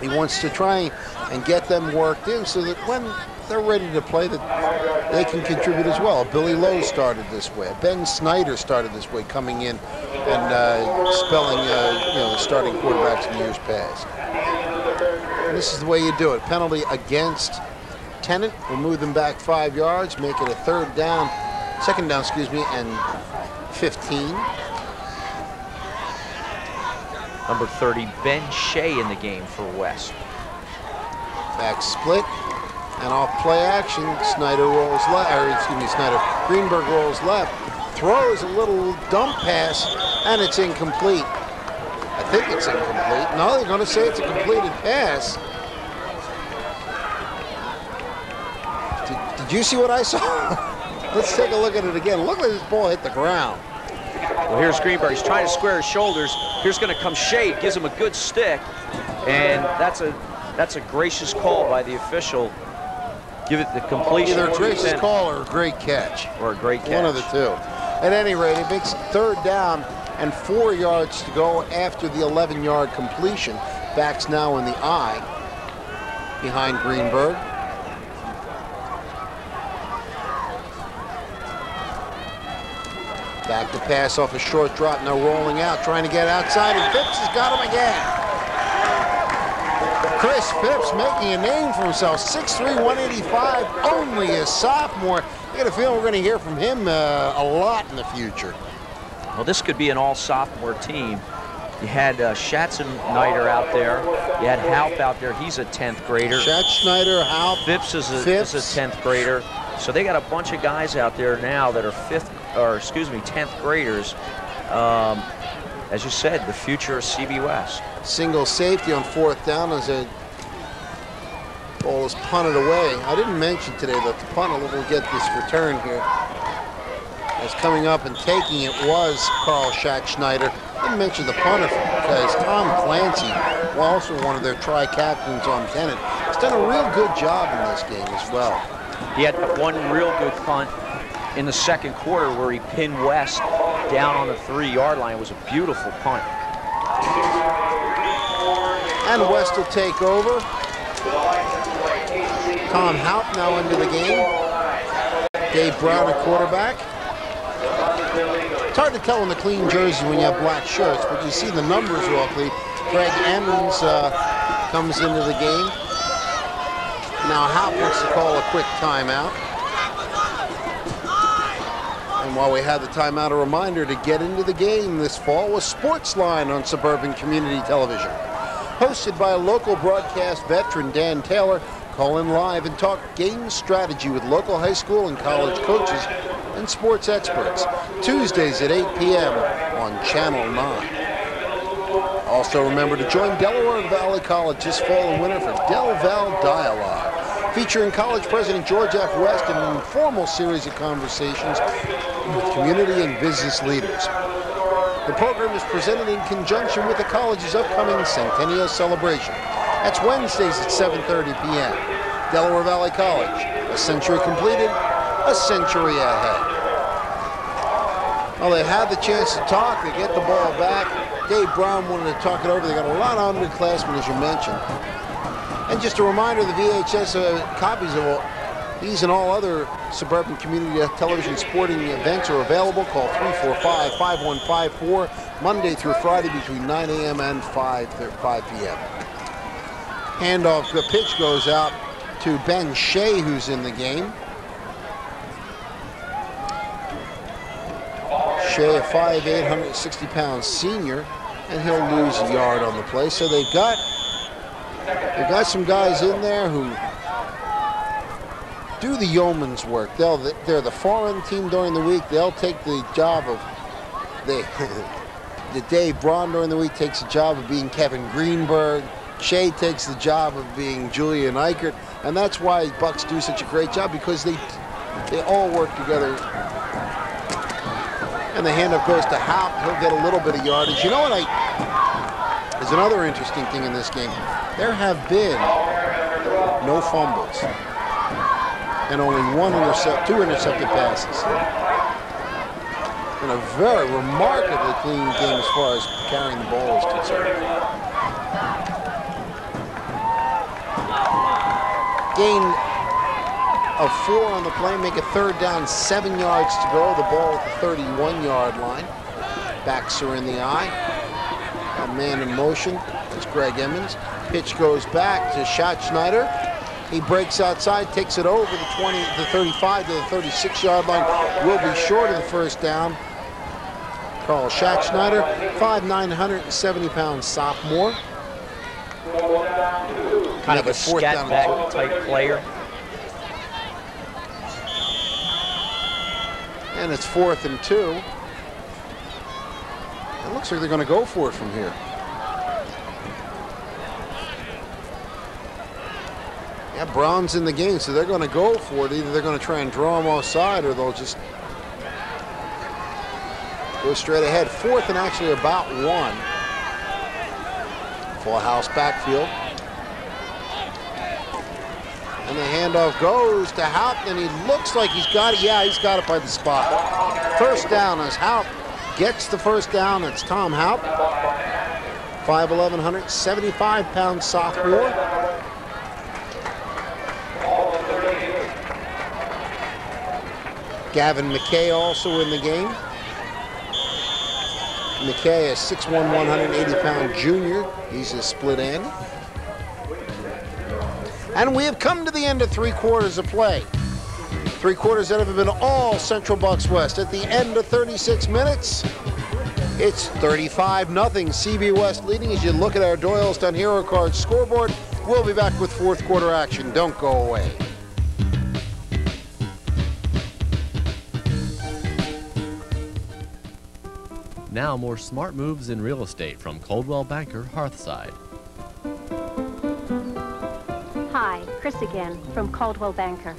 He wants to try and get them worked in so that when they're ready to play, that they can contribute as well. Billy Lowe started this way. Ben Snyder started this way, coming in and uh, spelling uh, you know the starting quarterbacks in years past. And this is the way you do it. Penalty against Tennent will move them back five yards, make it a third down, second down, excuse me, and 15. Number 30, Ben Shea in the game for West. Back split. And off play action, Snyder rolls left, or excuse me, Snyder, Greenberg rolls left, throws a little dump pass, and it's incomplete. I think it's incomplete. No, they're going to say it's a completed pass. Did, did you see what I saw? Let's take a look at it again. Look at this ball hit the ground. Well, here's Greenberg. He's trying to square his shoulders. Here's going to come Shade, gives him a good stick, and that's a that's a gracious call by the official. Give it the completion. Either a gracious call or a great catch. Or a great catch. One of the two. At any rate, it makes third down and four yards to go after the 11-yard completion. Backs now in the eye behind Greenberg. Back to pass off a short drop. Now rolling out, trying to get outside, and Phipps has got him again. Chris Phipps making a name for himself, 6'3", 185, only a sophomore. I get a feeling we're going to hear from him uh, a lot in the future. Well, this could be an all-sophomore team. You had uh, Schatzenreiter out there. You had Haupt out there. He's a 10th grader. Schatzenreiter, Haupt. Phipps is a, Phipps. is a 10th grader. So they got a bunch of guys out there now that are fifth, or excuse me, 10th graders. Um, as you said, the future of CB West. Single safety on fourth down as a ball is punted away. I didn't mention today that the punter will get this return here. As coming up and taking it was Carl Schatzenreiter. Didn't mention the punter because Tom Clancy, also one of their tri-captains on Tennent, has done a real good job in this game as well. He had one real good punt in the second quarter where he pinned West down on the three-yard line. It was a beautiful punt. And West will take over. Tom Haupt now into the game. Dave Braun, a quarterback. It's hard to tell in the clean jersey when you have black shirts, but you see the numbers roughly. Greg Emmons uh, comes into the game. Now Haupt wants to call a quick timeout. And while we had the timeout, a reminder to get into the game this fall was Sportsline on Suburban Community Television. Hosted by local broadcast veteran, Dan Taylor, call in live and talk game strategy with local high school and college coaches and sports experts. Tuesdays at 8 p.m. on Channel 9. Also remember to join Delaware Valley College this fall and winter for Del Val Dialogue, featuring College President George F. West in an informal series of conversations with community and business leaders. The program is presented in conjunction with the college's upcoming Centennial celebration. That's Wednesdays at 7.30 p.m. Delaware Valley College, a century completed, a century ahead. Well, they had the chance to talk. They get the ball back. Dave Braun wanted to talk it over. They got a lot of underclassmen, as you mentioned. And just a reminder, the VHS uh, copies of these and all other suburban community television sporting events are available. Call 345-5154 Monday through Friday between 9 a.m. and 5, 5 p.m. Handoff, the pitch goes out to Ben Shea, who's in the game. Shea, a 5'8", 160-pound senior, and he'll lose a yard on the play. So they've got they've got some guys in there who do the yeoman's work. They'll they're the foreign team during the week. They'll take the job of they the Dave Braun during the week takes the job of being Kevin Greenberg. Shea takes the job of being Julian Eichert, and that's why Bucks do such a great job because they they all work together. And the handoff goes to Haupt. He'll get a little bit of yardage. You know what I? There's another interesting thing in this game. There have been no fumbles and only one intercept, two intercepted passes. And a very remarkably clean game as far as carrying the ball is concerned. Gain of four on the play, make a third down, seven yards to go. The ball at the 31-yard line. Backs are in the eye. Man in motion. It's Greg Emmons. Pitch goes back to Schatzenreiter. He breaks outside, takes it over the 20, the 35 to the 36-yard line. Will be short of the first down. Carl Schatzenreiter, 5'9", 170-pound sophomore. Kind of a scat back type player. And it's fourth and two. It looks like they're going to go for it from here. Yeah, Braun's in the game, so they're going to go for it. Either they're going to try and draw him offside or they'll just go straight ahead. Fourth and actually about one. Full house backfield. And the handoff goes to Haupt, and he looks like he's got it. Yeah, he's got it by the spot. First down as Haupt gets the first down. It's Tom Haupt, 5'11", 175-pound sophomore. Gavin McKay also in the game. McKay, a 6'1", 180-pound junior. He's a split end. And we have come to the end of three quarters of play. Three quarters that have been all Central Bucks West. At the end of 36 minutes, It's 35 nothing. CB West leading as you look at our Doylestown Hero Card scoreboard. We'll be back with fourth quarter action. Don't go away. Now more smart moves in real estate from Coldwell Banker Hearthside. Hi, Chris again from Coldwell Banker.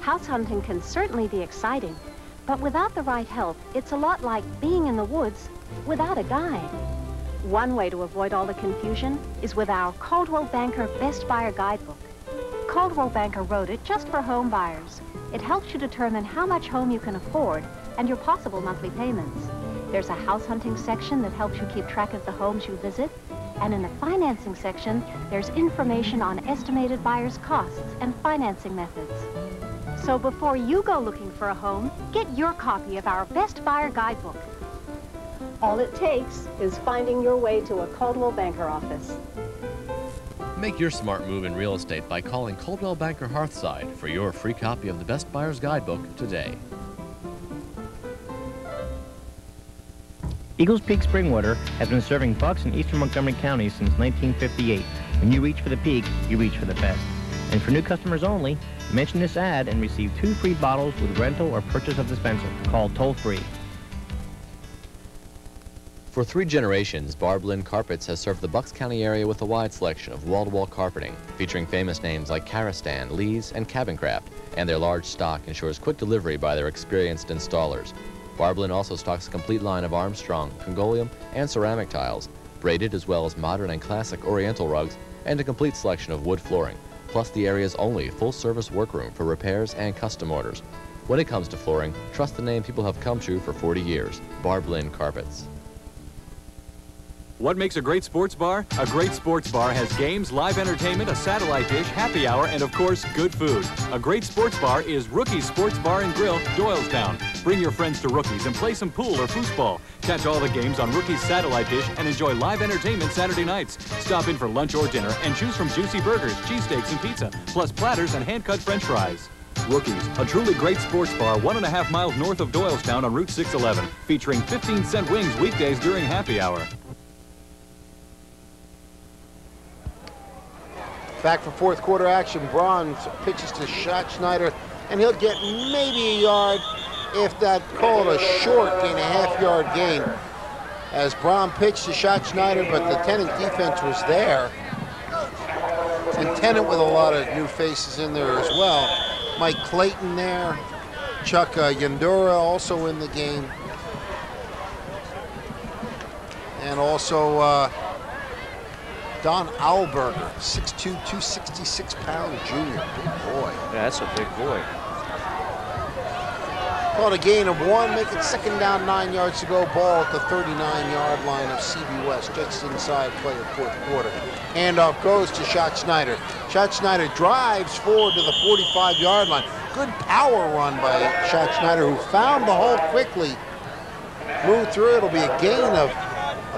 House hunting can certainly be exciting, but without the right help, it's a lot like being in the woods without a guide. One way to avoid all the confusion is with our Coldwell Banker Best Buyer Guidebook. Coldwell Banker wrote it just for home buyers. It helps you determine how much home you can afford and your possible monthly payments. There's a house hunting section that helps you keep track of the homes you visit. And in the financing section, there's information on estimated buyers' costs and financing methods. So before you go looking for a home, get your copy of our Best Buyer Guidebook. All it takes is finding your way to a Coldwell Banker office. Make your smart move in real estate by calling Coldwell Banker Hearthside for your free copy of the Best Buyer's Guidebook today. Eagles Peak Springwater has been serving Bucks in eastern Montgomery County since 1958. When you reach for the peak, you reach for the best. And for new customers only, mention this ad and receive two free bottles with rental or purchase of dispenser. Call toll free. For three generations, Barb Lynn Carpets has served the Bucks County area with a wide selection of wall-to-wall carpeting, featuring famous names like Karastan, Lee's, and Cabin Craft, and their large stock ensures quick delivery by their experienced installers. Barb Lynn also stocks a complete line of Armstrong, Congoleum, and ceramic tiles, braided as well as modern and classic oriental rugs, and a complete selection of wood flooring, plus the area's only full-service workroom for repairs and custom orders. When it comes to flooring, trust the name people have come to for 40 years, Barb Lynn Carpets. What makes a great sports bar? A great sports bar has games, live entertainment, a satellite dish, happy hour, and of course, good food. A great sports bar is Rookie's Sports Bar and Grill, Doylestown. Bring your friends to Rookie's and play some pool or foosball. Catch all the games on Rookie's satellite dish and enjoy live entertainment Saturday nights. Stop in for lunch or dinner and choose from juicy burgers, cheesesteaks, and pizza, plus platters and hand-cut french fries. Rookies, a truly great sports bar one and a half miles north of Doylestown on Route 611, featuring 15 cent wings weekdays during happy hour. Back for fourth quarter action. Braun pitches to Schatz Schneider, and he'll get maybe a yard if that called a short gain, a half yard gain. As Braun pitched to Schatz Schneider, but the Tennent defense was there. And Tennent with a lot of new faces in there as well. Mike Clayton there. Chuck uh, Yandura also in the game. And also uh, Don Alberger, 6'2", 266 pound junior. Big boy. Yeah, that's a big boy. Caught a gain of one, make it second down, nine yards to go. Ball at the 39-yard line of CB West, just inside play of fourth quarter. Handoff goes to Schatz Schneider. Schatz Schneider drives forward to the 45-yard line. Good power run by Schatz Schneider, who found the hole quickly. Moved through. It'll be a gain of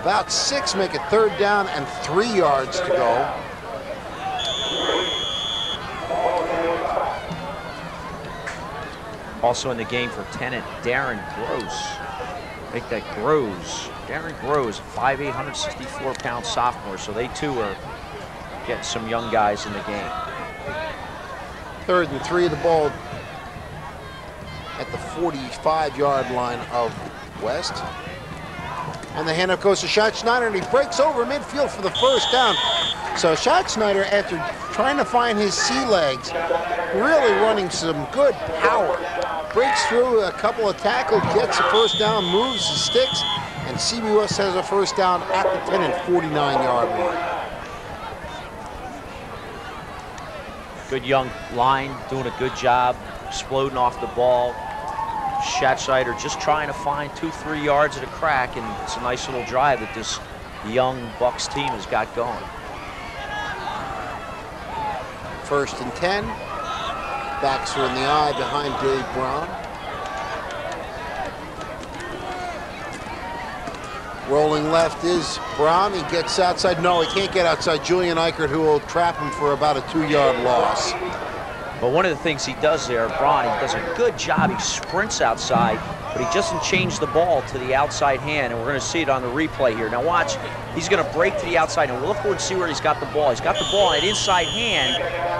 about six, make it third down and three yards to go. Also in the game for Tennent, Darren Gross. Make that Grows. Darren Grows, 5'8", 164-pound sophomore, so they too are getting some young guys in the game. Third and three, of the ball at the 45-yard line of West. And the handoff goes to Schatz Schneider, and he breaks over midfield for the first down. So Schneider, after trying to find his sea legs, really running some good power. Breaks through a couple of tackles, gets the first down, moves the sticks, and CB West has a first down at the 10 and 49-yard line. Good young line, doing a good job, exploding off the ball. Schatzsider just trying to find two, three yards at a crack, and it's a nice little drive that this young Bucks team has got going. First and 10. Backs in the eye behind Dave Braun. Rolling left is Braun. He gets outside. No, he can't get outside. Julian Eichert, who will trap him for about a two-yard loss. But one of the things he does there, Braun, he does a good job. He sprints outside, but he doesn't change the ball to the outside hand, and we're going to see it on the replay here. Now watch, he's going to break to the outside, and we'll look forward and see where he's got the ball. He's got the ball an inside hand.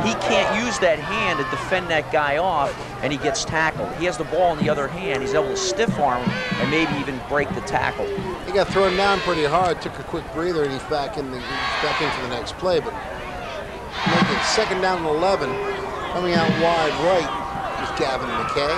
He can't use that hand to defend that guy off, and he gets tackled. He has the ball in the other hand. He's able to stiff arm and maybe even break the tackle. He got thrown down pretty hard, took a quick breather, and he's back in the back into the next play. But second down and 11. Coming out wide right is Gavin McKay.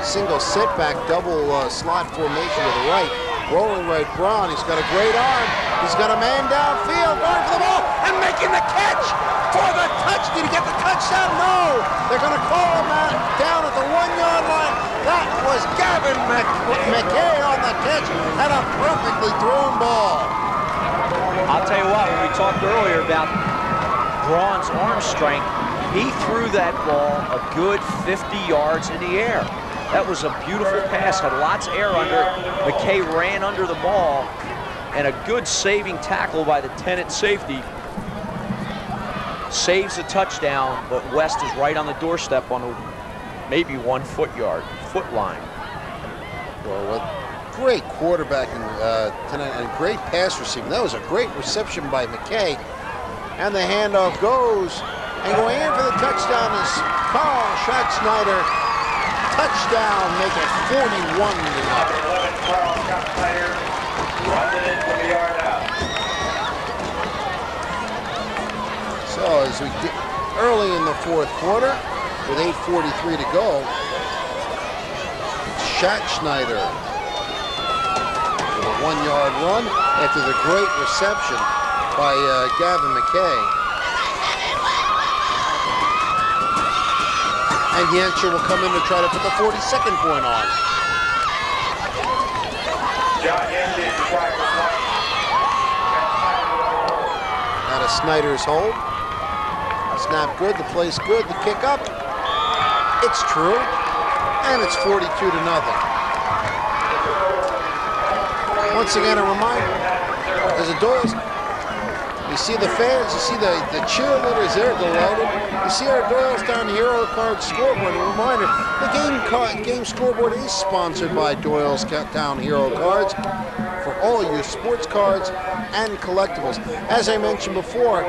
Single setback, double uh, slot formation to the right. Rolling right Braun. He's got a great arm. He's got a man downfield going for the ball and making the catch for the touch. Did he get the touchdown? No. They're going to call him out down at the one-yard line. That was Gavin McKay on the catch and a perfectly thrown ball. I'll tell you what, when we talked earlier about Braun's arm strength, he threw that ball a good 50 yards in the air. That was a beautiful pass, had lots of air under it. McKay ran under the ball, and a good saving tackle by the Tennent safety. Saves a touchdown, but West is right on the doorstep on a maybe one foot yard, foot line. Well, great quarterbacking uh, tonight and great pass receiving. That was a great reception by McKay. And the handoff goes. And going in for the touchdown is Carl Schatzsnyder. Touchdown, make it 41 to nothing. So as we get early in the fourth quarter, with 8.43 to go, Schatzsnyder with a one-yard run after the great reception by uh, Gavin McKay. And Yencha will come in to try to put the 42nd point on. Out of Snyder's hold. Snap good, the place good, the kick up. It's true, and it's 42 to nothing. Once again, a reminder, as a Doyle's, you see the fans, you see the, the cheerleaders, they're delighted. You see our Doylestown Hero Card scoreboard. A reminder, the game, card, game scoreboard is sponsored by Doylestown Hero Cards for all your sports cards and collectibles. As I mentioned before,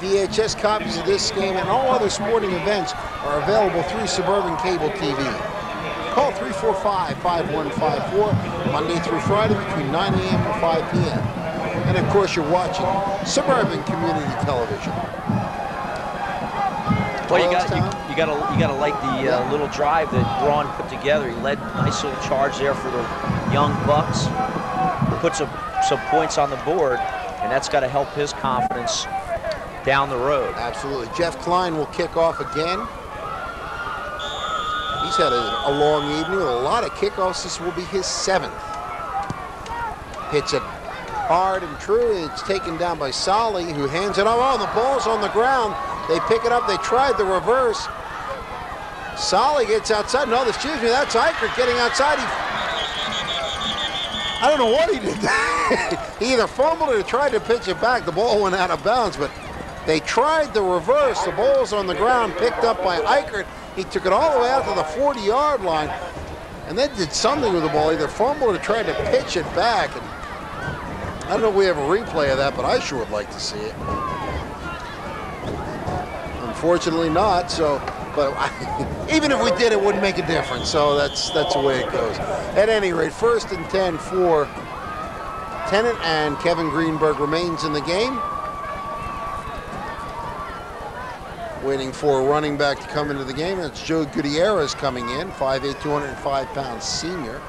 VHS copies of this game and all other sporting events are available through Suburban Cable TV. Call 345-5154 Monday through Friday between 9 a.m. and 5 p.m. And of course, you're watching Suburban Community Television. Well, you got you, you got to you got to like the uh, little drive that Braun put together. He led nice little charge there for the young Bucks. Put some some points on the board, and that's got to help his confidence down the road. Absolutely. Jeff Klein will kick off again. He's had a, a long evening with a lot of kickoffs. This will be his seventh. Hits it hard and true. It's taken down by Solly, who hands it off. Oh, the ball's on the ground. They pick it up. They tried the reverse. Solly gets outside. No, excuse me, that's Eichert getting outside. He, I don't know what he did. he either fumbled or tried to pitch it back. The ball went out of bounds, but they tried the reverse. The ball's on the ground, picked up by Eichert. He took it all the way out to the 40-yard line, and then did something with the ball. Either fumbled or tried to pitch it back. And I don't know if we have a replay of that, but I sure would like to see it. Unfortunately not, so, but I, even if we did, it wouldn't make a difference. So that's that's the way it goes. At any rate, first and 10 for Tennent and Kevin Greenberg remains in the game. Waiting for a running back to come into the game. It's Joe Gutierrez coming in, 5'8", 205 pounds senior.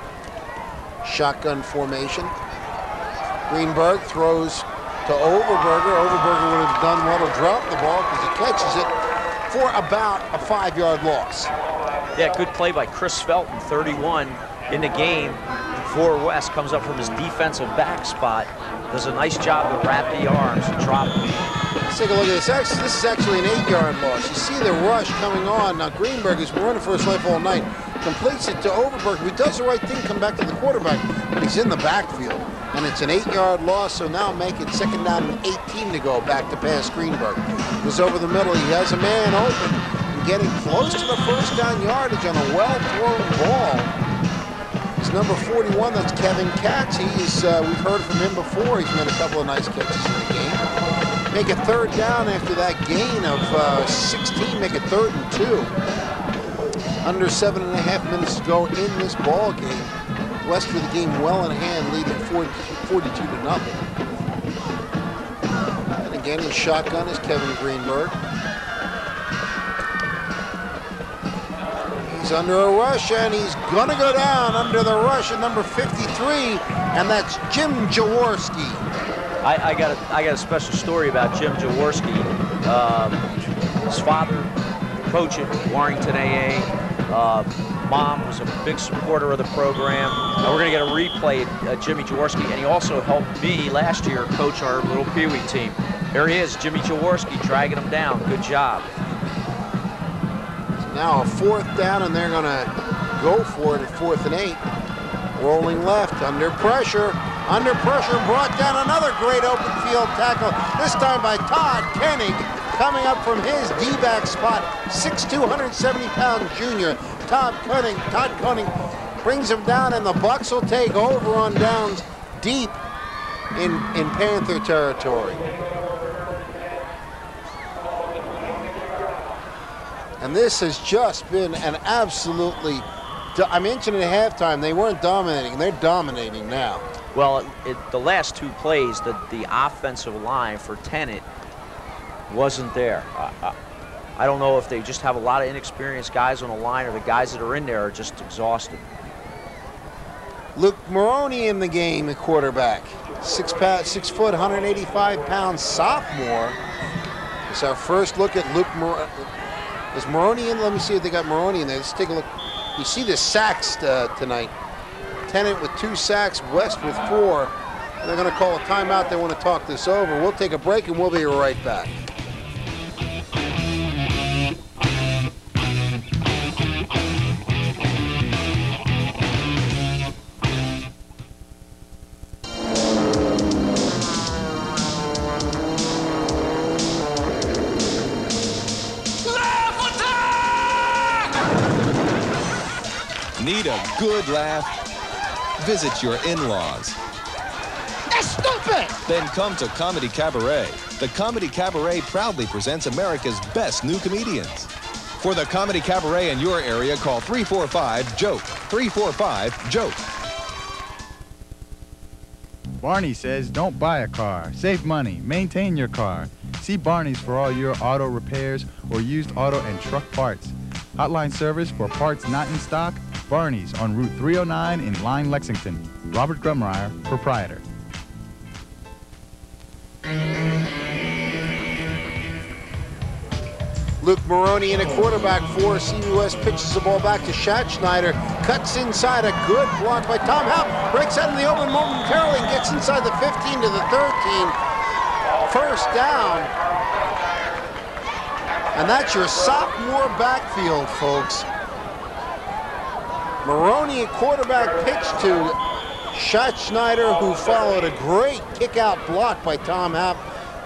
Shotgun formation. Greenberg throws to Overberger. Overberger would have done well to drop the ball because he catches it for about a five-yard loss. Yeah, good play by Chris Felton, 31 in the game for West. Comes up from his defensive back spot. Does a nice job to wrap the arms and drop them. Let's take a look at this. This is actually an eight-yard loss. You see the rush coming on. Now Greenberg has been running for his life all night. Completes it to Overberg, who does the right thing, come back to the quarterback, but he's in the backfield. And it's an eight-yard loss, so now make it second down and 18 to go back to pass Greenberg. Goes over the middle. He has a man open. and getting close to the first down yardage on a well-thrown ball. It's number 41, that's Kevin Katz. He's, uh, we've heard from him before. He's made a couple of nice catches in the game. Make it third down after that gain of uh, 16, make it third and two. Under seven and a half minutes to go in this ball game. West with the game well in hand, leading 42 to nothing. And again, in shotgun is Kevin Greenberg. He's under a rush, and he's gonna go down under the rush at number 53, and that's Jim Jaworski. I, I got a, I got a special story about Jim Jaworski. Um, his father, coach at Warrington AA. Uh, mom was a big supporter of the program. And we're going to get a replay of uh, Jimmy Jaworski, and he also helped me last year coach our little Pee Wee team. There he is, Jimmy Jaworski, dragging him down. Good job. Now a fourth down, and they're going to go for it at fourth and eight. Rolling left, under pressure. Under pressure, brought down another great open field tackle, this time by Todd Koenig, coming up from his D-back spot, 6'2", 170-pound junior. Todd Koenig, Todd Koenig brings him down, and the Bucks will take over on downs deep in, in Panther territory. And this has just been an absolutely, I mentioned at halftime, they weren't dominating. They're dominating now. Well, it, the last two plays, the, the offensive line for Tennent wasn't there. I, I, I don't know if they just have a lot of inexperienced guys on the line or the guys that are in there are just exhausted. Luke Maroney in the game, quarterback. Six, six foot, 185 pound sophomore. It's our first look at Luke Maroney. Is Maroney in? Let me see if they got Maroney in there. Let's take a look. You see the sacks uh, tonight. Tennent with two sacks, West with four. And they're going to call a timeout. They want to talk this over. We'll take a break and we'll be right back. Good laugh? Visit your in-laws. That's stupid! Then come to Comedy Cabaret. The Comedy Cabaret proudly presents America's best new comedians. For the Comedy Cabaret in your area, call 345-JOKE. 345-JOKE. Barney says don't buy a car. Save money. Maintain your car. See Barney's for all your auto repairs or used auto and truck parts. Hotline service for parts not in stock. Barney's on Route 309 in Line, Lexington. Robert Grummeyer, proprietor. Luke Maroney in a quarterback for CBS pitches the ball back to Schatzschneider. Cuts inside a good block by Tom Haupt. Breaks out in the open momentarily and gets inside the 15 to the 13. First down. And that's your sophomore backfield, folks. Maroney, quarterback pitch to Shot Schneider, who followed a great kick-out block by Tom Haupt.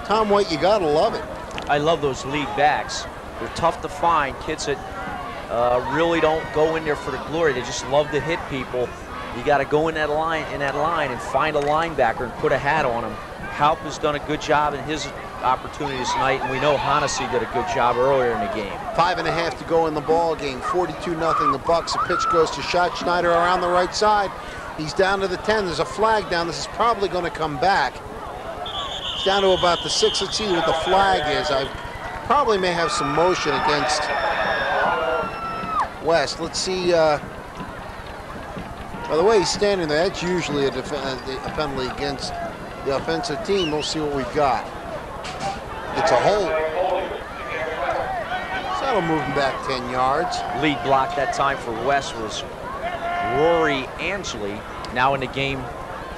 Tom White, you gotta love it. I love those lead backs. They're tough to find. Kids that uh, really don't go in there for the glory. They just love to hit people. You got to go in that line in that line and find a linebacker and put a hat on him. Haupt has done a good job in his opportunities tonight, and we know Hennessy did a good job earlier in the game. Five and a half to go in the ball game. 42 nothing. The Bucks. A pitch goes to Schatzschneider around the right side. He's down to the 10. There's a flag down. This is probably going to come back. It's down to about the six. Let's see what the flag is. I probably may have some motion against West. Let's see. Uh, by the way, he's standing there. That's usually a, a penalty against the offensive team. We'll see what we've got. It's a hold. So that'll move him back 10 yards. Lead block that time for West was Rory Angeli. Now in the game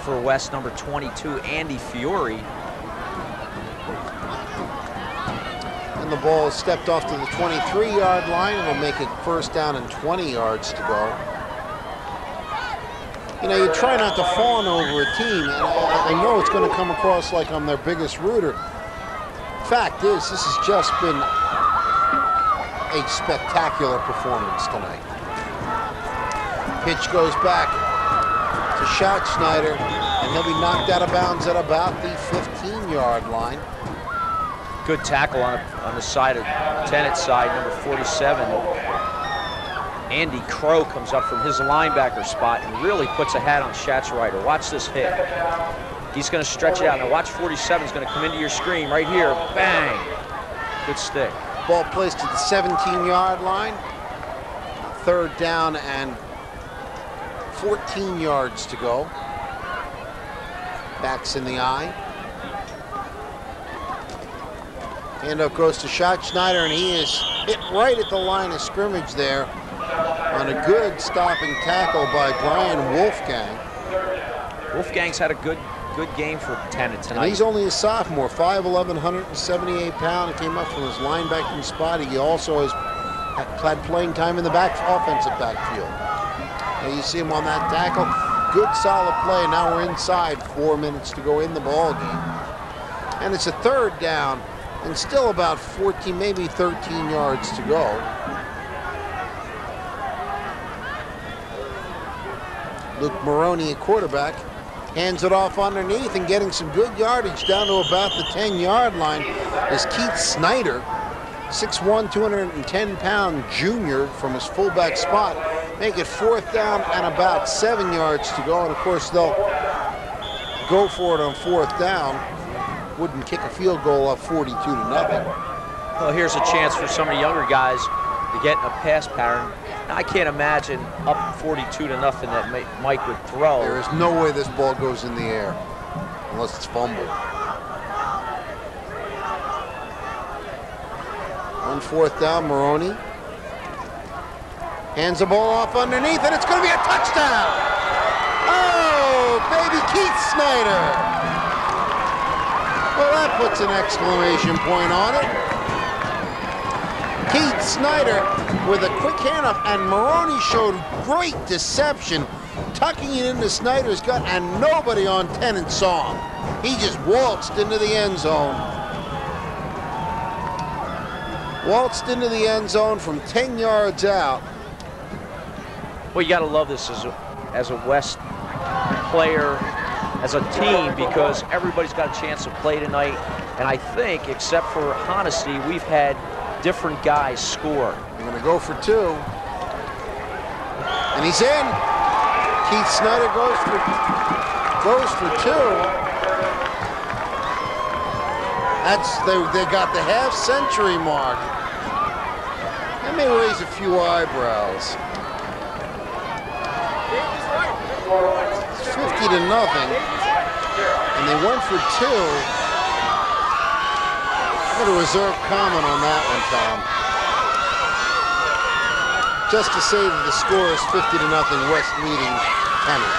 for West, number 22, Andy Fiore. And the ball is stepped off to the 23-yard line. It'll make it first down and 20 yards to go. You know, you try not to fawn over a team, and I, I know it's going to come across like I'm their biggest rooter. Fact is, this has just been a spectacular performance tonight. Pitch goes back to Schatzschneider, and he'll be knocked out of bounds at about the 15-yard line. Good tackle on, on the side of Tennent side, number 47. Andy Crow comes up from his linebacker spot and really puts a hat on Schatzschneider. Watch this hit. He's going to stretch it out. Now watch 47 is going to come into your screen right here. Bang. Good stick. Ball placed to the 17-yard line. Third down and 14 yards to go. Backs in the eye. Handoff goes to Shot Snyder, and he is hit right at the line of scrimmage there on a good stopping tackle by Brian Wolfgang. Wolfgang's had a good good game for Tennent tonight. And he's only a sophomore, 5'11", 178 pound. He came up from his linebacking spot. He also has had playing time in the back offensive backfield. And you see him on that tackle. Good solid play. Now we're inside. Four minutes to go in the ball game. And it's a third down and still about 14, maybe 13 yards to go. Luke Maroney, a quarterback, hands it off underneath and getting some good yardage down to about the 10-yard line is Keith Snyder, 6'1", 210-pound junior from his fullback spot. Make it fourth down and about seven yards to go. And, of course, they'll go for it on fourth down. Wouldn't kick a field goal up 42 to nothing. Well, here's a chance for some of the younger guys to get a pass pattern. I can't imagine up 42 to nothing that Mike would throw. There is no way this ball goes in the air unless it's fumbled. On fourth down, Maroney hands the ball off underneath, and it's going to be a touchdown. Oh, baby Keith Snyder. Well, that puts an exclamation point on it. Keith Snyder with a quick handoff, and Maroney showed great deception, tucking it into Snyder's gut, and nobody on Tennent saw him. He just waltzed into the end zone. Waltzed into the end zone from 10 yards out. Well, you got to love this as a, as a West player, as a team, because everybody's got a chance to play tonight. And I think, except for Hennessy, we've had different guys score. I'm going to go for two. And he's in. Keith Snyder goes for goes for two. That's they, they got the half century mark. That may raise a few eyebrows. 50 to nothing. And they went for two. Going to reserve comment on that one, Tom. Just to say that the score is 50 to nothing, West leading Tennent.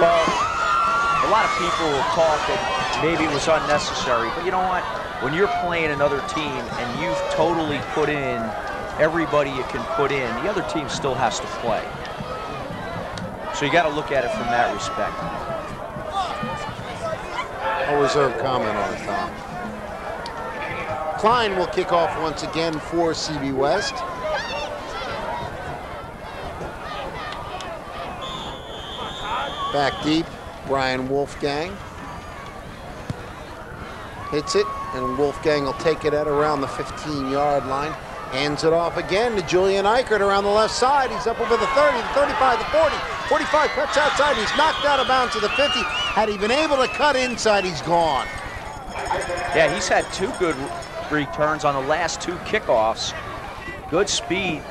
Well, a lot of people will talk that maybe it was unnecessary, but you know what? When you're playing another team and you've totally put in everybody you can put in, the other team still has to play. So you got to look at it from that respect. I'll reserve comment on it, Tom. Klein will kick off once again for CB West. Back deep, Brian Wolfgang. Hits it, and Wolfgang will take it at around the 15-yard line. Hands it off again to Julian Eichert around the left side. He's up over the 30, the 35, the 40. 45 cuts outside. He's knocked out of bounds to the 50. Had he been able to cut inside, he's gone. Yeah, he's had two good returns on the last two kickoffs. Good speed.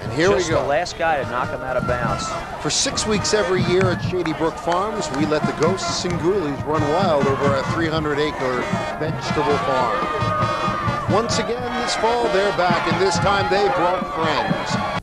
And here Just we go. the last guy to knock him out of bounds. For six weeks every year at Shady Brook Farms, we let the ghosts and ghoulies run wild over our 300-acre vegetable farm. Once again this fall, they're back, and this time they brought friends.